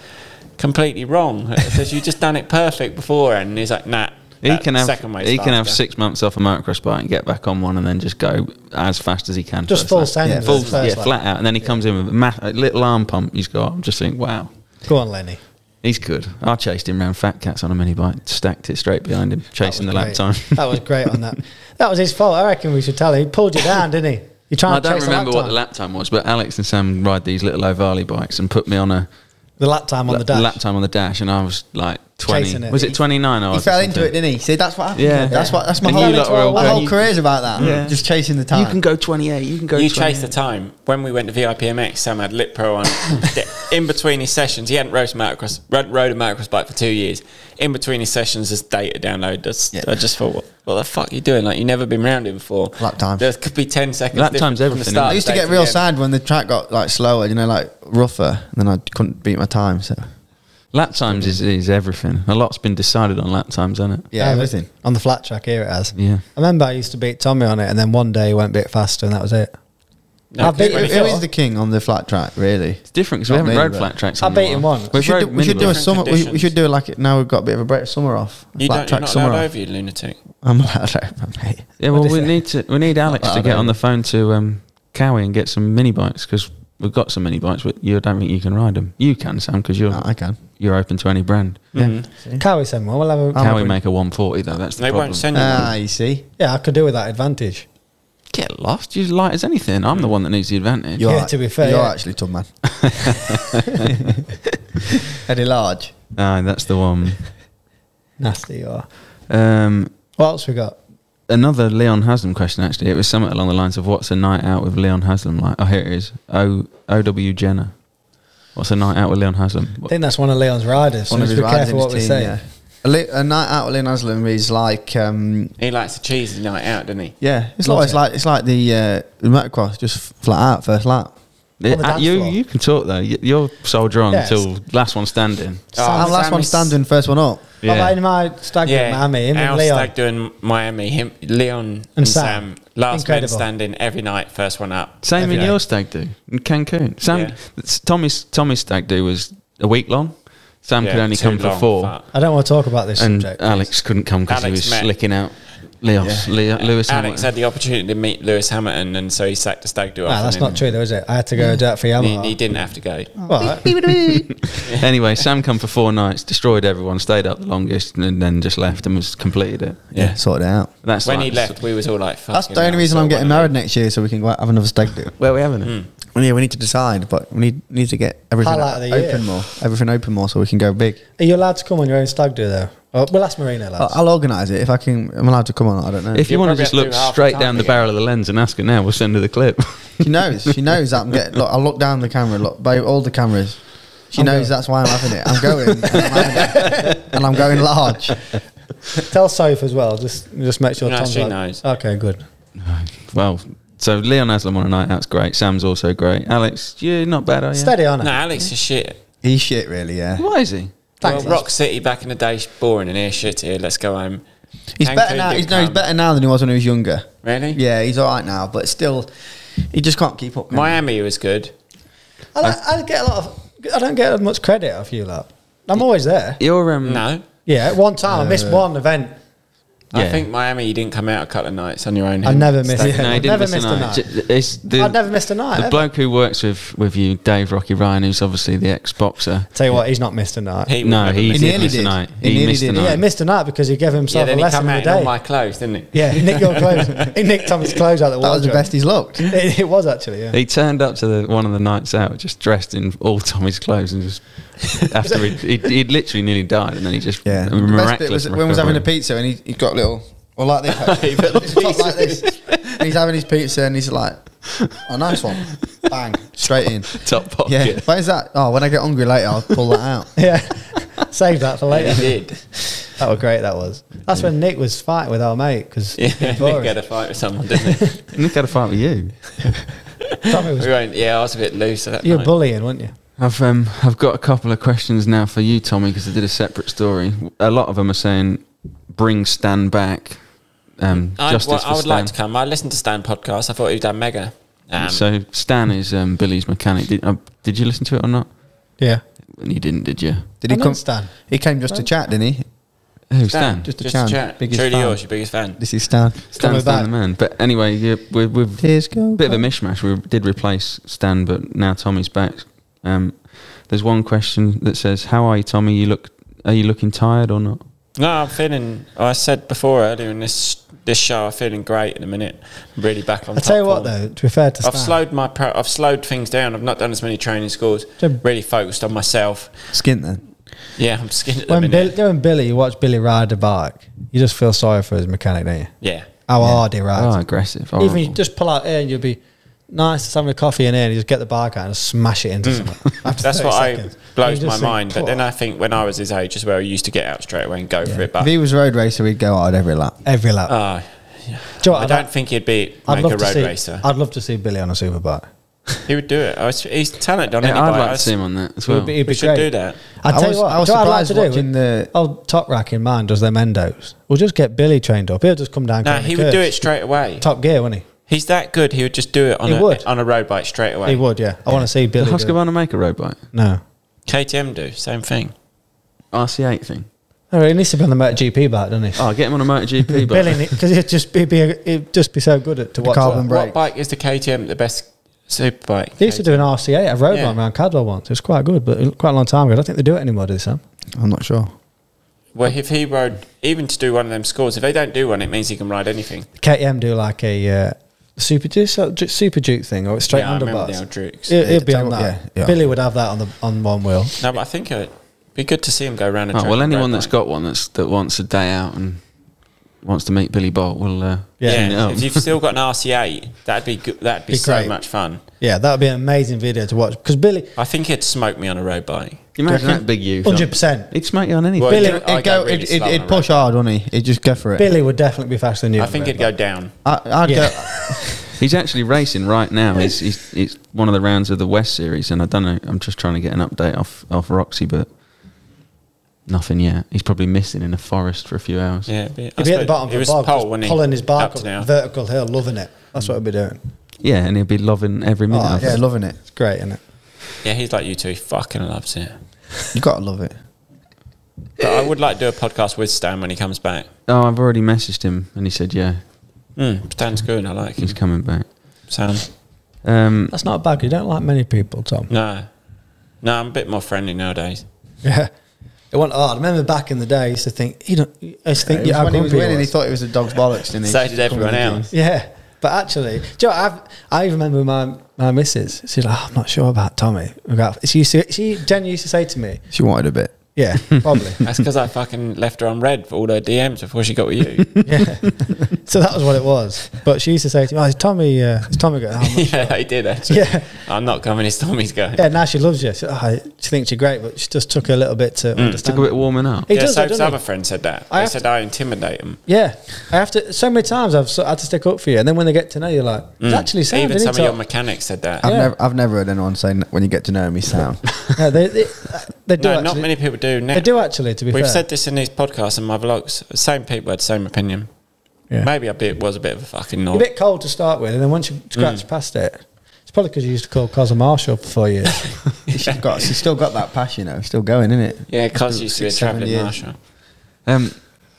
Speaker 5: completely wrong. It says, you just done it perfect before. And he's like, nah.
Speaker 2: He can have
Speaker 5: second way's
Speaker 2: he can have
Speaker 5: faster."
Speaker 2: six months off a motocross bike and get back on one, and then just go as fast as he can.
Speaker 3: Just full send.
Speaker 4: Yeah,
Speaker 2: full,
Speaker 3: first
Speaker 2: yeah,
Speaker 3: lap.
Speaker 2: flat out, and then he comes in with a, ma- a little arm pump. He's got. I'm just thinking, wow,
Speaker 3: Go on, Lenny.
Speaker 2: he's good. I chased him around Fat Cats on a mini bike, stacked it straight behind him, chasing the
Speaker 3: That
Speaker 2: lap time.
Speaker 3: that was great on that. That was his fault. I reckon we should tell him. He pulled you down, didn't he? You're trying
Speaker 2: I
Speaker 3: to
Speaker 2: don't
Speaker 3: chase
Speaker 2: remember
Speaker 3: the
Speaker 2: what the lap time was, but Alex and Sam ride these little Ohvale bikes and put me on a
Speaker 3: The lap time on the dash.
Speaker 2: The lap time on the dash, and I was like twenty.
Speaker 3: Chasing it.
Speaker 2: Was it twenty nine?
Speaker 4: or He fell into it, didn't he? See, that's what happened.
Speaker 2: Yeah.
Speaker 4: That's what. That's my
Speaker 2: And
Speaker 4: whole.
Speaker 2: you lot were all
Speaker 4: my whole career's about that.
Speaker 2: Yeah.
Speaker 4: Just chasing the time.
Speaker 2: You can go twenty eight. You can go.
Speaker 5: You
Speaker 2: 28.
Speaker 5: chased the time. When we went to VIPMX, Sam had Lit Pro on. in between his sessions, he hadn't rode a motocross, rode, rode a motocross bike for two years. In between his sessions, there's data download. That's,
Speaker 4: Yeah.
Speaker 5: I just thought, what, what the fuck are you doing? Like, you've never been round it before.
Speaker 4: Lap times.
Speaker 5: There could be 10 seconds.
Speaker 2: Lap
Speaker 5: different
Speaker 2: times
Speaker 5: from the
Speaker 2: everything,
Speaker 5: start
Speaker 4: I used to get real sad when the track got like slower, you know, like rougher, and then I couldn't beat my time. So
Speaker 2: Lap times is, is everything. A lot's been decided on lap times, hasn't it?
Speaker 4: yeah,
Speaker 3: Yeah,
Speaker 4: everything.
Speaker 3: On the flat track here it has.
Speaker 2: Yeah.
Speaker 3: I remember I used to beat Tommy on it and then one day he went a bit faster and that was it.
Speaker 5: No,
Speaker 3: I
Speaker 5: 'cause
Speaker 3: beat
Speaker 5: when
Speaker 3: you
Speaker 5: he
Speaker 4: Who the king on the flat track? Really?
Speaker 2: It's different because
Speaker 4: Not
Speaker 2: we haven't
Speaker 4: me,
Speaker 2: rode
Speaker 4: but-
Speaker 2: flat tracks.
Speaker 3: I
Speaker 2: in a
Speaker 3: beat him
Speaker 2: while.
Speaker 3: once.
Speaker 4: We
Speaker 2: We've
Speaker 4: should,
Speaker 2: rode
Speaker 4: do, we should do a
Speaker 2: mini
Speaker 5: Different
Speaker 4: summer. We, we should do like now we've got a bit of a break summer off.
Speaker 5: You
Speaker 4: flat
Speaker 5: don't, you're
Speaker 4: track
Speaker 5: not
Speaker 4: summer
Speaker 5: allowed
Speaker 4: off.
Speaker 5: over, you lunatic.
Speaker 4: I'm allowed over, mate.
Speaker 2: Yeah, well,
Speaker 3: What
Speaker 2: we
Speaker 3: it?
Speaker 2: need to we need Alex to get on the phone to um, Cowie and get some mini bikes because we've got some mini bikes, but you don't think you can ride them. You can, Sam, because you're
Speaker 4: No, I can.
Speaker 2: you're open to any brand.
Speaker 4: Yeah.
Speaker 3: Cowie send one. We'll have a.
Speaker 4: I'm
Speaker 2: Cowie make a 140 though. That's the
Speaker 5: They
Speaker 2: problem.
Speaker 5: won't send you
Speaker 4: Ah,
Speaker 5: one.
Speaker 4: you see,
Speaker 3: yeah, I could do with that advantage.
Speaker 2: Get lost. You're light as anything. I'm the one that needs the advantage.
Speaker 4: you're
Speaker 3: Yeah, to be fair,
Speaker 4: you're
Speaker 3: yeah.
Speaker 4: actually tough man. Eddie Large.
Speaker 2: Aye, that's the one.
Speaker 3: Nasty you are.
Speaker 2: Um,
Speaker 3: What else we got?
Speaker 2: Another Leon Haslam question. Actually, it was something along the lines of, "What's a night out with Leon Haslam like?" Oh, here it is. O O W Jenner. What's a night out with Leon Haslam?
Speaker 3: I think that's one of Leon's riders. So
Speaker 4: One of his
Speaker 3: be
Speaker 4: riders
Speaker 3: careful
Speaker 4: in
Speaker 3: what
Speaker 4: his
Speaker 3: we
Speaker 4: team.
Speaker 3: say.
Speaker 4: Yeah. A, li- a night out with Leon Haslam is like, um,
Speaker 5: He likes a cheesy night out, doesn't he?
Speaker 4: yeah, it's like it's
Speaker 3: it.
Speaker 4: like it's like the uh, the motocross, just flat out first lap.
Speaker 2: Yeah,
Speaker 3: the
Speaker 2: uh,
Speaker 3: dance
Speaker 2: you
Speaker 3: floor.
Speaker 2: you can talk though. You- You're soldier on
Speaker 3: Yes.
Speaker 2: until last one standing.
Speaker 5: Oh,
Speaker 4: I'm last
Speaker 5: Sam
Speaker 4: one standing, first one up.
Speaker 3: What about in my stag yeah. Miami? Him
Speaker 5: our
Speaker 3: and Leon.
Speaker 5: stag doing Miami. Him, Leon, and,
Speaker 3: Sam.
Speaker 5: Sam. Last man standing every night, first one up.
Speaker 2: Same
Speaker 5: Every
Speaker 2: in
Speaker 5: day.
Speaker 2: your stag do in Cancun. Sam,
Speaker 5: Yeah.
Speaker 2: Tommy's Tommy's stag do was a week long. Sam
Speaker 5: Yeah,
Speaker 2: could only come for four,
Speaker 5: but-
Speaker 3: I don't want to talk about this
Speaker 2: and
Speaker 3: subject.
Speaker 2: Alex couldn't come because he was
Speaker 5: met-
Speaker 2: slicking out Leos, Leo, Lewis
Speaker 5: Alex
Speaker 2: Hamilton.
Speaker 5: had the opportunity to meet Lewis Hamilton, and so he sacked the stag do off.
Speaker 3: Nah, that's
Speaker 5: and
Speaker 3: not true, though, is it? I had to go do it for
Speaker 5: He,
Speaker 3: Yamaha.
Speaker 5: he didn't have to go.
Speaker 3: What?
Speaker 2: anyway, Sam come for four nights, destroyed everyone, stayed up the longest, and then just left and was completed it.
Speaker 4: Yeah, sorted it out.
Speaker 2: That's
Speaker 5: when
Speaker 2: like-
Speaker 5: he left, we was all like,
Speaker 4: That's the only reason I'm getting married next year, so we can go out, have another stag do.
Speaker 2: Where are we having it?
Speaker 5: Hmm.
Speaker 4: Well, yeah, we need to decide, but we need need to get everything
Speaker 3: Highlight of the
Speaker 4: open
Speaker 3: year.
Speaker 4: more, everything open more, so we can go big.
Speaker 3: Are you allowed to come on your own stag do, though? Oh, we'll ask Marina,
Speaker 4: I'll,
Speaker 3: lads.
Speaker 4: I'll organise it if I can. I'm allowed to come on. I don't know.
Speaker 2: If you
Speaker 5: You'll
Speaker 2: want to just look
Speaker 5: do the
Speaker 2: straight down the
Speaker 5: again.
Speaker 2: barrel of the lens and ask her now, we'll send her the clip.
Speaker 4: she knows, she knows that I'm getting. Look, I'll look down the camera, look by all the cameras. She
Speaker 3: I'm
Speaker 4: knows
Speaker 3: going.
Speaker 4: that's why I'm having it. I'm going, and I'm, it, and I'm going large.
Speaker 3: Tell Soph as well. Just just make sure
Speaker 5: No,
Speaker 3: Tom's
Speaker 5: she
Speaker 3: like-
Speaker 5: knows.
Speaker 3: Okay, good.
Speaker 2: well, so Leon Haslam on a night out's great. Sam's also great. Alex, you're not bad, are you?
Speaker 3: Steady on it.
Speaker 5: No, Alex is shit.
Speaker 4: He's shit, really. Yeah,
Speaker 2: Why is he?
Speaker 3: Thanks,
Speaker 5: well,
Speaker 3: lads.
Speaker 5: Rock City back in the day, boring and here shit here. Let's go home.
Speaker 4: he's
Speaker 5: Cancun
Speaker 4: better now. He's, no, he's better now than he was when he was younger.
Speaker 5: Really?
Speaker 4: Yeah, he's all right now, but still, he just can't keep up. can he?
Speaker 5: Miami was good.
Speaker 3: I, like, I get a lot of. I don't get much credit off you lot. I'm always there.
Speaker 2: You're um,
Speaker 5: No.
Speaker 3: Yeah, one time I
Speaker 4: Uh,
Speaker 3: missed one event.
Speaker 5: I think Miami, you didn't come out a couple of nights on your own.
Speaker 3: I never missed.
Speaker 2: No,
Speaker 3: Yeah,
Speaker 2: he
Speaker 3: I've never
Speaker 2: miss
Speaker 3: missed
Speaker 2: a
Speaker 3: a
Speaker 2: night.
Speaker 3: night.
Speaker 2: The,
Speaker 3: I've never missed a night.
Speaker 2: the
Speaker 3: ever.
Speaker 2: bloke who works with, with you, Dave Rocky Ryan, who's obviously the ex boxer.
Speaker 3: Tell you what, he's not missed a night.
Speaker 5: He
Speaker 2: No, he,
Speaker 4: He
Speaker 2: did
Speaker 4: nearly
Speaker 2: miss a night.
Speaker 4: He
Speaker 2: He,
Speaker 4: nearly
Speaker 2: missed a night.
Speaker 3: yeah, he missed a night because he gave
Speaker 5: Yeah,
Speaker 3: himself
Speaker 5: then
Speaker 3: a
Speaker 5: he
Speaker 3: lesson
Speaker 5: come
Speaker 3: in
Speaker 5: out
Speaker 3: the
Speaker 5: in all my clothes, didn't he?
Speaker 3: yeah, he nicked your clothes. he nicked Tom's clothes out of the
Speaker 4: That was the best he's looked.
Speaker 3: It, it was actually, yeah.
Speaker 2: He turned up to the, one of the nights out just dressed in all Tommy's clothes and just after he'd, he'd, he'd literally nearly died and then he just
Speaker 4: Yeah. The best
Speaker 2: miraculous
Speaker 4: bit was when he was having a pizza and he, he got little, well, like this.
Speaker 5: He put the
Speaker 4: top like this. And he's having his pizza and he's like, oh, nice one. Bang. Straight in.
Speaker 2: top pocket.
Speaker 4: Yeah. Where's that? Oh, when I get hungry later, I'll pull that out.
Speaker 3: Yeah. Save that for
Speaker 5: He
Speaker 3: later.
Speaker 5: did.
Speaker 3: That was great, that was. That's when Nick was fighting with our mate because
Speaker 5: Yeah, Nick had a fight with someone, didn't he?
Speaker 2: Nick had a fight with you.
Speaker 3: Tommy was.
Speaker 5: we went, yeah, I was a bit loose that
Speaker 3: You were bullying, weren't you?
Speaker 2: I've um, I've got a couple of questions now for you, Tommy, because I did a separate story. A lot of them are saying, "Bring Stan back." Um,
Speaker 5: I,
Speaker 2: justice
Speaker 5: well,
Speaker 2: for
Speaker 5: I would
Speaker 2: Stan.
Speaker 5: like to come. I listened to Stan podcast. I thought he'd done mega. Um,
Speaker 2: so Stan is um, Billy's mechanic. Did, uh, did you listen to it or not?
Speaker 3: Yeah.
Speaker 2: You didn't, did you?
Speaker 4: Did he
Speaker 3: I
Speaker 4: come?
Speaker 3: Stan.
Speaker 4: He came just to chat, didn't he?
Speaker 2: Who,
Speaker 5: Stan,
Speaker 2: Stan?
Speaker 4: Just a
Speaker 5: just
Speaker 4: chat.
Speaker 5: a chat.
Speaker 4: Biggest
Speaker 5: Truly
Speaker 4: fan.
Speaker 5: yours, your biggest fan.
Speaker 4: This is Stan.
Speaker 3: coming
Speaker 2: Stan's Stan the man. But anyway, yeah, we, we've
Speaker 4: Tears go.
Speaker 2: bit of a mishmash. We did replace Stan, but now Tommy's back. Um, there's one question that says, "How are you, Tommy? You look. Are you looking tired or not?"
Speaker 5: No, I'm feeling. I said before earlier in this this show, I'm feeling great in a minute. I'm really back on.
Speaker 3: I tell you what,
Speaker 5: form.
Speaker 3: though, to be fair to Stan,
Speaker 5: I've slowed my pro- I've slowed things down. I've not done as many training scores.
Speaker 3: Jim.
Speaker 5: Really focused on myself.
Speaker 4: Skint then.
Speaker 5: Yeah, I'm skint. at the
Speaker 3: when, Bill,
Speaker 5: minute.
Speaker 3: when Billy, you watch Billy ride the bike, you just feel sorry for his mechanic, don't you?
Speaker 5: yeah,
Speaker 3: How hard he rides.
Speaker 2: Oh, aggressive.
Speaker 3: Even you just pull out here and you'll be nice, just having a coffee in here and you just get the bike out and smash it into something. After
Speaker 5: Mm. that's
Speaker 3: 30
Speaker 5: what I blows my
Speaker 3: think,
Speaker 5: mind. But then I think when I was his age as well, he used to get out straight away and go for it.
Speaker 4: If he was a road racer, he'd go out every lap.
Speaker 3: Every lap.
Speaker 5: uh,
Speaker 3: Do you know
Speaker 5: I
Speaker 3: I'd
Speaker 5: don't
Speaker 3: like-
Speaker 5: think he'd be
Speaker 3: I'd
Speaker 5: make
Speaker 3: love
Speaker 5: a
Speaker 3: to
Speaker 5: road
Speaker 3: see,
Speaker 5: racer.
Speaker 3: I'd love to see Billy on a superbike.
Speaker 5: He would do it. I was, he's talented on
Speaker 2: Yeah,
Speaker 5: any
Speaker 2: I'd
Speaker 5: bike.
Speaker 2: like
Speaker 5: I
Speaker 2: to see him on that as
Speaker 3: He'd be, he'd
Speaker 5: We should
Speaker 3: great.
Speaker 5: do that.
Speaker 3: I
Speaker 4: I
Speaker 3: tell
Speaker 4: was-
Speaker 3: you what,
Speaker 4: I was
Speaker 3: do you know what I'd
Speaker 4: surprised
Speaker 3: like to
Speaker 4: watching
Speaker 3: do?
Speaker 4: the-
Speaker 3: old top rack in mine does them endos. We'll just get Billy trained up. He'll just come down.
Speaker 5: No, he would do it straight away.
Speaker 3: Top gear, wouldn't
Speaker 5: He's that good. He would just do it on
Speaker 3: He
Speaker 5: a
Speaker 3: would.
Speaker 5: on a road bike straight away.
Speaker 3: He would, yeah. I want to see
Speaker 2: Did
Speaker 3: Billy. do it.
Speaker 2: Husqvarna make a road bike?
Speaker 3: No.
Speaker 5: KTM do same thing.
Speaker 2: RC8 thing.
Speaker 3: Oh, he needs to be on the MotoGP bike, doesn't he?
Speaker 2: Oh, get him on a MotoGP bike.
Speaker 3: Billy, because he'd just he'd be a, he'd just be so good at to watch.
Speaker 4: carbon
Speaker 3: that.
Speaker 4: brake.
Speaker 5: What bike is the KTM the best super bike?
Speaker 3: They used to do an RC8. I rode
Speaker 5: Yeah.
Speaker 3: one around Cadwell once. It was quite good, but quite a long time ago. I don't think they do it anymore, do they, Sam?
Speaker 4: I'm not sure.
Speaker 5: Well, if he rode, even to do one of them scores, if they don't do one, it means he can ride anything.
Speaker 3: KTM do like a uh, super Duke, super Duke thing, or straight
Speaker 5: Yeah, I remember
Speaker 3: underbars.
Speaker 5: the old Dukes.
Speaker 3: It, it'd be
Speaker 4: Yeah,
Speaker 3: on that.
Speaker 4: yeah, yeah.
Speaker 3: Billy would have that on the on one wheel.
Speaker 5: No, but I think it'd be good to see him go around. A
Speaker 2: Oh, well, anyone that's got one that's that wants a day out and wants to meet Billy Bolt will. Uh,
Speaker 3: Yeah.
Speaker 2: tune it
Speaker 5: Yeah,
Speaker 2: up.
Speaker 5: if you've still got an RC8, that'd be good. That'd be,
Speaker 3: Be
Speaker 5: so
Speaker 3: great.
Speaker 5: much fun.
Speaker 3: Yeah, that would be an amazing video to watch because Billy,
Speaker 5: I think he'd smoke me on a road bike.
Speaker 2: You imagine that big you.
Speaker 3: hundred percent,
Speaker 2: He'd smack you on anything.
Speaker 5: Well,
Speaker 3: Billy-
Speaker 4: It'd
Speaker 5: go
Speaker 4: go.
Speaker 5: really
Speaker 4: it'd, it'd, it'd push hard, wouldn't he? He'd just go for it.
Speaker 3: Billy would definitely be faster than you.
Speaker 5: I think
Speaker 3: the
Speaker 5: it'd go down.
Speaker 4: I, I'd
Speaker 3: Yeah.
Speaker 4: go.
Speaker 2: He's actually racing right now. He's, he's it's one of the rounds of the West Series, and I don't know. I'm just trying to get an update off off Roxy, but nothing yet. He's probably missing in a forest for a few hours.
Speaker 5: Yeah, be,
Speaker 3: He'd be at the bottom of
Speaker 5: was
Speaker 3: the bog,
Speaker 5: pole,
Speaker 3: just
Speaker 5: wasn't
Speaker 3: pulling his bike
Speaker 5: Up
Speaker 3: up
Speaker 5: now.
Speaker 3: vertical hill, loving it. That's what he'd be doing.
Speaker 2: Yeah, and he'll be loving every minute
Speaker 4: Oh,
Speaker 2: of
Speaker 4: yeah,
Speaker 2: it.
Speaker 4: loving it.
Speaker 3: It's great, isn't it?
Speaker 5: Yeah, he's like you two. He fucking loves it.
Speaker 4: You gotta love it.
Speaker 5: But I would like to do a podcast with Stan when he comes back.
Speaker 2: Oh, I've already messaged him, and he said, "Yeah,
Speaker 5: Mm, Stan's good. I like him.
Speaker 2: he's coming back."
Speaker 5: Sound?
Speaker 2: Um,
Speaker 3: That's not bad. You don't like many people, Tom.
Speaker 5: No, no, I'm a bit more friendly nowadays.
Speaker 3: Yeah. It wasn't hard. I remember back in the day, I used to think, you know, I used to think,
Speaker 4: It
Speaker 3: yeah, how
Speaker 4: when he was
Speaker 3: grumpy
Speaker 4: winning, he
Speaker 3: was.
Speaker 4: thought it was a dog's bollocks, didn't he?
Speaker 5: So did everyone else.
Speaker 3: Yeah. But actually, do you know, what, I've, I remember my, my missus, she's like, oh, I'm not sure about Tommy. She used to, she, Jen used to say to me,
Speaker 4: She wanted a bit.
Speaker 3: yeah, probably.
Speaker 5: That's because I fucking left her on red for all her DMs before she got with you.
Speaker 3: yeah. So that was what it was. But she used to say to me, oh, is Tommy, uh, is Tommy going? Oh, I'm not
Speaker 5: yeah, I did actually.
Speaker 3: Yeah.
Speaker 5: I'm not coming. It's Tommy's going.
Speaker 3: Yeah, now she loves you. She, oh, she thinks you're great, but she just took a little bit to
Speaker 2: took
Speaker 3: understand.
Speaker 2: a bit of warming up.
Speaker 3: He
Speaker 5: yeah,
Speaker 3: does
Speaker 5: so his other
Speaker 3: he?
Speaker 5: friend said that.
Speaker 3: I
Speaker 5: They said
Speaker 3: to-
Speaker 5: I intimidate them.
Speaker 3: Yeah, I have to. So many times I've so, had to stick up for you, and then when they get to know you, like it's actually sound.
Speaker 5: Mm. Even some
Speaker 3: it,
Speaker 5: of your mechanics said that.
Speaker 4: I've
Speaker 3: Yeah.
Speaker 4: never, I've never heard anyone say when you get to know me he's sound.
Speaker 3: Yeah, they, they, they do.
Speaker 5: no,
Speaker 3: actually,
Speaker 5: not many people do now.
Speaker 3: They do actually. To be fair.
Speaker 5: We've
Speaker 3: fair,
Speaker 5: said this in these podcasts and my vlogs. Same people had the same opinion.
Speaker 3: Yeah.
Speaker 5: Maybe I bit, was a bit of a fucking
Speaker 3: You're a bit cold to start with, and then once you scratch
Speaker 5: Mm.
Speaker 3: past it, it's probably because you used to call Cos Marshall for four years.
Speaker 4: she's, got, she's still got that passion, though. Still going, isn't it?
Speaker 5: Yeah, because used to be a
Speaker 4: Six,
Speaker 5: travelling
Speaker 4: years.
Speaker 5: marshal.
Speaker 2: Um,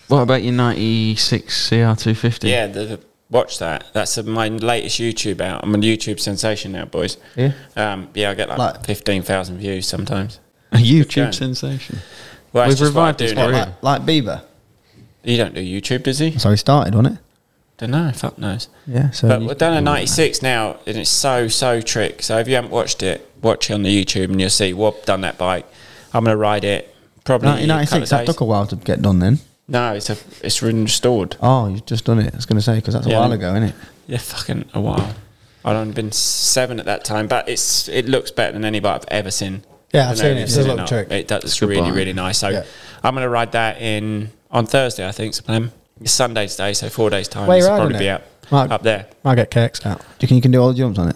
Speaker 2: what about your '96 CR250?
Speaker 5: Yeah, the, the- watch that. That's uh, my latest YouTube out. I'm a YouTube sensation now, boys.
Speaker 4: Yeah.
Speaker 5: Um, yeah, I get like,
Speaker 4: Like-
Speaker 5: 15,000 views sometimes.
Speaker 2: a YouTube sensation.
Speaker 5: Well,
Speaker 2: We've
Speaker 5: that's just what I
Speaker 2: revived
Speaker 5: do
Speaker 2: his
Speaker 4: Like, like Bieber.
Speaker 5: You don't do YouTube, does he?
Speaker 4: So he started, wasn't it?
Speaker 5: Don't know. Fuck knows.
Speaker 4: Yeah. So
Speaker 5: But we're done a 96 now, and it's so, so trick. So if you haven't watched it, watch it on the YouTube and you'll see Wob done that bike. I'm going to ride it probably. a couple of
Speaker 4: 1996, that
Speaker 5: days.
Speaker 4: took a while to get done then.
Speaker 5: No, it's a, it's restored.
Speaker 4: Oh, you've just done it. I was going to say, because that's a
Speaker 5: Yeah.
Speaker 4: while ago, isn't it?
Speaker 5: Yeah, fucking a while. I'd only been seven at that time, but it's it looks better than any bike I've ever seen.
Speaker 3: Yeah, I've
Speaker 5: I don't know
Speaker 3: seen
Speaker 5: if
Speaker 3: it.
Speaker 5: you've
Speaker 3: It does
Speaker 5: seen
Speaker 3: look trick.
Speaker 5: It does
Speaker 2: good
Speaker 5: really,
Speaker 2: bike.
Speaker 5: really nice. So
Speaker 3: Yeah.
Speaker 5: I'm going to ride that in on Thursday, I think. So plan. It's Sunday today, so four days time.
Speaker 3: Where you
Speaker 5: It's
Speaker 3: riding
Speaker 5: probably be
Speaker 3: it?
Speaker 5: out
Speaker 3: Mark-
Speaker 5: up there.
Speaker 3: I'll get cakes out.
Speaker 4: Do you think you can do all the jumps on it?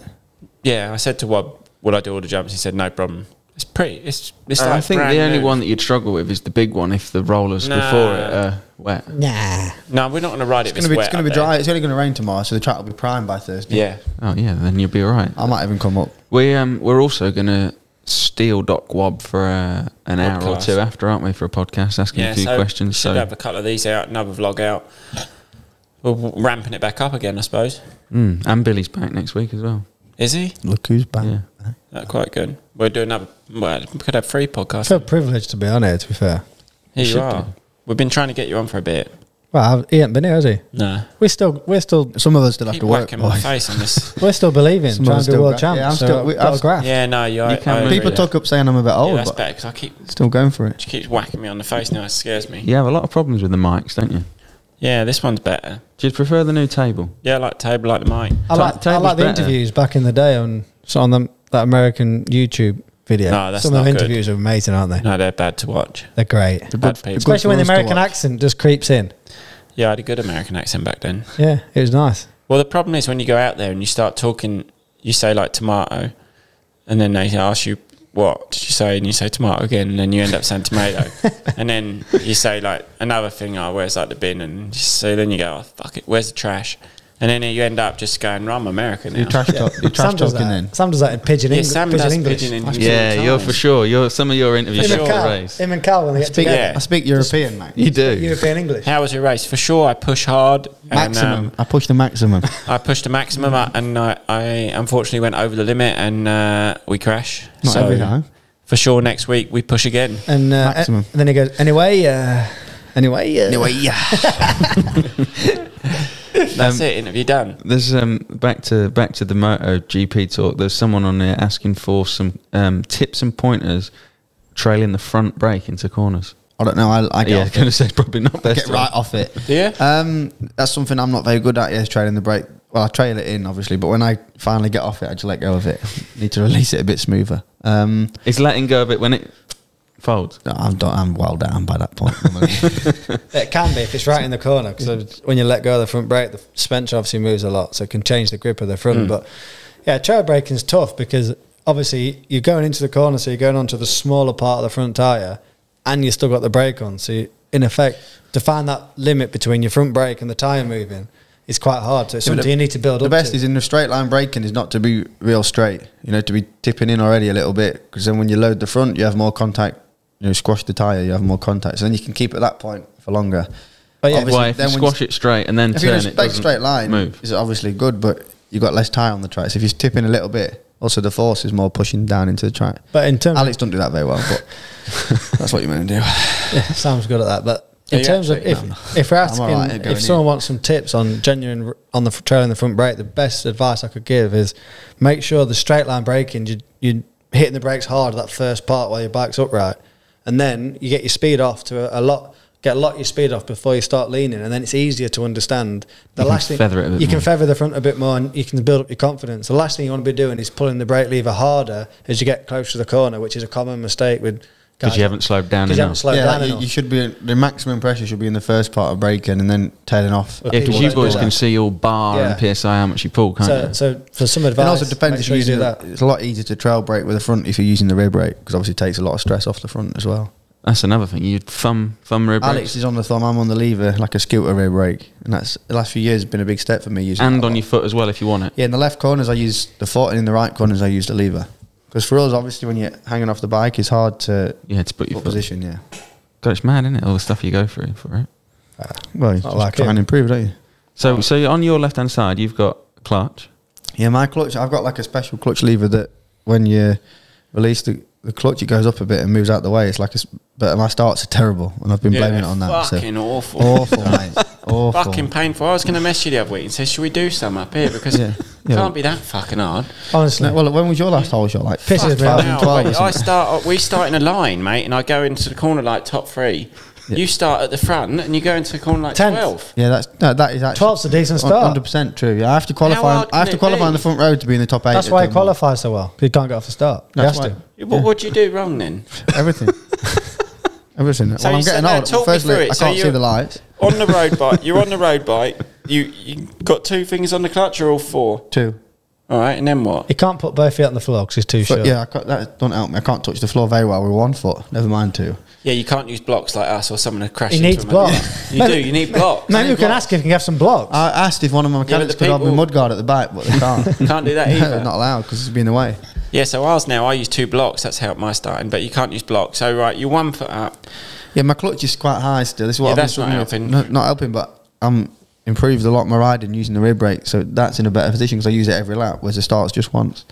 Speaker 5: Yeah, I said to Wob, "Will I do all the jumps?" He said, "No problem." It's pretty. It's it's
Speaker 2: Uh,
Speaker 5: like
Speaker 2: I think the only
Speaker 5: new.
Speaker 2: one that you'd struggle with is the big one if the rollers
Speaker 5: Nah.
Speaker 2: before it are wet.
Speaker 3: Nah.
Speaker 5: No, we're not going to ride it.
Speaker 4: It's
Speaker 5: if
Speaker 4: going to be,
Speaker 5: wet
Speaker 4: it's going to
Speaker 5: up
Speaker 4: be
Speaker 5: there.
Speaker 4: dry. It's only going to rain tomorrow, so the track will be primed by Thursday.
Speaker 5: Yeah,
Speaker 2: Oh yeah, then you'll be all right.
Speaker 4: I might even come up.
Speaker 2: We um we're also gonna steal Doc Wob for uh, an hour or two after, aren't we, for a podcast, asking
Speaker 5: yeah.
Speaker 2: a few
Speaker 5: so
Speaker 2: questions.
Speaker 5: Should
Speaker 2: So
Speaker 5: have a couple of these out, another vlog out. We're ramping it back up again, I suppose.
Speaker 2: mm, and Billy's back next week as well.
Speaker 5: Is he?
Speaker 4: Look who's back.
Speaker 2: Yeah.
Speaker 5: That's quite good. We're doing another. Well, we could have three podcasts.
Speaker 3: I feel privileged to be on here. To be fair,
Speaker 5: Here you
Speaker 2: should
Speaker 5: are.
Speaker 2: do.
Speaker 5: We've been trying to get you on for a bit.
Speaker 3: Well, I've, he ain't been here, has he?
Speaker 5: No.
Speaker 3: We're still, we're still,
Speaker 4: Some of us still have
Speaker 5: Keep
Speaker 4: to work.
Speaker 5: whacking my
Speaker 4: boys.
Speaker 5: face on this.
Speaker 3: we're still believing.
Speaker 4: Some of
Speaker 3: trying
Speaker 4: us
Speaker 3: to be
Speaker 4: still
Speaker 3: world
Speaker 4: gra-
Speaker 3: champs.
Speaker 4: yeah, I'm
Speaker 3: so
Speaker 4: still- we-
Speaker 3: got a
Speaker 4: I've-
Speaker 3: graph.
Speaker 5: yeah, no, you. I,
Speaker 2: can
Speaker 5: I
Speaker 4: People
Speaker 5: there.
Speaker 4: talk up saying I'm a bit
Speaker 5: Yeah,
Speaker 4: old,
Speaker 5: that's
Speaker 4: but
Speaker 5: better because I keep
Speaker 4: still going for it.
Speaker 5: she keeps whacking me on the face now. It scares me.
Speaker 2: You have a lot of problems with the mics, don't you?
Speaker 5: Yeah, this one's better.
Speaker 2: Do you prefer the new table?
Speaker 5: Yeah, I like the table, like the mic.
Speaker 3: I
Speaker 2: Ta-
Speaker 3: like, I
Speaker 2: table's
Speaker 3: like the
Speaker 2: better.
Speaker 3: interviews back in the day on so on the, that American YouTube video.
Speaker 5: No, that's
Speaker 3: Some of
Speaker 5: not
Speaker 3: the
Speaker 5: good.
Speaker 3: interviews are amazing, aren't they?
Speaker 5: No, they're bad to watch.
Speaker 3: They're great,
Speaker 5: Bad
Speaker 4: good-
Speaker 5: people.
Speaker 4: good
Speaker 3: especially when the American accent just creeps in.
Speaker 5: Yeah, I had a good American accent back then.
Speaker 3: Yeah, it was nice.
Speaker 5: Well, the problem is when you go out there and you start talking, you say like tomato, and then they ask you what did you say, and you say tomato again, and then you end up saying tomato, and then you say like another thing, oh, where's like the bin, and so then you go, oh fuck it, where's the trash, And then you end up just going, "I'm American now."
Speaker 4: You trash talk. You trash
Speaker 3: Sam does
Speaker 4: talking
Speaker 3: that.
Speaker 4: then.
Speaker 3: Sam does that in pigeon,
Speaker 5: yeah,
Speaker 3: Eng-
Speaker 5: Sam
Speaker 3: pigeon
Speaker 5: does
Speaker 3: English.
Speaker 5: pigeon English.
Speaker 2: Yeah, you're for sure. You're some of your interviews
Speaker 3: Him
Speaker 2: are
Speaker 3: and Cal,
Speaker 2: raised.
Speaker 3: him and Cal when they get
Speaker 4: Speak,
Speaker 3: together.
Speaker 5: Yeah.
Speaker 4: I speak European, mate.
Speaker 2: You do.
Speaker 3: European English.
Speaker 5: How was your race? For sure, I push hard. And,
Speaker 4: Maximum.
Speaker 5: um,
Speaker 4: I push the maximum.
Speaker 5: I pushed the maximum, uh, and I, I unfortunately went over the limit, and uh, we crash.
Speaker 4: Not every time.
Speaker 5: For sure, next week we push again.
Speaker 3: And, uh,
Speaker 4: Maximum.
Speaker 3: and then he goes, anyway, uh, anyway, uh,
Speaker 4: Anyway, yeah.
Speaker 5: That's it. Interview done.
Speaker 2: There's um back to back to the Moto GP talk. There's someone on there asking for some um, tips and pointers trailing the front brake into corners.
Speaker 4: I don't know. I, I get,
Speaker 2: yeah, I was
Speaker 4: off
Speaker 2: going to say probably not best.
Speaker 4: get right off it.
Speaker 5: Yeah.
Speaker 4: Um, that's something I'm not very good at. Is trailing the brake. Well, I trail it in obviously, but when I finally get off it, I just let go of it. Need to release it a bit smoother. Um,
Speaker 2: It's letting go of it when it folds.
Speaker 4: no, I'm, don't, I'm well down by that point.
Speaker 3: It can be if it's right in the corner because mm. when you let go of the front brake, the suspension obviously moves a lot, so it can change the grip of the front. Mm. But yeah, trail braking is tough because obviously you're going into the corner, so you're going onto the smaller part of the front tire, and you still got the brake on. So you, in effect, to find that limit between your front brake and the tire moving is quite hard. So it's
Speaker 4: Yeah, but
Speaker 3: something you need to build
Speaker 4: the
Speaker 3: up.
Speaker 4: The best
Speaker 3: to.
Speaker 4: is in the straight line braking is not to be real straight. You know, to be tipping in already a little bit because then when you load the front, you have more contact. You know, squash the tire, you have more contact. So then you can keep it at that point for longer.
Speaker 3: But yeah,
Speaker 4: Obviously,
Speaker 2: Why if
Speaker 4: then when
Speaker 2: squash it straight and then
Speaker 4: if
Speaker 2: turn
Speaker 4: in a
Speaker 2: it,
Speaker 4: straight, straight line,
Speaker 2: move.
Speaker 4: it's obviously good, but you've got less tire on the track. So if you're tipping a little bit, also the force is more pushing down into the track.
Speaker 3: but in terms,
Speaker 4: Alex don't do that very well, but that's what you're meant to do.
Speaker 3: Yeah, Sam's good at that. But in
Speaker 5: Yeah, you
Speaker 3: terms of if
Speaker 4: no, no.
Speaker 3: if we're asking
Speaker 4: alright at going
Speaker 3: if someone wants some tips on genuine on the trail in the front brake, the best advice I could give is make sure the straight line braking you you hitting the brakes hard that first part while your bike's upright, and then you get your speed off to a, a lot. Get a lot of your speed off before you start leaning, and then it's easier to understand. The
Speaker 2: You can
Speaker 3: last thing
Speaker 2: feather it a bit
Speaker 3: you can feather the front a bit more, and you can build up your confidence. The last thing you want to be doing is pulling the brake lever harder as you get close to the corner, which is a common mistake with
Speaker 2: because you haven't slowed down
Speaker 3: 'Cause you haven't
Speaker 2: enough.
Speaker 3: slowed
Speaker 4: yeah,
Speaker 3: down
Speaker 4: like you,
Speaker 3: enough.
Speaker 4: you should be the maximum pressure should be in the first part of braking and then tailing off.
Speaker 3: Yeah,
Speaker 2: Yeah, because you
Speaker 3: don't
Speaker 2: boys can see your bar and psi how much you pull, can't
Speaker 3: So,
Speaker 2: you?
Speaker 3: so for some advice,
Speaker 4: It also depends if
Speaker 3: sure
Speaker 4: you're
Speaker 3: you do
Speaker 4: using
Speaker 3: that.
Speaker 4: It's a lot easier to trail brake with the front if you're using the rear brake because obviously it takes a lot of stress off the front as well.
Speaker 2: That's another thing. You thumb thumb rear brake.
Speaker 4: Alex
Speaker 2: brakes
Speaker 4: is on the thumb, I'm on the lever, like a scooter rear brake, and that's the last few years has been a big step for me using.
Speaker 2: and on
Speaker 4: lot.
Speaker 2: your foot as well if you want it.
Speaker 4: Yeah, in the left corners I use the foot, and in the right corners I use the lever. Because for us, obviously, when you're hanging off the bike, it's hard to
Speaker 2: You had to put your foot.
Speaker 4: position. Yeah.
Speaker 2: God, it's mad, isn't it? All the stuff you go through for it.
Speaker 4: Uh, well, you
Speaker 3: Not
Speaker 4: just
Speaker 3: like
Speaker 4: try
Speaker 3: him.
Speaker 4: and improve, don't you?
Speaker 2: So, so on your left hand side, you've got clutch.
Speaker 4: Yeah, my clutch. I've got like a special clutch lever that when you release the, the clutch, it goes up a bit and moves out the way. It's like a, s- but my starts are terrible, and I've been blaming it on that. so-
Speaker 5: Fucking awful.
Speaker 4: awful, mate. Awful.
Speaker 5: Fucking painful. I was going to mess you the other week and say, should we do some up here? Because
Speaker 4: Yeah.
Speaker 5: it
Speaker 4: Yeah.
Speaker 5: can't be that fucking hard.
Speaker 3: Honestly,
Speaker 4: No, well, when was your last hole shot? Like
Speaker 3: Pisses me off.
Speaker 4: 2012
Speaker 5: Now,
Speaker 4: or
Speaker 5: wait, I start. Uh, we start in a line, mate, and I go into the corner like top three. You start at the front, and you go into the corner like
Speaker 3: Tenth.
Speaker 5: twelve.
Speaker 4: Yeah, that's no, that is actually
Speaker 3: 12's a decent start.
Speaker 4: Hundred percent true. Yeah, I have to qualify. I have to qualify
Speaker 5: be?
Speaker 4: on the front row to be in the top eight.
Speaker 3: That's why he
Speaker 4: Dunbar.
Speaker 3: qualifies so well. 'cause He can't get off the start. He
Speaker 4: That's
Speaker 3: has
Speaker 4: why.
Speaker 3: to.
Speaker 5: What would you do wrong then?
Speaker 4: Everything. Everything.
Speaker 5: So
Speaker 4: well, I'm getting old.
Speaker 5: talk me
Speaker 4: Firstly. I can't see the lights.
Speaker 5: On the road bike, you're on the road bike. You you got two fingers on the clutch or all four?
Speaker 4: Two.
Speaker 5: All right, and then what?
Speaker 3: He can't put both feet on the floor because he's too
Speaker 4: But
Speaker 3: short.
Speaker 4: yeah, I can't, that don't help me. I can't touch the floor very well with one foot. Never mind two.
Speaker 5: Yeah, you can't use blocks like us or someone to crash
Speaker 3: He
Speaker 5: into
Speaker 3: needs
Speaker 5: them.
Speaker 3: blocks.
Speaker 5: You do. You need blocks.
Speaker 3: Maybe
Speaker 5: You
Speaker 3: we can
Speaker 5: need
Speaker 3: ask if he can have some blocks.
Speaker 4: I asked if one of my
Speaker 5: but
Speaker 4: mechanics
Speaker 5: the
Speaker 4: could have my
Speaker 5: people-
Speaker 4: mudguard at the back, but they can't.
Speaker 5: Can't do that either.
Speaker 4: Not allowed because it's been away.
Speaker 5: Yeah, so ours now, I use two blocks. That's how my starting, but you can't use blocks. So, right, you're one foot up.
Speaker 4: Yeah, my clutch is quite high still. This is what
Speaker 5: Yeah,
Speaker 4: I've been
Speaker 5: that's not
Speaker 4: struggling with.
Speaker 5: helping.
Speaker 4: No, not helping, but I'm improved a lot my riding using the rear brake, so that's in a better position because I use it every lap, whereas the starts just once.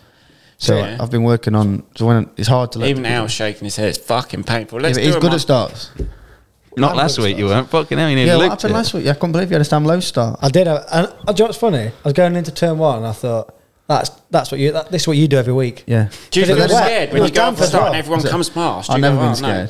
Speaker 4: So
Speaker 5: Yeah.
Speaker 4: I've been working on. So when it's hard to let
Speaker 5: Even
Speaker 4: the-
Speaker 5: Al's shaking his head. It's fucking painful. Let's
Speaker 4: but
Speaker 5: do
Speaker 4: he's good at starts.
Speaker 2: Not last
Speaker 3: good
Speaker 2: week, you weren't. Fucking hell, you nearly
Speaker 4: Yeah, what happened
Speaker 2: it.
Speaker 4: last week? I can't believe you had a Sam Lowes start.
Speaker 3: I did have, and uh, do you know what's funny? I was going into turn one and I thought, that's that's what you, that, this is what you do every week.
Speaker 4: Yeah.
Speaker 5: Do you
Speaker 3: But
Speaker 5: feel
Speaker 3: it was wet.
Speaker 5: scared when you go
Speaker 3: damp
Speaker 5: off the start
Speaker 3: well.
Speaker 5: and everyone comes past?
Speaker 4: I've
Speaker 5: you
Speaker 4: never
Speaker 5: go,
Speaker 4: been
Speaker 5: "Oh,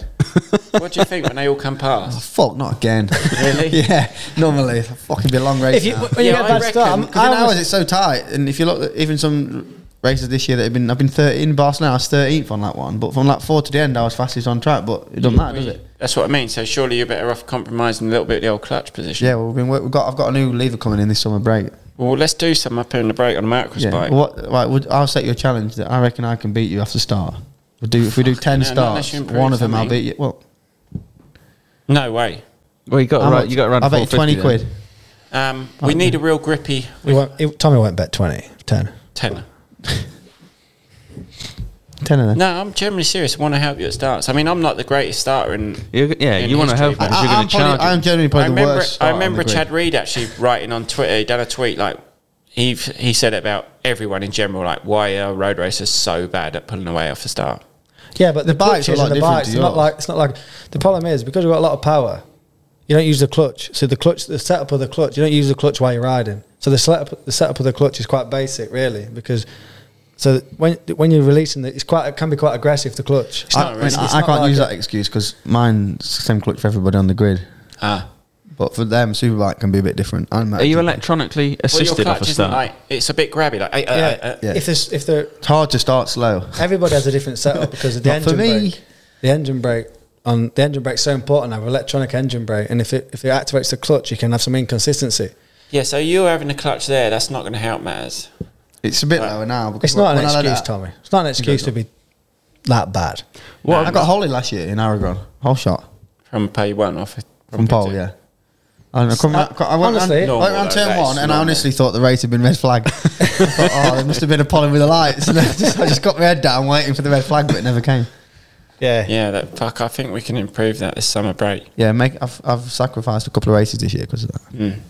Speaker 5: no."
Speaker 4: scared.
Speaker 5: what do you think when they all come
Speaker 4: Oh,
Speaker 5: past?
Speaker 4: fuck, not again.
Speaker 5: Really?
Speaker 4: yeah, normally it's a fucking be a long race.
Speaker 3: If you,
Speaker 4: now.
Speaker 3: when you
Speaker 5: Yeah,
Speaker 3: get a
Speaker 5: I
Speaker 3: bad
Speaker 5: reckon-
Speaker 3: start,
Speaker 4: Because
Speaker 3: I
Speaker 4: in hours it's so tight, and if you look at even some races this year that have been, I've been 13 in Barcelona, I was 13th on that one, but from lap four to the end, I was fastest on track. But it doesn't matter, does it?
Speaker 5: That's what I mean. So surely you're better off compromising a little bit of the old clutch position.
Speaker 4: Yeah, well, we've been we've got I've got a new lever coming in this summer break.
Speaker 5: Well, let's do some up here in the break on the Marcus
Speaker 4: Yeah,
Speaker 5: bike.
Speaker 4: what? Right, would, I'll set you a challenge that I reckon I can beat you after start. We'll do if we do 10
Speaker 5: hell, not unless
Speaker 4: starts, one of them I'll beat you. Well,
Speaker 5: No way.
Speaker 2: Well, you got
Speaker 4: how
Speaker 2: to
Speaker 4: much?
Speaker 2: you got to.
Speaker 4: I bet 20
Speaker 2: 450
Speaker 4: quid.
Speaker 5: Um, we need a real grippy
Speaker 3: We went, it, Tommy went bet 20, 10.
Speaker 5: tenner.
Speaker 4: Tenner then.
Speaker 5: No, I'm generally serious. I want to help you at starts. I mean, I'm not the greatest starter in.
Speaker 2: You- yeah,
Speaker 5: in
Speaker 2: you want to help
Speaker 5: but-
Speaker 2: them.
Speaker 4: I,
Speaker 2: You're
Speaker 4: I'm,
Speaker 2: going to
Speaker 4: probably,
Speaker 2: charge.
Speaker 4: I'm
Speaker 2: them.
Speaker 4: generally
Speaker 5: I
Speaker 4: probably the
Speaker 5: remember,
Speaker 4: worst.
Speaker 5: I
Speaker 4: starter on
Speaker 5: remember
Speaker 4: grid.
Speaker 5: Chad Reed actually writing on Twitter. He done a tweet like he he said about everyone in general, like why are road racers so bad at pulling away off the start?
Speaker 3: Yeah, but the,
Speaker 4: The bikes are a
Speaker 3: clutches
Speaker 4: lot
Speaker 3: the
Speaker 4: different
Speaker 3: bikes,
Speaker 4: to
Speaker 3: it's not like it's not like the problem is because we've got a lot of power. You don't use the clutch, so the clutch, the setup of the clutch, you don't use the clutch while you're riding. So the setup, the setup of the clutch is quite basic, really, because so when when you're releasing it, it's quite it can be quite aggressive. The clutch.
Speaker 5: It's
Speaker 4: I,
Speaker 5: not
Speaker 4: I, mean,
Speaker 5: it's
Speaker 4: I
Speaker 3: not
Speaker 4: can't
Speaker 3: like
Speaker 4: use
Speaker 3: a-
Speaker 4: that excuse because mine's the same clutch for everybody on the grid.
Speaker 5: Ah,
Speaker 4: But for them, Superbike can be a bit different. I'm
Speaker 2: Are you
Speaker 4: actually-
Speaker 2: electronically
Speaker 5: well, your
Speaker 2: assisted off a start?
Speaker 5: like it's a bit grabby. Like, uh, uh,
Speaker 3: yeah.
Speaker 5: uh, uh,
Speaker 4: Yeah.
Speaker 3: If there's if there
Speaker 4: It's hard to start slow.
Speaker 3: everybody has a different setup because of the
Speaker 4: Not for
Speaker 3: engine
Speaker 4: me.
Speaker 3: brake. The engine brake on the engine brake's so important now. Electronic engine brake, and if it if it activates the clutch, you can have some inconsistency.
Speaker 5: yeah. So you're having a clutch there, that's not going to help matters.
Speaker 4: It's a bit
Speaker 5: Right.
Speaker 4: lower now. because
Speaker 3: It's not an
Speaker 4: when I let
Speaker 3: excuse,
Speaker 4: it-
Speaker 3: Tommy. It's not an excuse to be that bad.
Speaker 2: What
Speaker 4: I got Holly last year in Aragon. Whole shot
Speaker 5: From pay one off
Speaker 4: from pole.
Speaker 5: P2.
Speaker 4: Yeah. I, don't know, come,
Speaker 3: Uh,
Speaker 4: I went
Speaker 3: honestly-
Speaker 4: around,
Speaker 5: Normal,
Speaker 4: went around
Speaker 5: though,
Speaker 4: turn
Speaker 5: that is
Speaker 4: one, and I
Speaker 5: normal.
Speaker 4: honestly thought the race had been red flag. I thought, oh, there must have been a problem with the lights. And I just, I just got my head down waiting for the red flag, but it never came.
Speaker 3: Yeah.
Speaker 5: Yeah, that fuck. I think we can improve that this summer break.
Speaker 4: Yeah, make I've, I've sacrificed a couple of races this year because of that.
Speaker 5: Mm.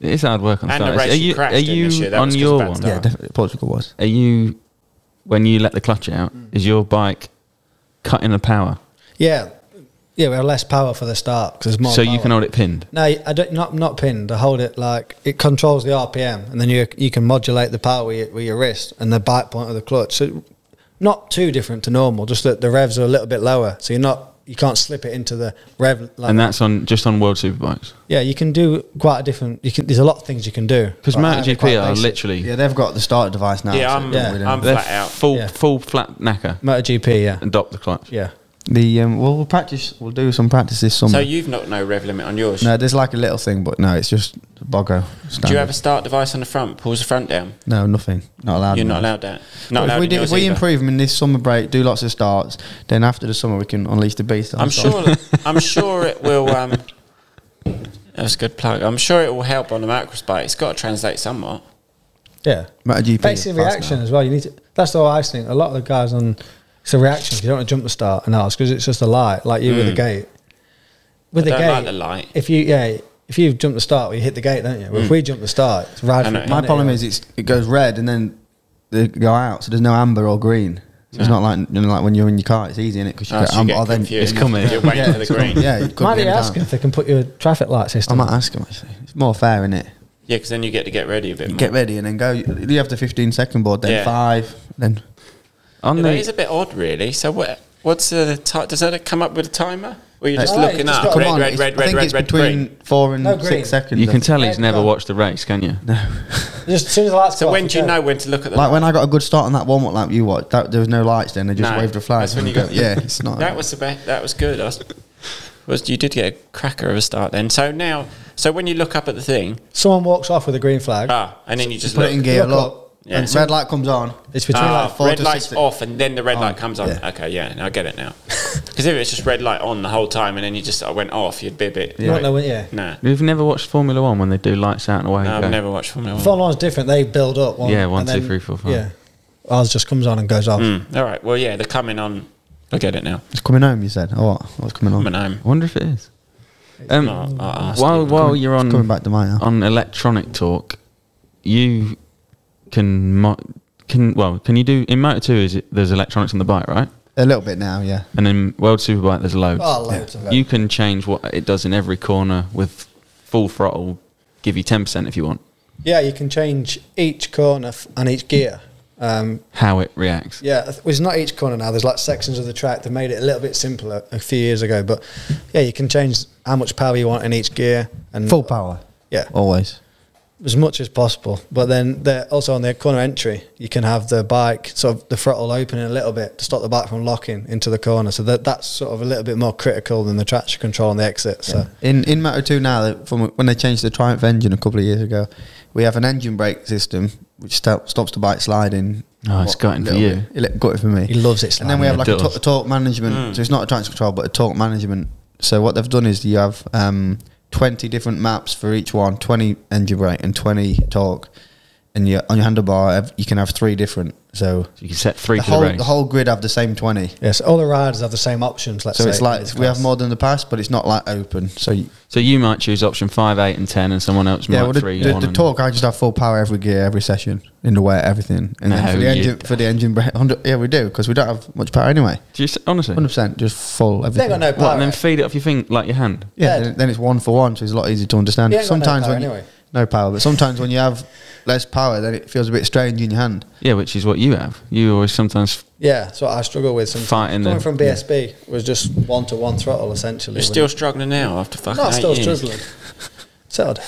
Speaker 2: It is hard work on
Speaker 5: And the
Speaker 2: starters.
Speaker 5: race
Speaker 2: Are
Speaker 5: you
Speaker 2: you, are you
Speaker 5: this year, that
Speaker 2: on your
Speaker 5: of
Speaker 2: one?
Speaker 5: start.
Speaker 4: Yeah, definitely. Portugal was.
Speaker 2: Are you when you let the clutch out? Is your bike cutting the power
Speaker 3: Yeah, yeah, we have less power for the start because there's more.
Speaker 2: so you can hold it pinned?
Speaker 3: No, I don't. Not not pinned. I hold it like it controls the RPM, and then you you can modulate the power with your, with your wrist and the bite point of the clutch. So not too different to normal. Just that the revs are a little bit lower, so you're not you can't slip it into the rev. Like,
Speaker 2: and that's on just on World Superbikes
Speaker 3: yeah, you can do quite a different. You can. There's a lot of things you can do
Speaker 2: because
Speaker 3: But I have it quite
Speaker 2: MotoGP are
Speaker 3: basic.
Speaker 2: literally
Speaker 4: Yeah, they've got the starter device now.
Speaker 5: Yeah,
Speaker 4: so
Speaker 5: I'm,
Speaker 4: we don't-
Speaker 5: I'm
Speaker 2: they're
Speaker 5: flat out.
Speaker 2: full
Speaker 3: Yeah.
Speaker 2: full flat knacker.
Speaker 3: MotoGP. Yeah,
Speaker 2: and dock the clutch.
Speaker 3: yeah.
Speaker 4: The um, well, we'll practice. We'll do some practice this summer.
Speaker 5: So you've not no rev limit on yours.
Speaker 4: no, there's like a little thing, but no, it's just Boggo.
Speaker 5: Do you have a start device on the front? Pulls the front down.
Speaker 4: No, nothing. Not allowed.
Speaker 5: You're
Speaker 4: now.
Speaker 5: not allowed that.
Speaker 4: But
Speaker 5: Not
Speaker 4: if
Speaker 5: allowed
Speaker 4: we,
Speaker 5: in
Speaker 4: do,
Speaker 5: yours
Speaker 4: if we
Speaker 5: either.
Speaker 4: improve them in this summer break, do lots of starts, then after the summer we can unleash the beast.
Speaker 5: I'm sure. I'm sure it will. Um, that's a good plug. I'm sure it will help on the macros bike. It's got to translate somewhat.
Speaker 3: Yeah.
Speaker 4: MotoGP
Speaker 3: Basic reaction
Speaker 4: now.
Speaker 3: as well. You need to. That's the whole I think. A lot of the guys on it's a reaction. You don't want to jump the start and ask because it's just a light, like you with the
Speaker 5: Mm.
Speaker 3: gate. With
Speaker 5: I
Speaker 3: the
Speaker 5: don't
Speaker 3: gate,
Speaker 5: like the light.
Speaker 3: if you yeah, if you jump the start, well, you hit the gate, don't you? Well, If we jump the start, it's right.
Speaker 5: I
Speaker 3: for
Speaker 5: know.
Speaker 3: the
Speaker 4: My problem is it's, it goes red and then they go out, so there's no amber or green. So it's not like you know, like when you're in your car, it's easy in it because you
Speaker 5: Oh, so you
Speaker 4: amber.
Speaker 5: get
Speaker 4: or then
Speaker 2: it's coming.
Speaker 5: You're waiting for the green.
Speaker 4: Yeah, it could
Speaker 3: Might
Speaker 4: be
Speaker 3: you ask
Speaker 4: time.
Speaker 3: if they can put your traffic light system?
Speaker 4: I might ask him actually. It's more fair, is it?
Speaker 5: Yeah, because then you get to get ready a bit more.
Speaker 4: Get ready and then go. You have the 15 second board, then
Speaker 5: Yeah.
Speaker 4: five, then
Speaker 2: On
Speaker 5: Yeah,
Speaker 2: the
Speaker 5: that is a bit odd, really. So what? What's the ti Does that come up with a timer? Or you're just looking
Speaker 3: just
Speaker 5: up
Speaker 3: got-
Speaker 5: red, red, red,
Speaker 4: I
Speaker 5: red,
Speaker 4: think
Speaker 5: red,
Speaker 4: it's
Speaker 5: red,
Speaker 4: between
Speaker 5: green?
Speaker 4: four and
Speaker 3: No
Speaker 4: six seconds.
Speaker 2: you can tell he's never
Speaker 3: go
Speaker 2: watched the race, can you?
Speaker 3: Just as soon as the lights
Speaker 5: So
Speaker 3: go
Speaker 5: when do you know when to look at the?
Speaker 4: Like
Speaker 5: light?
Speaker 4: when I got a good start on that warm up lap you what? That, there was no lights then. They just
Speaker 5: No,
Speaker 4: waved a flag.
Speaker 5: That's when you got.
Speaker 4: yeah, it's not.
Speaker 5: That was the best. That was good. I was, was you did get a cracker of a start then. So now, so when you look up at the thing,
Speaker 3: Someone walks off with a green flag.
Speaker 5: ah, and then you just
Speaker 4: put
Speaker 5: look.
Speaker 4: it in gear.
Speaker 3: Look
Speaker 4: Look,
Speaker 3: up.
Speaker 5: Yeah.
Speaker 4: and red light comes on.
Speaker 3: It's between
Speaker 5: Ah,
Speaker 3: like
Speaker 4: four
Speaker 5: red
Speaker 4: to
Speaker 5: light's
Speaker 4: six-
Speaker 5: off, and then the red
Speaker 4: On,
Speaker 5: light comes on.
Speaker 4: yeah.
Speaker 5: Okay, yeah, I get it now. Because if it's just red light on the whole time, and then you just uh, went off, you'd be a bit.
Speaker 3: You won't know yeah.
Speaker 5: Nah,
Speaker 2: You've never watched Formula One when they do lights out and away.
Speaker 5: no, I've
Speaker 2: go?
Speaker 5: never watched Formula One.
Speaker 3: Formula One's different. They build up. One,
Speaker 2: Yeah, one, two,
Speaker 3: then-
Speaker 2: three, four, five.
Speaker 3: Yeah. Ours just comes on and goes off.
Speaker 5: Mm, all right. Well, yeah, they're coming on. I get it now.
Speaker 4: It's coming home. You said. Oh, what? What's coming on?
Speaker 5: Coming home.
Speaker 2: I wonder if it is. Um,
Speaker 5: No, I'll
Speaker 2: while
Speaker 5: you.
Speaker 2: while you're on
Speaker 4: coming back to my, now.
Speaker 2: on electronic talk, you can mo- can well can you do in Moto Two? Is it there's electronics on the bike, right?
Speaker 4: A little bit now, yeah.
Speaker 2: And in World Superbike, there's loads.
Speaker 3: Oh, loads of it.
Speaker 2: You can change what it does in every corner with full throttle. Give you ten percent if you want.
Speaker 3: Yeah, you can change each corner f- and each gear. Um,
Speaker 2: How it reacts.
Speaker 3: yeah, well, it's not each corner now. There's like sections of the track. They made it a little bit simpler a few years ago, but yeah, you can change how much power you want in each gear and
Speaker 4: Full power,
Speaker 3: Yeah,
Speaker 4: always.
Speaker 3: As much as possible. But then they're also on the corner entry, you can have the bike sort of the throttle opening a little bit to stop the bike from locking into the corner. So that that's sort of a little bit more critical than the traction control on the exit. So
Speaker 4: In in Moto 2 now, that from when they changed the Triumph engine a couple of years ago, we have an engine brake system which stop, stops the bike sliding.
Speaker 2: Oh, it's
Speaker 4: What,
Speaker 2: gutting for
Speaker 4: little
Speaker 2: you.
Speaker 4: bit. It for me.
Speaker 3: he loves it.
Speaker 4: And then we have like a, to- a torque management.
Speaker 5: Mm.
Speaker 4: So it's not a traction control, but a torque management. So what they've done is you have um, 20 different maps for each one 20 engine brake and 20 torque. And you, on your handlebar, you can have three different. So
Speaker 2: You can set three
Speaker 4: the
Speaker 2: for
Speaker 4: whole,
Speaker 2: the race.
Speaker 4: the whole grid have the same 20.
Speaker 3: Yes, all the riders have the same options. Let's
Speaker 4: So
Speaker 3: say
Speaker 4: it's like
Speaker 3: this
Speaker 4: we have more than the past, but it's not like open. So you,
Speaker 2: so you might choose option five, eight, and ten, and someone else
Speaker 4: yeah,
Speaker 2: might
Speaker 4: well, the,
Speaker 2: three.
Speaker 4: the,
Speaker 2: one
Speaker 4: the torque I just have full power every gear, every session in the way, everything. And then for the engine,
Speaker 2: don't.
Speaker 4: for the engine yeah, we do because we don't have much power anyway.
Speaker 2: Do you s- honestly?
Speaker 4: 100 percent just full Everything.
Speaker 3: They
Speaker 4: everything.
Speaker 3: got no
Speaker 2: What,
Speaker 3: power.
Speaker 2: and then feed it off your thing like your hand.
Speaker 4: Yeah,
Speaker 3: Yeah.
Speaker 4: then, then it's one for one, so it's a lot easier to understand.
Speaker 3: You ain't got no
Speaker 4: sometimes
Speaker 3: power
Speaker 4: when you-
Speaker 3: anyway.
Speaker 4: No power, but sometimes when you have less power, then it feels a bit strange in your hand.
Speaker 2: Yeah, which is what you have. You always sometimes
Speaker 3: yeah, that's what I struggle with. Sometimes.
Speaker 2: Fighting
Speaker 3: Coming
Speaker 2: the-
Speaker 3: from BSB was just one to one throttle essentially.
Speaker 5: You're still
Speaker 3: you-
Speaker 5: struggling now after fucking
Speaker 3: not still
Speaker 5: years.
Speaker 3: struggling. Settled.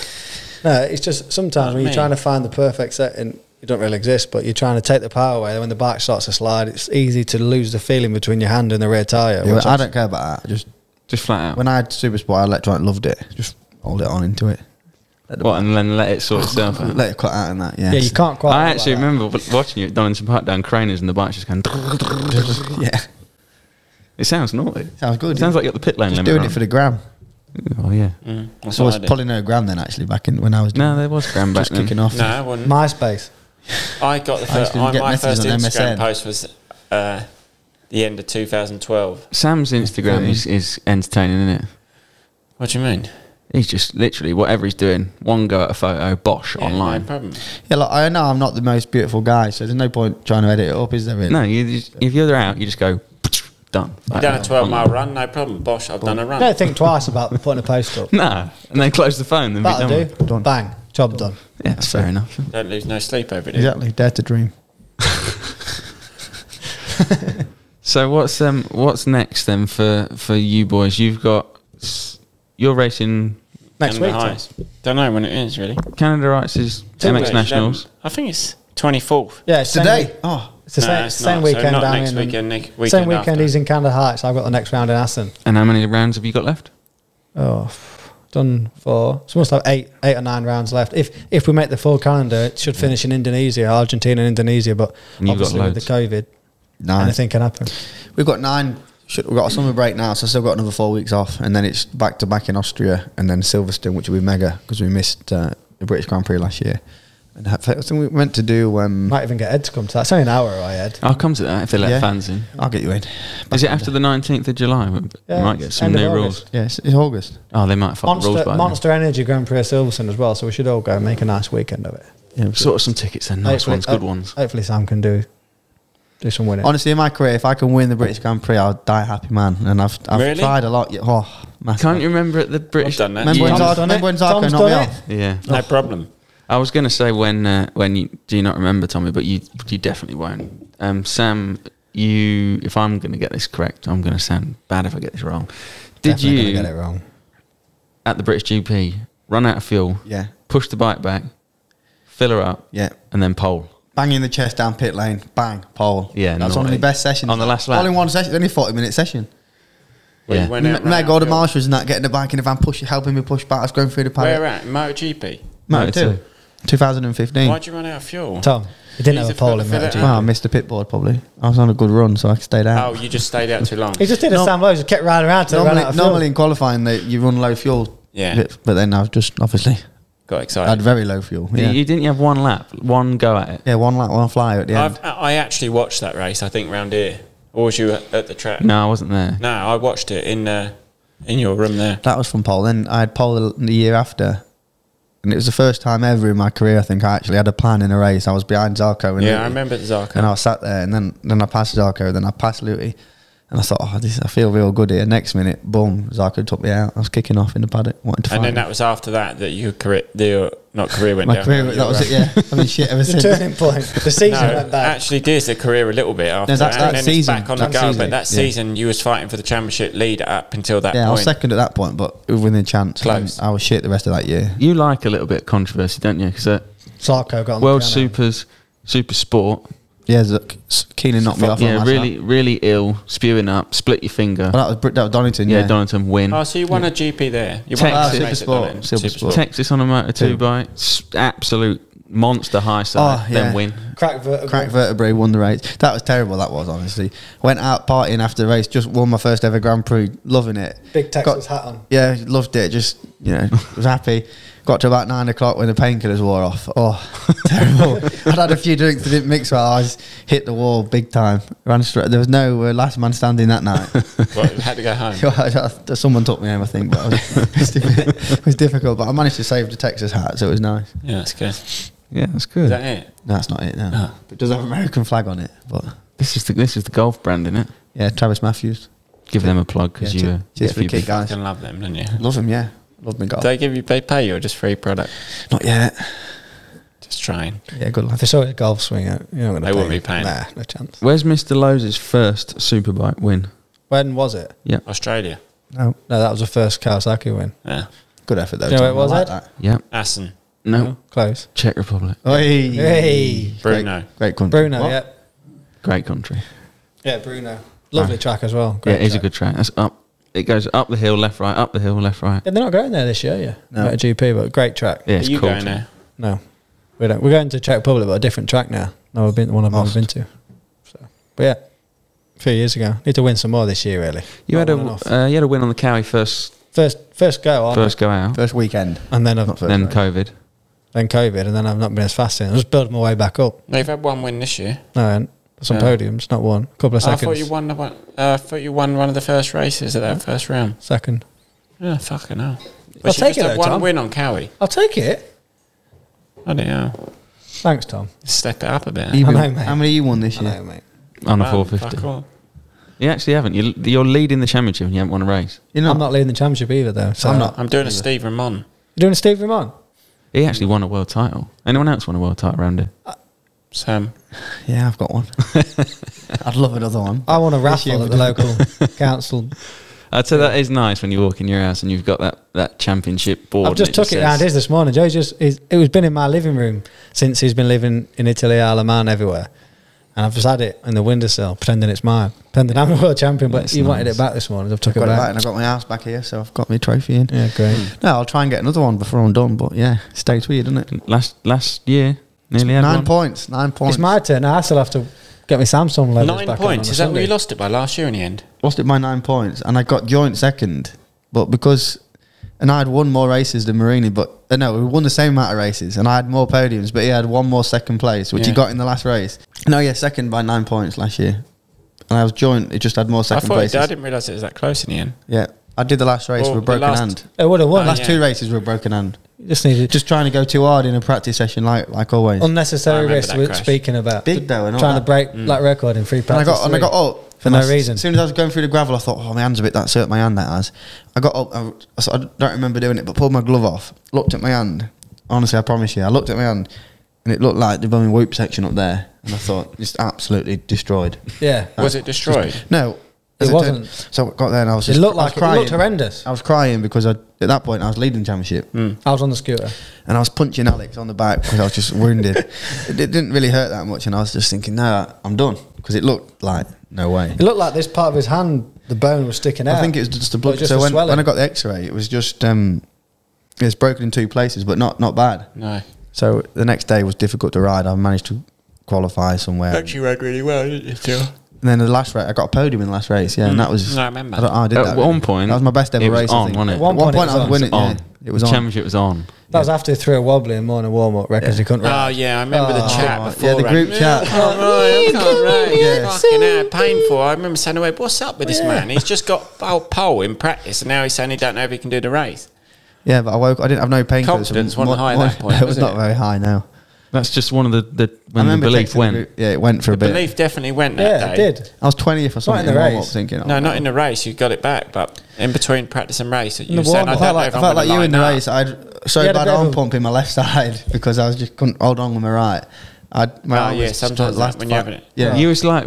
Speaker 3: No, it's just sometimes
Speaker 5: Not
Speaker 3: when you're
Speaker 5: me.
Speaker 3: trying to find the perfect setting, it don't really exist. But you're trying to take the power away. When the bike starts to slide, it's easy to lose the feeling between your hand and the rear tire.
Speaker 4: Yeah,
Speaker 3: which
Speaker 4: I don't care about that. Just
Speaker 2: just flat out.
Speaker 4: when I had Super Sport, I electronic loved it. Just hold it on into it. Let, the
Speaker 2: What, and then let it sort itself out.
Speaker 4: let it cut out and that. Yeah,
Speaker 3: yeah, you can't quite.
Speaker 2: I actually
Speaker 3: that.
Speaker 2: remember w- watching you at Donington Park down Craners and the bike's just going.
Speaker 4: yeah,
Speaker 2: It sounds naughty.
Speaker 4: sounds good.
Speaker 2: It sounds like you got the pit lane
Speaker 4: just
Speaker 2: limit.
Speaker 4: doing
Speaker 2: wrong.
Speaker 4: it for the gram.
Speaker 2: Oh yeah.
Speaker 5: Mm, that's
Speaker 4: So
Speaker 5: what
Speaker 4: was
Speaker 5: I did.
Speaker 4: probably no gram then actually back in when I was
Speaker 2: No, there was gram back
Speaker 4: just
Speaker 2: then.
Speaker 4: kicking off.
Speaker 5: No, I wouldn't.
Speaker 3: MySpace.
Speaker 5: I got the first,
Speaker 4: to
Speaker 5: I,
Speaker 4: get
Speaker 5: my first
Speaker 4: on
Speaker 5: Instagram
Speaker 4: MSN.
Speaker 5: post was uh, the end of 2012.
Speaker 2: Sam's Instagram is, is entertaining, isn't it?
Speaker 5: What do you mean?
Speaker 2: He's just literally whatever he's doing. One go at a photo, bosh
Speaker 5: Yeah,
Speaker 2: online.
Speaker 5: No problem.
Speaker 4: Yeah, like, I know I'm not the most beautiful guy, so there's no point trying to edit it up, is there? Really?
Speaker 2: No, you just, if you're out, you just go done.
Speaker 5: You've done a 12 mile run, no problem. Bosh, I've done a run.
Speaker 3: Don't think twice about putting a post up.
Speaker 2: No, and then close the phone. Then
Speaker 3: That'll
Speaker 2: done.
Speaker 3: do.
Speaker 2: with.
Speaker 4: Done.
Speaker 3: Bang. Job done.
Speaker 2: Yeah, that's fair enough.
Speaker 5: Don't lose no sleep over it.
Speaker 4: Exactly, dare to dream.
Speaker 2: So what's um what's next then for for you boys? You've got s- you're racing
Speaker 3: Next week. Tom.
Speaker 5: Don't know when it is, really.
Speaker 2: Canada Heights is
Speaker 3: Two
Speaker 2: MX
Speaker 3: weeks.
Speaker 2: Nationals.
Speaker 5: I think it's 24th.
Speaker 3: Yeah, it's
Speaker 4: Today?
Speaker 3: week-
Speaker 4: Oh,
Speaker 3: It's the
Speaker 5: No,
Speaker 3: same,
Speaker 5: it's
Speaker 3: same
Speaker 5: not. So
Speaker 3: weekend
Speaker 5: not
Speaker 3: down
Speaker 5: next
Speaker 3: in
Speaker 5: weekend, next
Speaker 3: Same
Speaker 5: weekend
Speaker 3: weekend
Speaker 5: after.
Speaker 3: he's in Canada Heights. I've got the next round in Assen.
Speaker 2: And how many rounds have you got left?
Speaker 3: Oh, done four. So must have eight, eight or nine rounds left. If if we make the full calendar, it should finish in Indonesia, Argentina, and Indonesia. But
Speaker 2: And
Speaker 3: obviously with the COVID,
Speaker 4: nice.
Speaker 3: anything can happen.
Speaker 4: We've got nine. Should, we've got a summer break now, so I've still got another four weeks off, and then it's back to back in Austria, and then Silverstone, which will be mega because we missed uh, the British Grand Prix last year. And I think we meant to do. Um,
Speaker 3: Might even get Ed to come to that. It's only an hour away, Ed.
Speaker 2: I'll come to that if they let
Speaker 4: Yeah.
Speaker 2: fans in.
Speaker 4: I'll get you in.
Speaker 2: Is it after the 19th of July? We
Speaker 3: Yeah,
Speaker 2: might get some new
Speaker 3: August.
Speaker 2: rules.
Speaker 4: Yeah, it's, it's August.
Speaker 2: Oh, they might fuck the rules
Speaker 3: Monster,
Speaker 2: then.
Speaker 3: Monster Energy Grand Prix at Silverstone as well. So we should all go and make a nice weekend of it.
Speaker 4: Yeah,
Speaker 2: Sort of some tickets then, nice
Speaker 3: Hopefully-
Speaker 2: ones, good
Speaker 3: ho-
Speaker 2: ones.
Speaker 3: Hopefully, Sam can do do some winning.
Speaker 4: Honestly, in my career, if I can win the British Grand Prix, I'll die a happy man. And I've I've
Speaker 5: Really?
Speaker 4: tried a lot. Yeah, Oh, massive.
Speaker 2: Can't you remember at the British?
Speaker 5: done that.
Speaker 4: Remember when
Speaker 5: Yeah.
Speaker 3: Tom's
Speaker 4: Zarco,
Speaker 3: done it.
Speaker 4: remember when Zarco
Speaker 3: Tom's
Speaker 4: knocked me
Speaker 3: done it.
Speaker 4: off?
Speaker 2: Yeah,
Speaker 5: No problem.
Speaker 2: I was going to say when uh, when you do you not remember Tommy, but you you definitely won't. Um, Sam, you if I'm going to get this correct, I'm going to sound bad if I get this wrong. Did
Speaker 3: Definitely gonna
Speaker 2: you
Speaker 3: get it wrong?
Speaker 2: at the British GP run out of fuel,
Speaker 4: Yeah,
Speaker 2: push the bike back, fill her up,
Speaker 4: yeah.
Speaker 2: and then pole?
Speaker 4: Banging the chest down pit lane, bang, pole.
Speaker 2: Yeah,
Speaker 4: that's one of the best sessions
Speaker 2: On the last
Speaker 4: All
Speaker 2: lap.
Speaker 4: in one session, only forty minute session.
Speaker 5: We
Speaker 2: Yeah.
Speaker 5: went out
Speaker 4: M- Meg
Speaker 5: round
Speaker 4: Gordon
Speaker 5: Hill.
Speaker 4: Marshall's and that getting the bike in the van, push, helping me push back. I was going through the paddock.
Speaker 5: Where at? MotoGP.
Speaker 4: Moto
Speaker 2: Moto
Speaker 4: two. 2015.
Speaker 5: Why'd you run out of fuel?
Speaker 3: Tom, he didn't
Speaker 5: He's
Speaker 3: have a
Speaker 5: a
Speaker 3: pole in
Speaker 5: for that.
Speaker 3: MotoGP.
Speaker 4: Wow, I missed the pit board probably. I was on a good run, so I stayed out.
Speaker 5: Oh, you just stayed out too long.
Speaker 3: He just did a
Speaker 4: No-
Speaker 3: Sam Lowes, just kept riding around till he ran
Speaker 4: normally,
Speaker 3: out of fuel.
Speaker 4: normally in qualifying, they, you run low fuel.
Speaker 5: Yeah.
Speaker 4: But, but then I've just obviously
Speaker 5: Got
Speaker 4: I had very low fuel.
Speaker 2: You-
Speaker 4: Yeah,
Speaker 2: You didn't have one lap, one go at it.
Speaker 4: yeah one lap, one flyer at the end.
Speaker 5: I've, I actually watched that race. I think round here. Or was you at, at the track?
Speaker 2: No, I wasn't there.
Speaker 5: No, I watched it in uh, in your room there.
Speaker 4: That was from pole. Then I had pole the- the year after, and it was the first time ever in my career I think I actually had a plan in a race. I was behind Zarco. And
Speaker 5: Yeah,
Speaker 4: Lüthi,
Speaker 5: I remember Zarco.
Speaker 4: And I was sat there, and then then I passed Zarco, then I passed Lüthi, and I thought, oh, this I feel real good here. Next minute, boom, Zarko took me out. I was kicking off in the paddock, wanting to
Speaker 5: and
Speaker 4: fight.
Speaker 5: then that was after that that your career, the not career went
Speaker 4: my
Speaker 5: down.
Speaker 4: career. That was
Speaker 5: uh,
Speaker 4: it. Yeah, I mean, shit ever
Speaker 3: The
Speaker 4: since.
Speaker 3: turning point. The season
Speaker 5: No,
Speaker 3: went bad.
Speaker 5: actually, did the career a little bit after
Speaker 4: No, that's
Speaker 5: that,
Speaker 4: that
Speaker 5: and then
Speaker 4: season,
Speaker 5: it's back on the
Speaker 4: that
Speaker 5: go. But that
Speaker 4: yeah.
Speaker 5: season, you was fighting for the championship lead up until that
Speaker 4: Yeah, I was second at that point, but within a chance.
Speaker 5: Close.
Speaker 4: I was shit the rest of that year.
Speaker 2: You like a little bit of controversy, don't you? Because uh,
Speaker 3: Sarko got on
Speaker 2: World
Speaker 3: piano.
Speaker 2: Supers, Super Sport,
Speaker 4: Yeah, Zuck, Keenan knocked me off. on
Speaker 2: yeah, really,
Speaker 4: lap.
Speaker 2: really ill, spewing up, split your finger.
Speaker 4: Well, that was Brit- that was Donington.
Speaker 2: yeah,
Speaker 4: Yeah,
Speaker 2: Donington win.
Speaker 5: Oh, so you won a GP there. You
Speaker 2: Texas.
Speaker 5: won a
Speaker 2: Ah,
Speaker 5: race
Speaker 4: Super Sport. Super
Speaker 5: Super
Speaker 4: Sport.
Speaker 5: Sport.
Speaker 2: Texas on a Moto 2
Speaker 4: Two.
Speaker 2: bike, absolute monster high side,
Speaker 4: Oh, yeah.
Speaker 2: then win.
Speaker 3: Crack vertebrae.
Speaker 4: Crack vertebrae, won the race. That was terrible. That was honestly. Went out partying after the race. Just won my first ever Grand Prix. Loving it.
Speaker 3: Big Texas
Speaker 4: Got-
Speaker 3: hat on.
Speaker 4: Yeah, loved it. Just you know, was happy. Got to about nine o'clock when the painkillers wore off. Oh, terrible! I'd had a few drinks that didn't mix well. I was hit the wall big time. Ran straight. There was no uh, last man standing that night.
Speaker 5: Well, you had to go home.
Speaker 4: Someone took me home, I think, but I was, it, was difficult, it was difficult. But I managed to save the Texas hat, so it was nice.
Speaker 5: Yeah, that's good.
Speaker 2: Yeah, that's good.
Speaker 5: Is that it?
Speaker 4: No, that's not it. No,
Speaker 5: Oh.
Speaker 4: it does have an American flag on it. But
Speaker 2: This is the this is the golf brand, isn't it?
Speaker 4: yeah, TravisMathew.
Speaker 2: Give them a plug because
Speaker 4: Yeah,
Speaker 2: you.
Speaker 4: che-
Speaker 2: Uh,
Speaker 4: cheers
Speaker 2: if
Speaker 4: for the
Speaker 2: you
Speaker 4: kick,
Speaker 2: be-
Speaker 4: guys.
Speaker 5: Fucking love them, don't you?
Speaker 4: Love them, yeah. Love me, golf.
Speaker 5: They give you, pay pay or just free product?
Speaker 4: Not yet.
Speaker 5: Just trying.
Speaker 4: Yeah, good
Speaker 3: If
Speaker 4: lad.
Speaker 3: they saw a golf swing, uh, you're not going
Speaker 5: They won't be paying.
Speaker 3: Nah, no chance.
Speaker 2: Where's Mr. Lowe's first superbike win?
Speaker 3: When was it?
Speaker 2: Yeah,
Speaker 5: Australia.
Speaker 4: No,
Speaker 3: No, that was the first Kawasaki win.
Speaker 5: Yeah.
Speaker 4: good effort though.
Speaker 3: Do you know
Speaker 4: Tom.
Speaker 3: where it was,
Speaker 4: I like
Speaker 3: Ed?
Speaker 4: that.
Speaker 2: yeah.
Speaker 5: Assen.
Speaker 2: No,
Speaker 3: Close.
Speaker 2: Czech Republic.
Speaker 4: Hey,
Speaker 3: Hey.
Speaker 5: Bruno.
Speaker 4: Great, great country.
Speaker 3: Bruno,
Speaker 4: What?
Speaker 3: yeah.
Speaker 2: Great country.
Speaker 3: Yeah, Bruno. Lovely track as well.
Speaker 2: yeah,
Speaker 3: Great
Speaker 2: it's a
Speaker 3: track.
Speaker 2: good track. That's up. It goes up the hill, left, right, up the hill, left, right.
Speaker 3: Yeah, they're not going there this year, yeah.
Speaker 4: No.
Speaker 3: Not a GP, but great track.
Speaker 2: Yeah,
Speaker 5: Are
Speaker 2: it's
Speaker 5: you
Speaker 2: cool.
Speaker 5: going there?
Speaker 3: No, we don't. We're going to Czech Republic, but a different track now. No, we've been one I've never been to. So, but yeah, a few years ago. Need to win some more this year, really.
Speaker 2: You
Speaker 3: Not
Speaker 2: had a uh, you had a win on the Cowie first
Speaker 3: first first go on,
Speaker 2: first go out,
Speaker 4: First weekend.
Speaker 3: and then I've,
Speaker 4: Not first
Speaker 2: then
Speaker 4: race.
Speaker 2: COVID.
Speaker 3: then COVID, and then I've not been as fast in. I just build my way back up.
Speaker 5: No, you've had one win this year.
Speaker 3: No, and some
Speaker 5: Yeah.
Speaker 3: podiums, not one. A couple of
Speaker 5: Oh, I
Speaker 3: seconds.
Speaker 5: thought you won the one. Uh, I thought you won one of the first races at that first round.
Speaker 3: Second.
Speaker 5: Yeah, fucking hell.
Speaker 3: I'll
Speaker 5: But
Speaker 3: take
Speaker 5: just
Speaker 3: it though,
Speaker 5: one
Speaker 3: Tom.
Speaker 5: win on Cowie.
Speaker 3: I'll take it.
Speaker 5: I don't know.
Speaker 3: Thanks, Tom.
Speaker 5: Step it up a bit.
Speaker 4: You
Speaker 3: I know, mate.
Speaker 4: How many you won this
Speaker 3: I
Speaker 4: year?
Speaker 3: know, mate.
Speaker 2: on a 450. You actually haven't. You, you're leading the championship and you haven't won a race.
Speaker 4: You know,
Speaker 3: I'm not leading the championship either, though. So
Speaker 4: I'm not.
Speaker 5: I'm doing a Steve Ramon.
Speaker 3: You're doing a Steve Ramon?
Speaker 2: He actually won a world title. Anyone else won a world title around here?
Speaker 5: Sam.
Speaker 4: Yeah, I've got one. I'd love another one.
Speaker 3: I want a
Speaker 4: This
Speaker 3: raffle at the local council.
Speaker 2: I'd say that is nice when you walk in your house and you've got that, that championship board.
Speaker 3: I've just
Speaker 2: and
Speaker 3: took it
Speaker 2: says-
Speaker 3: round his this morning. Joe just he's, it was been in my living room since he's been living in Italy, Isle of Man, everywhere. And I've just had it in the windowsill, pretending it's mine, pretending I'm a world champion. But
Speaker 2: That's
Speaker 3: he wanted it back this morning. I've took
Speaker 4: Got
Speaker 3: it
Speaker 4: it back
Speaker 3: back.
Speaker 4: and I got my house back here, so I've got my trophy in.
Speaker 3: Yeah, great.
Speaker 4: No, I'll try and get another one before I'm done. But yeah, stays weird, doesn't it?
Speaker 2: Last last year, nearly
Speaker 4: Nine
Speaker 2: one.
Speaker 4: points. Nine points.
Speaker 3: It's my turn. now. I still have to get my Samsung levels
Speaker 5: Nine
Speaker 3: back
Speaker 5: points.
Speaker 3: On
Speaker 5: Is that where you lost it by last year in the end?
Speaker 4: lost it by nine points, and I got joint second. But because, and I had won more races than Marini, but uh, no, we won the same amount of races, and I had more podiums, but he had one more second place, which he got in the last race. No, yeah, second by nine points last year, and I was joint. It just had more
Speaker 5: I
Speaker 4: second
Speaker 5: thought
Speaker 4: places.
Speaker 5: I didn't realise it was that close in the end.
Speaker 4: Yeah, I did the last race
Speaker 5: Well,
Speaker 4: with a
Speaker 5: the
Speaker 4: broken
Speaker 5: last-
Speaker 4: hand.
Speaker 3: Oh, it would have won.
Speaker 5: Oh,
Speaker 4: Last
Speaker 5: yeah.
Speaker 4: two races were a broken hand.
Speaker 3: Just needed
Speaker 4: Just trying to go too hard in a practice session, like like always.
Speaker 5: I
Speaker 3: unnecessary
Speaker 5: remember
Speaker 3: risk.
Speaker 5: that
Speaker 3: We're
Speaker 5: crash.
Speaker 3: speaking about
Speaker 4: Big though, and all
Speaker 3: trying to
Speaker 4: that.
Speaker 3: break mm. that record in free
Speaker 4: And I
Speaker 3: practice.
Speaker 4: got and I got up
Speaker 3: For
Speaker 4: and
Speaker 3: no
Speaker 4: I s-
Speaker 3: reason.
Speaker 4: As soon as I was going through the gravel, I thought, "Oh, my hand's a bit that's hurt my hand." That has. I got up. I, I don't remember doing it, but pulled my glove off. Looked at my hand. Honestly, I promise you, I looked at my hand, and it looked like the bone whoop section up there. And I thought, just absolutely destroyed.
Speaker 3: Yeah,
Speaker 5: Was it destroyed?
Speaker 4: No,
Speaker 3: It
Speaker 4: as
Speaker 3: wasn't.
Speaker 4: turned- so I got there and I was just.
Speaker 3: it
Speaker 4: just.
Speaker 3: looked
Speaker 4: I was
Speaker 3: like it
Speaker 4: crying.
Speaker 3: looked horrendous.
Speaker 4: I was crying because I, at that point I was leading the championship.
Speaker 3: I was on the scooter.
Speaker 4: and I was punching Alex on the back because I was just wounded. it, it didn't really hurt that much, and I was just thinking, no, I'm done because it looked like no way.
Speaker 3: It looked like this part of his hand, the bone was sticking out.
Speaker 4: I think it was just a blood.
Speaker 3: just
Speaker 4: so
Speaker 3: a
Speaker 4: when,
Speaker 3: swelling.
Speaker 4: when I got the X-ray, it was just um, it was broken in two places, but not not bad.
Speaker 5: No.
Speaker 4: So the next day was difficult to ride. I managed to qualify somewhere.
Speaker 5: Actually read really well, didn't you, Phil?
Speaker 4: And then the last race, I got a podium in the last race. Yeah, and that was.
Speaker 5: Mm. No, I remember.
Speaker 4: I, don't, I did
Speaker 2: At
Speaker 4: that.
Speaker 2: one
Speaker 4: really.
Speaker 2: point,
Speaker 4: that was my best ever
Speaker 2: it was
Speaker 4: race. I
Speaker 2: on, wasn't it?
Speaker 4: At one point, I was winning.
Speaker 2: on.
Speaker 4: Yeah, it was
Speaker 2: the
Speaker 4: on.
Speaker 2: championship was on.
Speaker 3: that was after he threw a wobbly in morning warm up records he couldn't
Speaker 5: Oh
Speaker 3: ride.
Speaker 5: yeah, I remember the
Speaker 3: Oh,
Speaker 5: chat
Speaker 4: yeah,
Speaker 5: before.
Speaker 4: the group chat.
Speaker 5: I can't ride, I can't ride.
Speaker 4: Yeah.
Speaker 5: Fucking hell, painful. I remember saying, "Wait, what's up with this man? He's just got a pole in practice, and now he's saying he don't know if he can do the race."
Speaker 4: Yeah, but I woke. I didn't have no painkillers.
Speaker 5: Confidence wasn't
Speaker 4: One-
Speaker 5: high at that point,
Speaker 4: It
Speaker 5: was
Speaker 4: was not very high now.
Speaker 2: That's just one of the, the when the belief
Speaker 4: texting the
Speaker 2: went.
Speaker 4: Yeah, it went for a bit.
Speaker 5: Belief definitely went that
Speaker 3: yeah,
Speaker 5: day.
Speaker 3: it did.
Speaker 4: I was 20th or something
Speaker 3: in the
Speaker 4: in warm-up
Speaker 3: race.
Speaker 4: thinking. oh,
Speaker 5: No, not in the race. You got it back, but in between practice and race, you
Speaker 3: the
Speaker 5: were saying,
Speaker 3: warm-up.
Speaker 5: "I
Speaker 4: I felt like,
Speaker 5: if
Speaker 4: I felt like you in the
Speaker 5: up."
Speaker 4: race. I had so
Speaker 3: You had a
Speaker 4: bad arm pump in my left side because I was just couldn't hold on with my right. I'd, my
Speaker 5: Oh,
Speaker 4: arm
Speaker 5: yeah,
Speaker 4: was
Speaker 5: sometimes
Speaker 4: the last
Speaker 5: when you're
Speaker 4: five-
Speaker 5: having it.
Speaker 4: Yeah,
Speaker 2: You was like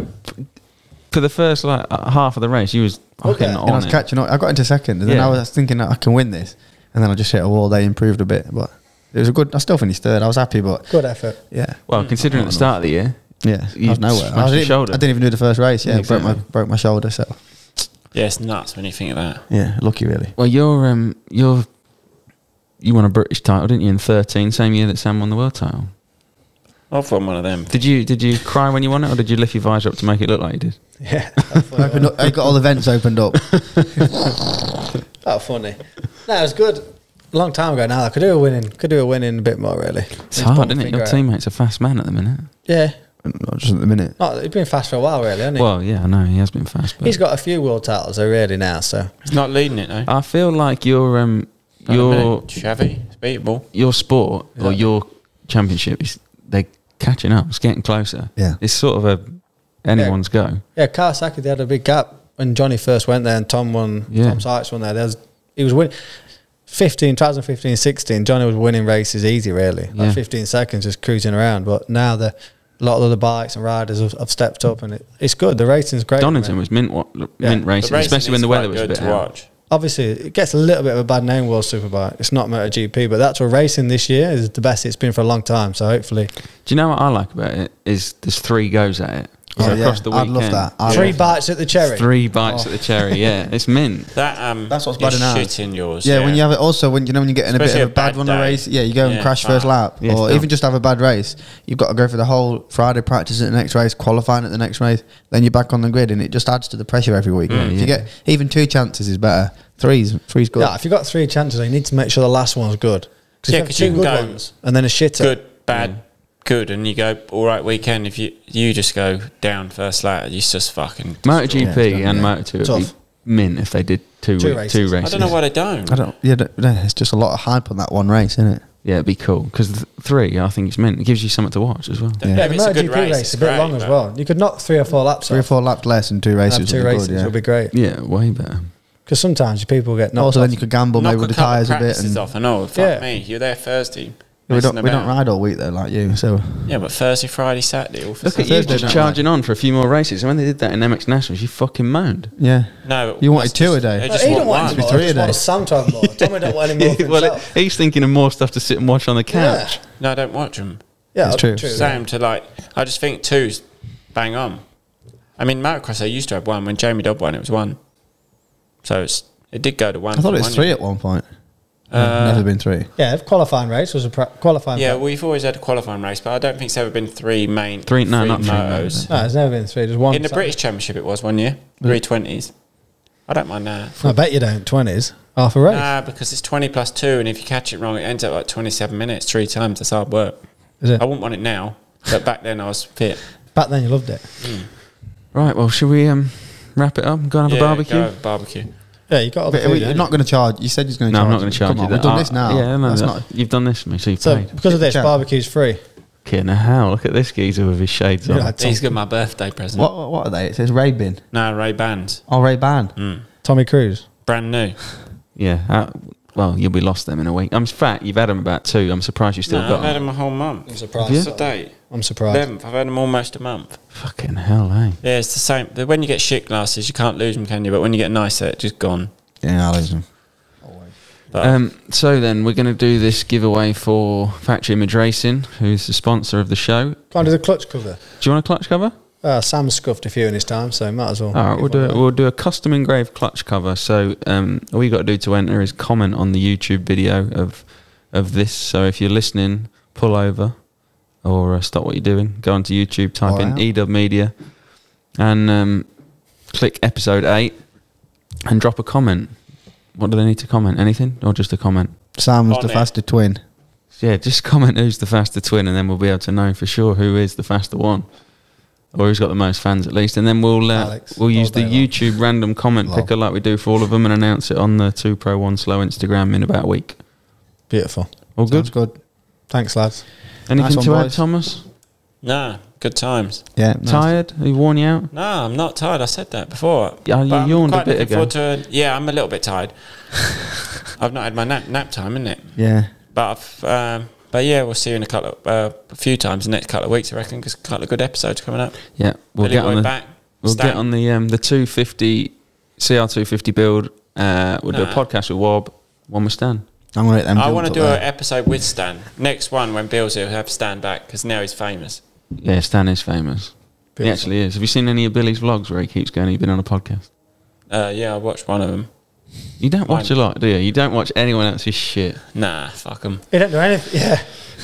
Speaker 2: for the first like uh, half of the race, you was fucking
Speaker 3: Okay.
Speaker 4: and I was catching up. I got into second, and then I was thinking that I can win this, and then I just hit a wall. They improved a bit, but it was a good. I still finished third. I was happy, but
Speaker 3: Good effort.
Speaker 4: yeah,
Speaker 2: Well, considering at the start of the year,
Speaker 4: yeah,
Speaker 2: You
Speaker 4: I was nowhere.
Speaker 2: smashed
Speaker 4: I,
Speaker 2: your
Speaker 4: didn't,
Speaker 2: shoulder.
Speaker 4: I didn't even do the first race. Yeah, broke my broke my shoulder. So
Speaker 5: Yeah, it's nuts when you think of that.
Speaker 4: yeah, lucky really.
Speaker 2: well, you're um you're you won a British title, didn't you? In thirteen, same year that Sam won the world title.
Speaker 5: I've won one of them.
Speaker 2: Did you did you cry when you won it, or did you lift your visor up to make it look like you did?
Speaker 3: Yeah,
Speaker 4: Opened up, I got all the vents opened up.
Speaker 3: that was funny. No, it was good. A long time ago now. I could do a winning. Could do a winning a bit more really.
Speaker 2: It's hard, isn't it? Your
Speaker 3: team.
Speaker 2: teammate's a fast man at the minute.
Speaker 3: Yeah,
Speaker 4: Not just at the minute.
Speaker 3: not. He's been fast for a while, really, hasn't he?
Speaker 2: Well, yeah, I know he has been fast, but
Speaker 3: he's got a few world titles, though, really now. So
Speaker 5: He's not leading it though.
Speaker 2: I feel like your um
Speaker 5: Not
Speaker 2: your.
Speaker 5: Chevy, it's beatable.
Speaker 2: your sport or your championship is they're catching up. It's getting closer.
Speaker 4: Yeah.
Speaker 2: it's sort of a anyone's go.
Speaker 3: yeah, Kawasaki they had a big gap when Johnny first went there, and Tom won.
Speaker 2: Yeah.
Speaker 3: Tom Sykes won there. There was he was winning. 15, 2015, 16, Johnny was winning races easy, really. Like
Speaker 2: Yeah.
Speaker 3: 15 seconds just cruising around. But now the a lot of the bikes and riders have, have stepped up and it, it's good. The racing's great.
Speaker 2: Donington was mint what
Speaker 3: Yeah.
Speaker 2: mint
Speaker 5: The
Speaker 2: racing,
Speaker 5: racing
Speaker 2: especially when the weather
Speaker 5: quite
Speaker 2: was a
Speaker 5: good
Speaker 2: bit
Speaker 5: to
Speaker 2: out.
Speaker 5: watch.
Speaker 3: obviously it gets a little bit of a bad name World Superbike. It's not MotoGP, but that's what racing this year is the best it's been for a long time. So hopefully,
Speaker 2: Do you know what I like about it? Is there's three goes at it.
Speaker 4: Oh, yeah.
Speaker 2: across the
Speaker 4: I'd love that. I'd
Speaker 3: three
Speaker 4: love
Speaker 3: bites at the cherry.
Speaker 2: Three bites
Speaker 4: Oh.
Speaker 2: at the cherry, yeah. It's mint.
Speaker 5: That um,
Speaker 4: That's what's
Speaker 5: is
Speaker 4: bad in ours.
Speaker 5: shit in yours.
Speaker 4: Yeah, when you have it also when you know when you're getting a bit of
Speaker 5: a
Speaker 4: a bad,
Speaker 5: bad
Speaker 4: run of
Speaker 5: day.
Speaker 4: race, yeah, you go and crash
Speaker 5: fine.
Speaker 4: first lap,
Speaker 2: Yeah, it's
Speaker 4: or
Speaker 2: done.
Speaker 4: even just have a bad race. You've got to go for the whole Friday practice at the next race, qualifying at the next race, then you're back on the grid, and it just adds to the pressure every week. if
Speaker 2: yeah.
Speaker 4: you get even two chances is better. Three's three's good.
Speaker 3: Yeah, if you've got three chances, you need to make sure the last one's good. Because
Speaker 5: Yeah,
Speaker 3: you two
Speaker 5: you can
Speaker 3: good
Speaker 5: go
Speaker 3: ones and then a shitter.
Speaker 5: good, bad, good, and you go all right weekend. If you you just go down first lap, you just fucking.
Speaker 2: MotoGP
Speaker 4: Yeah,
Speaker 2: and
Speaker 4: yeah.
Speaker 2: Moto2 would be mint if they did two
Speaker 3: Two
Speaker 2: two
Speaker 3: races.
Speaker 2: races.
Speaker 5: I don't know why they don't.
Speaker 4: I don't. Yeah, don't- it's just a lot of hype on that one race, isn't it?
Speaker 2: Yeah, it'd be cool because th- three, I think it's mint. It gives you something to watch as well.
Speaker 5: Yeah,
Speaker 3: Yeah,
Speaker 5: if
Speaker 3: the
Speaker 5: it's a good
Speaker 3: MotoGP
Speaker 5: race,
Speaker 3: race
Speaker 5: it's
Speaker 3: a bit
Speaker 5: great,
Speaker 3: long as well. You could knock three or four laps
Speaker 4: Three or four laps less and two races.
Speaker 3: Have two
Speaker 4: would be
Speaker 3: races
Speaker 4: good, yeah.
Speaker 3: would be great.
Speaker 2: Yeah, way better.
Speaker 3: Because sometimes people get knocked
Speaker 4: Also,
Speaker 3: off.
Speaker 4: then you could gamble
Speaker 5: Knock
Speaker 4: maybe with the tyres a bit. And
Speaker 5: off. I know. Oh, fuck
Speaker 3: Yeah.
Speaker 5: me. You're there Thursday.
Speaker 4: We don't we don't ride all week though, like you. So
Speaker 5: Yeah, but Thursday, Friday, Saturday. All for
Speaker 2: Look at
Speaker 5: Saturday.
Speaker 2: you
Speaker 4: Thursday,
Speaker 2: just
Speaker 4: don't
Speaker 2: charging on for a few more races. And when they did that in MX Nationals, you fucking moaned.
Speaker 4: yeah,
Speaker 5: No,
Speaker 4: You wanted
Speaker 5: that's
Speaker 4: two a day.
Speaker 5: they just
Speaker 3: he
Speaker 5: want
Speaker 3: don't want
Speaker 5: one.
Speaker 3: any more.
Speaker 4: three a day.
Speaker 3: wants Sam to have more. Tommy don't want any more
Speaker 2: well,
Speaker 3: himself.
Speaker 2: he's thinking of more stuff to sit and watch on the couch.
Speaker 5: No, I don't watch them.
Speaker 3: Yeah,
Speaker 4: It's true.
Speaker 5: Same to like. I just think two's bang on. I mean, motocross. They used to have one when Jamie Dodd won. It was one. So it's it did go to one.
Speaker 4: I thought it was
Speaker 5: one
Speaker 4: three at one point.
Speaker 5: Uh,
Speaker 4: Never been three.
Speaker 3: Yeah, if qualifying race was a pra- qualifying.
Speaker 5: Yeah,
Speaker 3: pra-
Speaker 5: we've always had a qualifying race, but I don't think there's ever been three main
Speaker 2: Three- no, not three main,
Speaker 5: motos.
Speaker 3: no, it's never been three. There's one.
Speaker 5: In the British Championship, it was one year, three twenties. I don't mind that.
Speaker 3: I bet you don't. Twenties half a race.
Speaker 5: Nah, because it's twenty plus two, and if you catch it wrong, it ends up like twenty-seven minutes, three times. That's hard work.
Speaker 3: Is it?
Speaker 5: I wouldn't want it now, but back then I was fit.
Speaker 3: Back then you loved it.
Speaker 2: Right, well, should we um, wrap it up and go and have
Speaker 5: Yeah,
Speaker 2: a barbecue?
Speaker 5: go barbecue.
Speaker 3: Yeah, you got. All the
Speaker 4: But
Speaker 3: food,
Speaker 4: we-
Speaker 3: yeah.
Speaker 4: you're not going to charge. You said you're going to charge.
Speaker 2: No,
Speaker 4: charge.
Speaker 2: I'm not going to charge
Speaker 4: Come
Speaker 2: you
Speaker 4: On, we've done
Speaker 2: I-
Speaker 4: this now.
Speaker 2: Yeah, no,
Speaker 4: That's
Speaker 2: that-
Speaker 4: not.
Speaker 2: you've done this for me, so you've
Speaker 3: So
Speaker 2: paid.
Speaker 3: because of this,
Speaker 4: Chat.
Speaker 3: barbecue's free.
Speaker 2: Kidding hell, look at this geezer with his shades on.
Speaker 3: Yeah,
Speaker 5: He's got my birthday present.
Speaker 4: What, what what are they? It says Ray Bin.
Speaker 5: No, Ray Bans,
Speaker 4: Oh, Ray Ban.
Speaker 5: Mm.
Speaker 3: Tommy Cruise.
Speaker 5: brand new.
Speaker 2: Yeah, uh, well, you'll be lost them in a week. I'm fat. you've had them about two. I'm surprised you still
Speaker 5: no,
Speaker 2: got
Speaker 5: I've had
Speaker 2: them.
Speaker 5: them a whole month.
Speaker 3: I'm surprised.
Speaker 5: What's the date?
Speaker 3: I'm surprised.
Speaker 5: Eleventh. I've had them almost a month.
Speaker 2: Fucking hell, eh?
Speaker 5: Yeah, it's the same. the- When you get shit glasses, you can't lose them, can you? But when you get a nice set, just gone.
Speaker 4: Yeah, I'll lose them.
Speaker 5: But
Speaker 2: Um, so then we're going to do this giveaway for Factory Image Racing, who's the sponsor of the show. Do
Speaker 3: Can't do the clutch cover.
Speaker 2: Do you want a clutch cover?
Speaker 3: Uh, Sam scuffed a few in his time, so might as well.
Speaker 2: All right, we'll do
Speaker 3: one
Speaker 2: it.
Speaker 3: away.
Speaker 2: We'll do a custom engraved clutch cover. So um, all you got to do to enter is comment on the YouTube video of of this. So if you're listening, pull over or uh, stop what you're doing. Go onto YouTube, type
Speaker 4: Or
Speaker 2: in
Speaker 4: out.
Speaker 2: Edub Media, and um, click episode eight, and drop a comment. What do they need to comment? Anything or just a comment?
Speaker 4: Sam was
Speaker 5: On
Speaker 4: the
Speaker 5: it.
Speaker 4: faster twin.
Speaker 2: Yeah, just comment who's the faster twin, and then we'll be able to know for sure who is the faster one, or who's got the most fans at least. And then we'll uh,
Speaker 3: Alex,
Speaker 2: we'll use the
Speaker 3: day long.
Speaker 2: YouTube random comment
Speaker 4: Lol.
Speaker 2: picker like we do for all of them, and announce it on the Two Pro One Slow Instagram in about a week.
Speaker 3: Beautiful.
Speaker 2: All
Speaker 4: Sounds
Speaker 2: good.
Speaker 4: good.
Speaker 3: Thanks, lads.
Speaker 2: Anything
Speaker 4: Nice one,
Speaker 2: to add,
Speaker 4: boys.
Speaker 2: Thomas?
Speaker 5: nah, good times.
Speaker 4: Yeah. nice.
Speaker 2: Tired? Have you worn you out?
Speaker 5: No, I'm not tired. I said that before.
Speaker 2: Yeah, you
Speaker 5: But I'm
Speaker 2: yawned a bit
Speaker 5: looking
Speaker 2: ago.
Speaker 5: forward to- yeah, I'm a little bit tired. I've not had my nap nap time, isn't it?
Speaker 4: Yeah.
Speaker 5: But I've, um, but yeah, we'll see you in a couple of, uh, a few times the next couple of weeks. I reckon because a couple of good episodes coming up.
Speaker 2: Yeah, we'll
Speaker 5: Billy
Speaker 2: get
Speaker 5: Boy
Speaker 2: on the
Speaker 5: back.
Speaker 2: we'll
Speaker 5: Stan.
Speaker 2: get on the um, the 250 CR 250 build. Uh, we'll do a podcast with Wob. One with Stan.
Speaker 4: I'm going to let them
Speaker 5: I want to do an episode with Stan. Next one when Bill's here, we'll have Stan back because now he's famous.
Speaker 2: Yeah, Stan is famous. He actually is. Have you seen any of Billy's vlogs where he keeps going? He's been on a podcast.
Speaker 5: Uh, yeah, I watched one of them.
Speaker 2: You don't watch a lot, do you? You don't watch anyone else's shit.
Speaker 5: Nah, fuck them.
Speaker 3: You don't do anything. Yeah,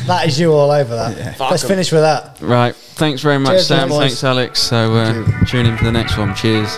Speaker 3: that is you all over that.
Speaker 5: Fuck
Speaker 3: Let's
Speaker 5: 'em.
Speaker 3: finish with that.
Speaker 2: Right. Thanks very much,
Speaker 3: Cheers,
Speaker 2: Sam. Thanks, Alex. So uh, tune in for the next one. Cheers.